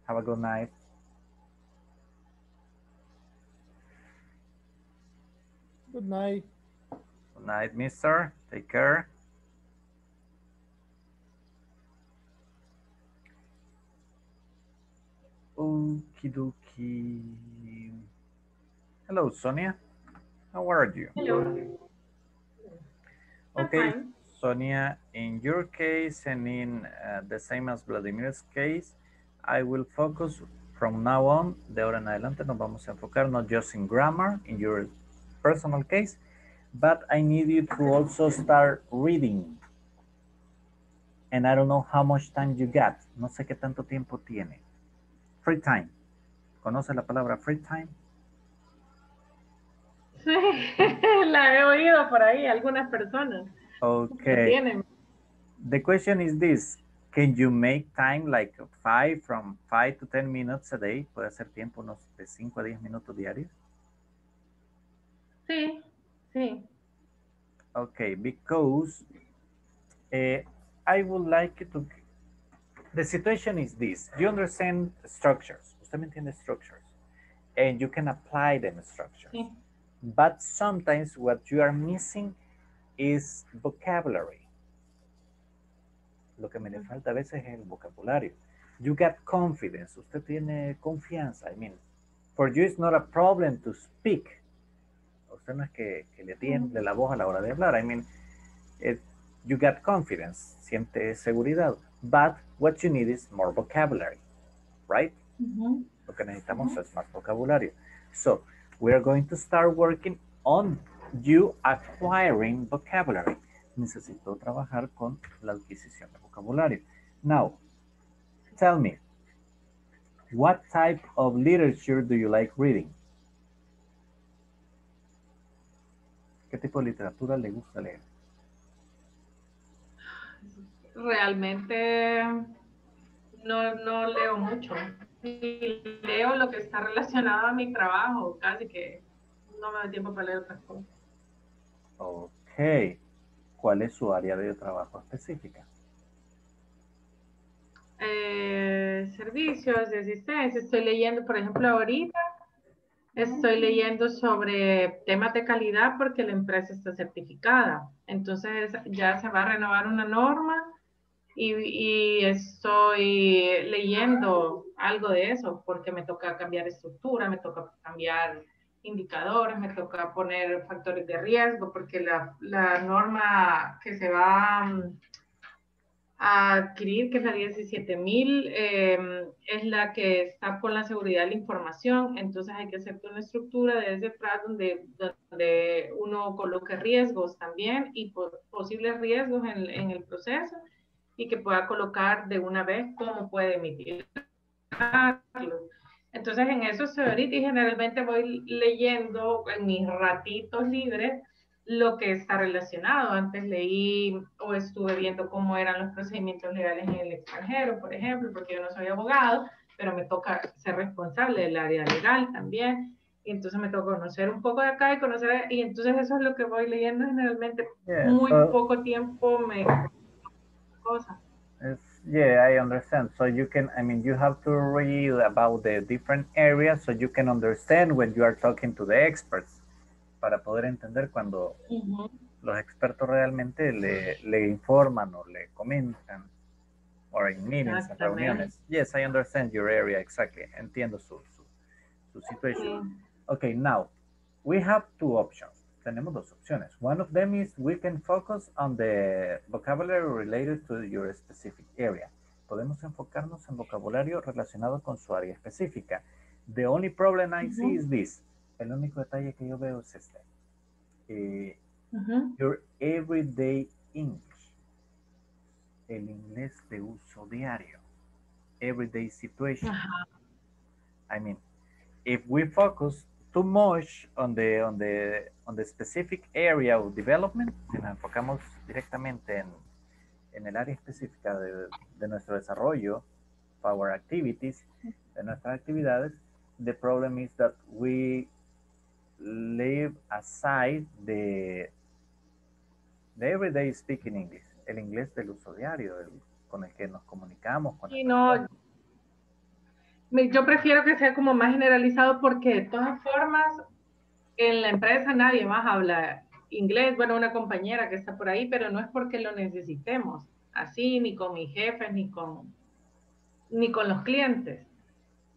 Have a good night. Good night. Good night, mister. Take care. Okie dokie. Hello, Sonia. How are you? Hello. Okay. Sonia, in your case and in uh, the same as Vladimir's case, I will focus from now on, de ahora en adelante nos vamos a enfocar not just in grammar, in your personal case, but I need you to also start reading. And I don't know how much time you got. No sé qué tanto tiempo tiene. Free time. ¿Conoce la palabra free time? Sí, la he oído por ahí, algunas personas Okay. tienen. The question is this. Can you make time like five from five to 10 minutes a day? ¿Puede hacer tiempo unos de 5 a 10 minutos diarios? Sí, sí. Okay, because eh, I would like to... The situation is this. You understand structures. Usted me entiende structures. And you can apply them structures. Sí. But sometimes what you are missing is vocabulary. Lo que me le falta a veces es el vocabulario. You got confidence. Usted tiene confianza. I mean, for you it's not a problem to speak. Usted no es que, que le tiemble la voz a la hora de hablar. I mean, it, you got confidence. Siente seguridad. But what you need is more vocabulary. Right? Ujú. Lo que necesitamos es más vocabulario. So, we are going to start working on you acquiring vocabulary. Necesito trabajar con la adquisición de vocabulario. Now, tell me, what type of literature do you like reading? ¿Qué tipo de literatura le gusta leer? Realmente no, no leo mucho. Y leo lo que está relacionado a mi trabajo, casi que no me da tiempo para leer otras cosas. Ok. ¿Cuál es su área de trabajo específica? Eh, servicios de asistencia. Estoy leyendo, por ejemplo, ahorita estoy leyendo sobre temas de calidad porque la empresa está certificada. Entonces ya se va a renovar una norma y, y estoy leyendo algo de eso porque me toca cambiar estructura, me toca cambiar indicadores, me toca poner factores de riesgo, porque la, la norma que se va mm, a adquirir, que es la 17.000, eh, es la que está con la seguridad de la información, entonces hay que hacer una estructura de ese FRAD donde, donde uno coloque riesgos también y posibles riesgos en, en, el proceso y que pueda colocar de una vez cómo puede emitir. Entonces en eso se y generalmente voy leyendo en mis ratitos libres lo que está relacionado. Antes leí o estuve viendo cómo eran los procedimientos legales en el extranjero, por ejemplo, porque yo no soy abogado, pero me toca ser responsable del área legal también. Y entonces me toca conocer un poco de acá y conocer, y entonces eso es lo que voy leyendo generalmente. muy poco tiempo me cosas. Yeah, I understand. So you can, I mean, you have to read about the different areas so you can understand when you are talking to the experts. para poder entender cuando los expertos realmente le, le, informan o le comentan or in meetings, en reuniones. Yes, I understand your area exactly. Entiendo su, su, su situation. Okay. now we have two options. Tenemos dos opciones. One of them is we can focus on the vocabulary related to your specific area. Podemos enfocarnos en vocabulario relacionado con su área específica. The only problem I see is this. El único detalle que yo veo es este. Eh, Your everyday English. El inglés de uso diario. Everyday situation. I mean, if we focus too much on the on the on the specific area of development, si nos enfocamos directamente en, en el área específica de, de nuestro desarrollo, our activities, de nuestras actividades, the problem is that we leave aside the, the everyday speaking English, el inglés del uso diario, el, con el que nos comunicamos. Con y no, yo prefiero que sea como más generalizado porque de todas formas en la empresa nadie más habla inglés, bueno, una compañera que está por ahí, pero no es porque lo necesitemos, así, ni con mis jefes, ni con, ni con los clientes.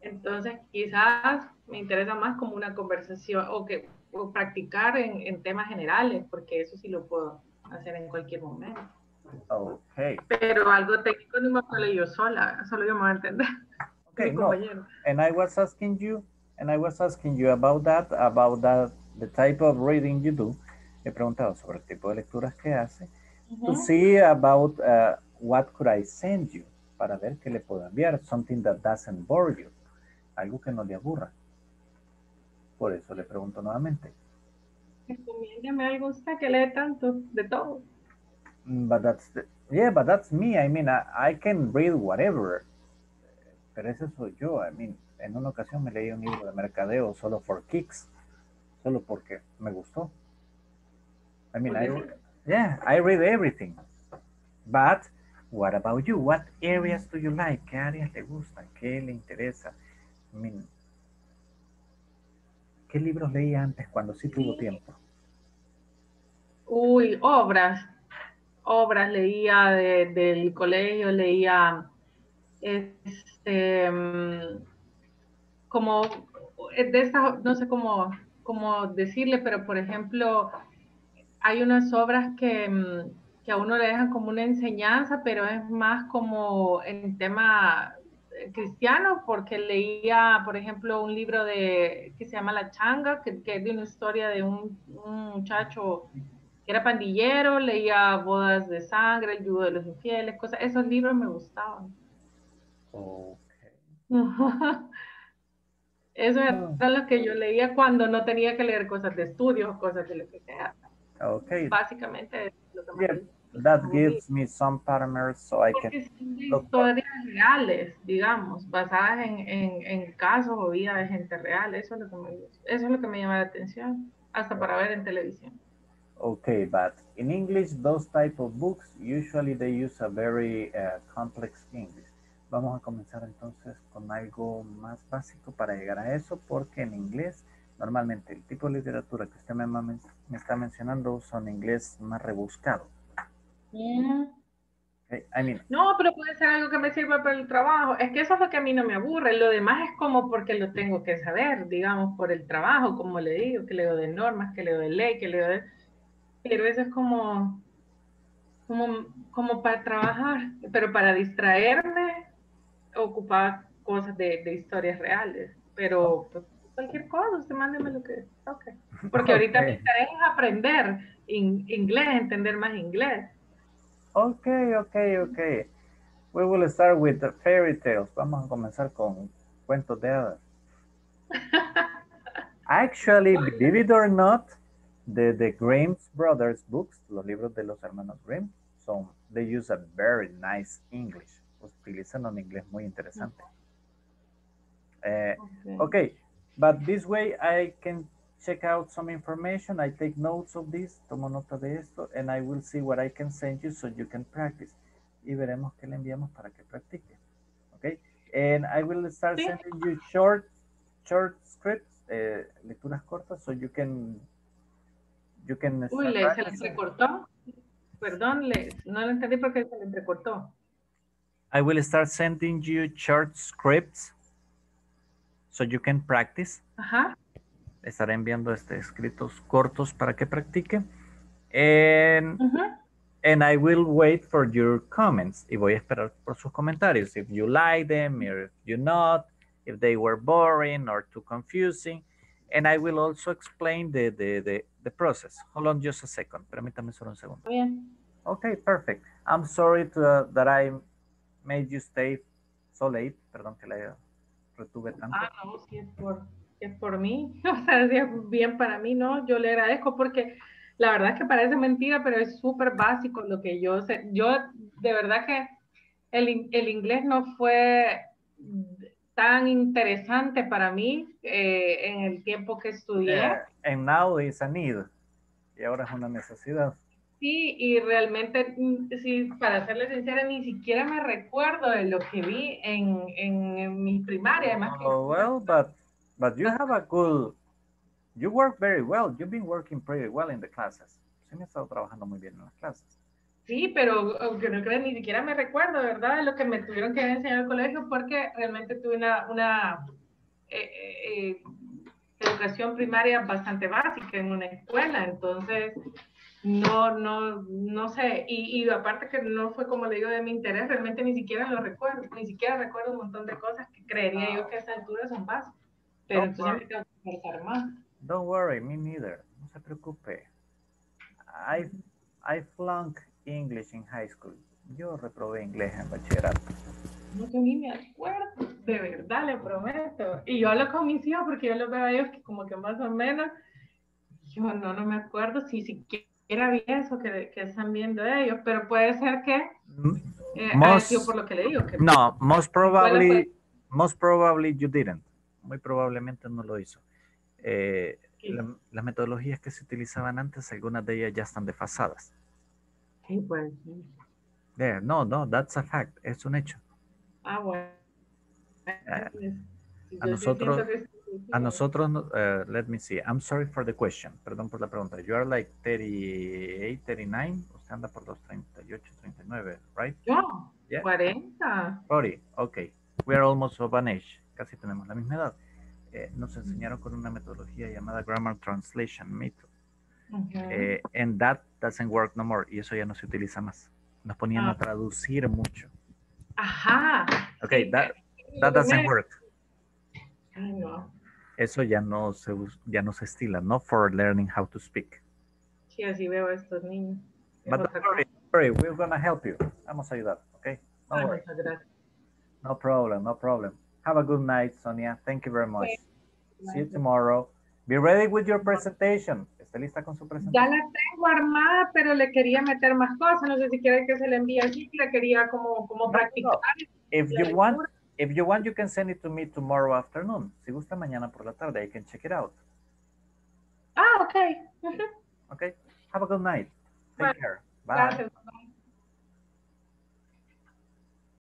Entonces, quizás me interesa más como una conversación o que o practicar en, en, temas generales, porque eso sí lo puedo hacer en cualquier momento. Okay. Pero algo técnico no me puedo yo sola, solo yo me voy a entender. Okay, no. And I was asking you, and I was asking you about that, about that, the type of reading you do. He preguntado sobre el tipo de lecturas que hace. Uh -huh. To see about uh, what could I send you, para ver qué le puedo enviar, something that doesn't bore you, algo que no le aburra. Por eso le pregunto nuevamente. Recomiéndame algo usted que lee tanto, de todo. Mm, but that's the, yeah, but that's me. I mean, I, I, can read whatever. Pero ese soy yo. I mean, en una ocasión me leí un libro de mercadeo solo for kicks, solo porque me gustó. I mean, I, yeah, I read everything. But what about you? What areas do you like? ¿Qué áreas le gustan? ¿Qué le interesa? I mean, ¿Qué libros leía antes cuando sí tuvo tiempo? Uy, obras. Obras leía del colegio, leía este mm, como de estas, no sé cómo, cómo decirle, pero por ejemplo, hay unas obras que, mm, que a uno le dejan como una enseñanza, pero es más como en tema cristiano porque leía, por ejemplo, un libro de que se llama La Changa, que, es de una historia de un, muchacho que era pandillero, leía Bodas de Sangre, El Yugo de los Infieles, cosas, esos libros me gustaban. Eso era ah. lo que yo leía cuando no tenía que leer cosas de estudio, cosas de lo que sea. Okay. Básicamente lo que me that gives me some parameters so I can historias reales, digamos, basadas en, en, en, casos o vida de gente real. Eso es lo que me, eso es lo que me llama la atención, hasta para ver en televisión. Okay, but in English, those type of books, usually they use a very uh, complex English. Vamos a comenzar entonces con algo más básico para llegar a eso, porque en inglés, normalmente el tipo de literatura que usted me, me está mencionando son inglés más rebuscado. Yeah. Okay, I mean, No, pero puede ser algo que me sirva para el trabajo. Es que eso es lo que a mí no me aburre. Lo demás es como porque lo tengo que saber, digamos, por el trabajo, como le digo, que leo de normas, que leo de ley, que leo de... Pero eso es como, como, como para trabajar. Pero para distraerme, ocupaba cosas de, de historias reales. Pero pues, cualquier cosa, usted mándeme lo que toque. Porque ahorita mi Ok. tarea es aprender in- inglés, entender más inglés. Okay, okay, okay. We will start with the fairy tales. Vamos a comenzar con cuentos de hadas. Actually, believe it or not, the, the Grimm brothers books, los libros de los hermanos Grimm, son, they use a very nice English. Utilizan un inglés muy interesante. Eh, okay, but this way I can check out some information. I take notes of this, tomo nota de esto, and I will see what I can send you so you can practice. Y veremos qué le enviamos para que practique. Okay, and I will start Sí. sending you short, short scripts, eh, lecturas cortas, so you can, you can. Uy, le, se le practicing. entrecortó. Perdón, le, no lo entendí porque se le entrecortó. I will start sending you short scripts, so you can practice. Ajá. estaré enviando este escritos cortos para que practique. And, and I will wait for your comments. Y voy a esperar por sus comentarios. If you like them, or if you not, if they were boring or too confusing. And I will also explain the, the, the, the process. Hold on just a second. Permítame solo un segundo. Bien. Okay, perfect. I'm sorry to, uh, that I made you stay so late. Perdón que la retuve tanto. Ah, no, si es por, si es por mí, o sea, si es bien para mí, ¿no? Yo le agradezco porque la verdad es que parece mentira, pero es súper básico lo que yo sé. Yo, de verdad que el, el inglés no fue tan interesante para mí eh, en el tiempo que estudié. Yeah, and now it's a need. Y ahora es una necesidad. Sí, y realmente, mm, sí, para serle sincera, ni siquiera me recuerdo de lo que vi en, en, en mi primaria, además que Oh, well, but but you have a good, you work very well. You've been working pretty well in the classes. Sí me he estado trabajando muy bien en las clases. Sí, pero aunque no crean, ni siquiera me recuerdo, ¿verdad? De lo que me tuvieron que enseñar en el colegio, porque realmente tuve una, una eh, eh, eh, educación primaria bastante básica en una escuela, entonces no, no, no sé, y, y aparte que no fue como le digo de mi interés, realmente ni siquiera lo recuerdo, ni siquiera recuerdo un montón de cosas que creería yo que a esta altura son básicas, pero No, entonces me tengo que esforzar más. Don't worry, me neither. No se preocupe. I I flunk English in high school. Yo reprobé inglés en bachillerato. No sé ni me acuerdo, de verdad, le prometo. Y yo hablo con mis hijos porque yo los veo a ellos que como que más o menos, yo no, no me acuerdo si siquiera vi eso que, que están viendo ellos, pero puede ser que eh, Most- sido por lo que le digo. Que No, most Bueno, probably, pues- most probably you didn't. Muy probablemente no lo hizo. Eh, Sí. la- las metodologías que se utilizaban antes, algunas de ellas ya están desfasadas. Sí, pues, sí. There, no, no, that's a fact. Es un hecho. Ah, bueno. Eh, a nosotros, que a nosotros, no- eh, let me see. I'm sorry for the question. Perdón por la pregunta. You are like 38, 39. Usted anda por los 38, 39, right? Yo, Yeah. 40. 40, okay. We are almost of an age. Casi tenemos la misma edad. Eh, nos enseñaron con una metodología llamada Grammar Translation Method. Ujú. Eh, and that doesn't work no more. Y eso ya no se utiliza más. Nos ponían Ah. a traducir mucho. Ajá. Okay, Sí, that, that doesn't work. Ay, no. Eso ya no se, ya no se estila, no for learning how to speak. Sí, así veo a estos niños. But don't worry, don't worry, we're gonna help you. Vamos a ayudar, okay? No Ay, worry. No problem, no problem. Have a good night, Sonia. Thank you very much. See you tomorrow. Be ready with your presentation. ¿Está lista con su Ya presentación? la tengo armada, pero le quería meter más cosas. No sé si quiere que se le envíe así, le quería como, como practicar. If la you want. If you want, you can send it to me tomorrow afternoon. Si gusta mañana por la tarde, I can check it out. Ah, ok. Okay? Have a good night. Take care. Bye. Gracias.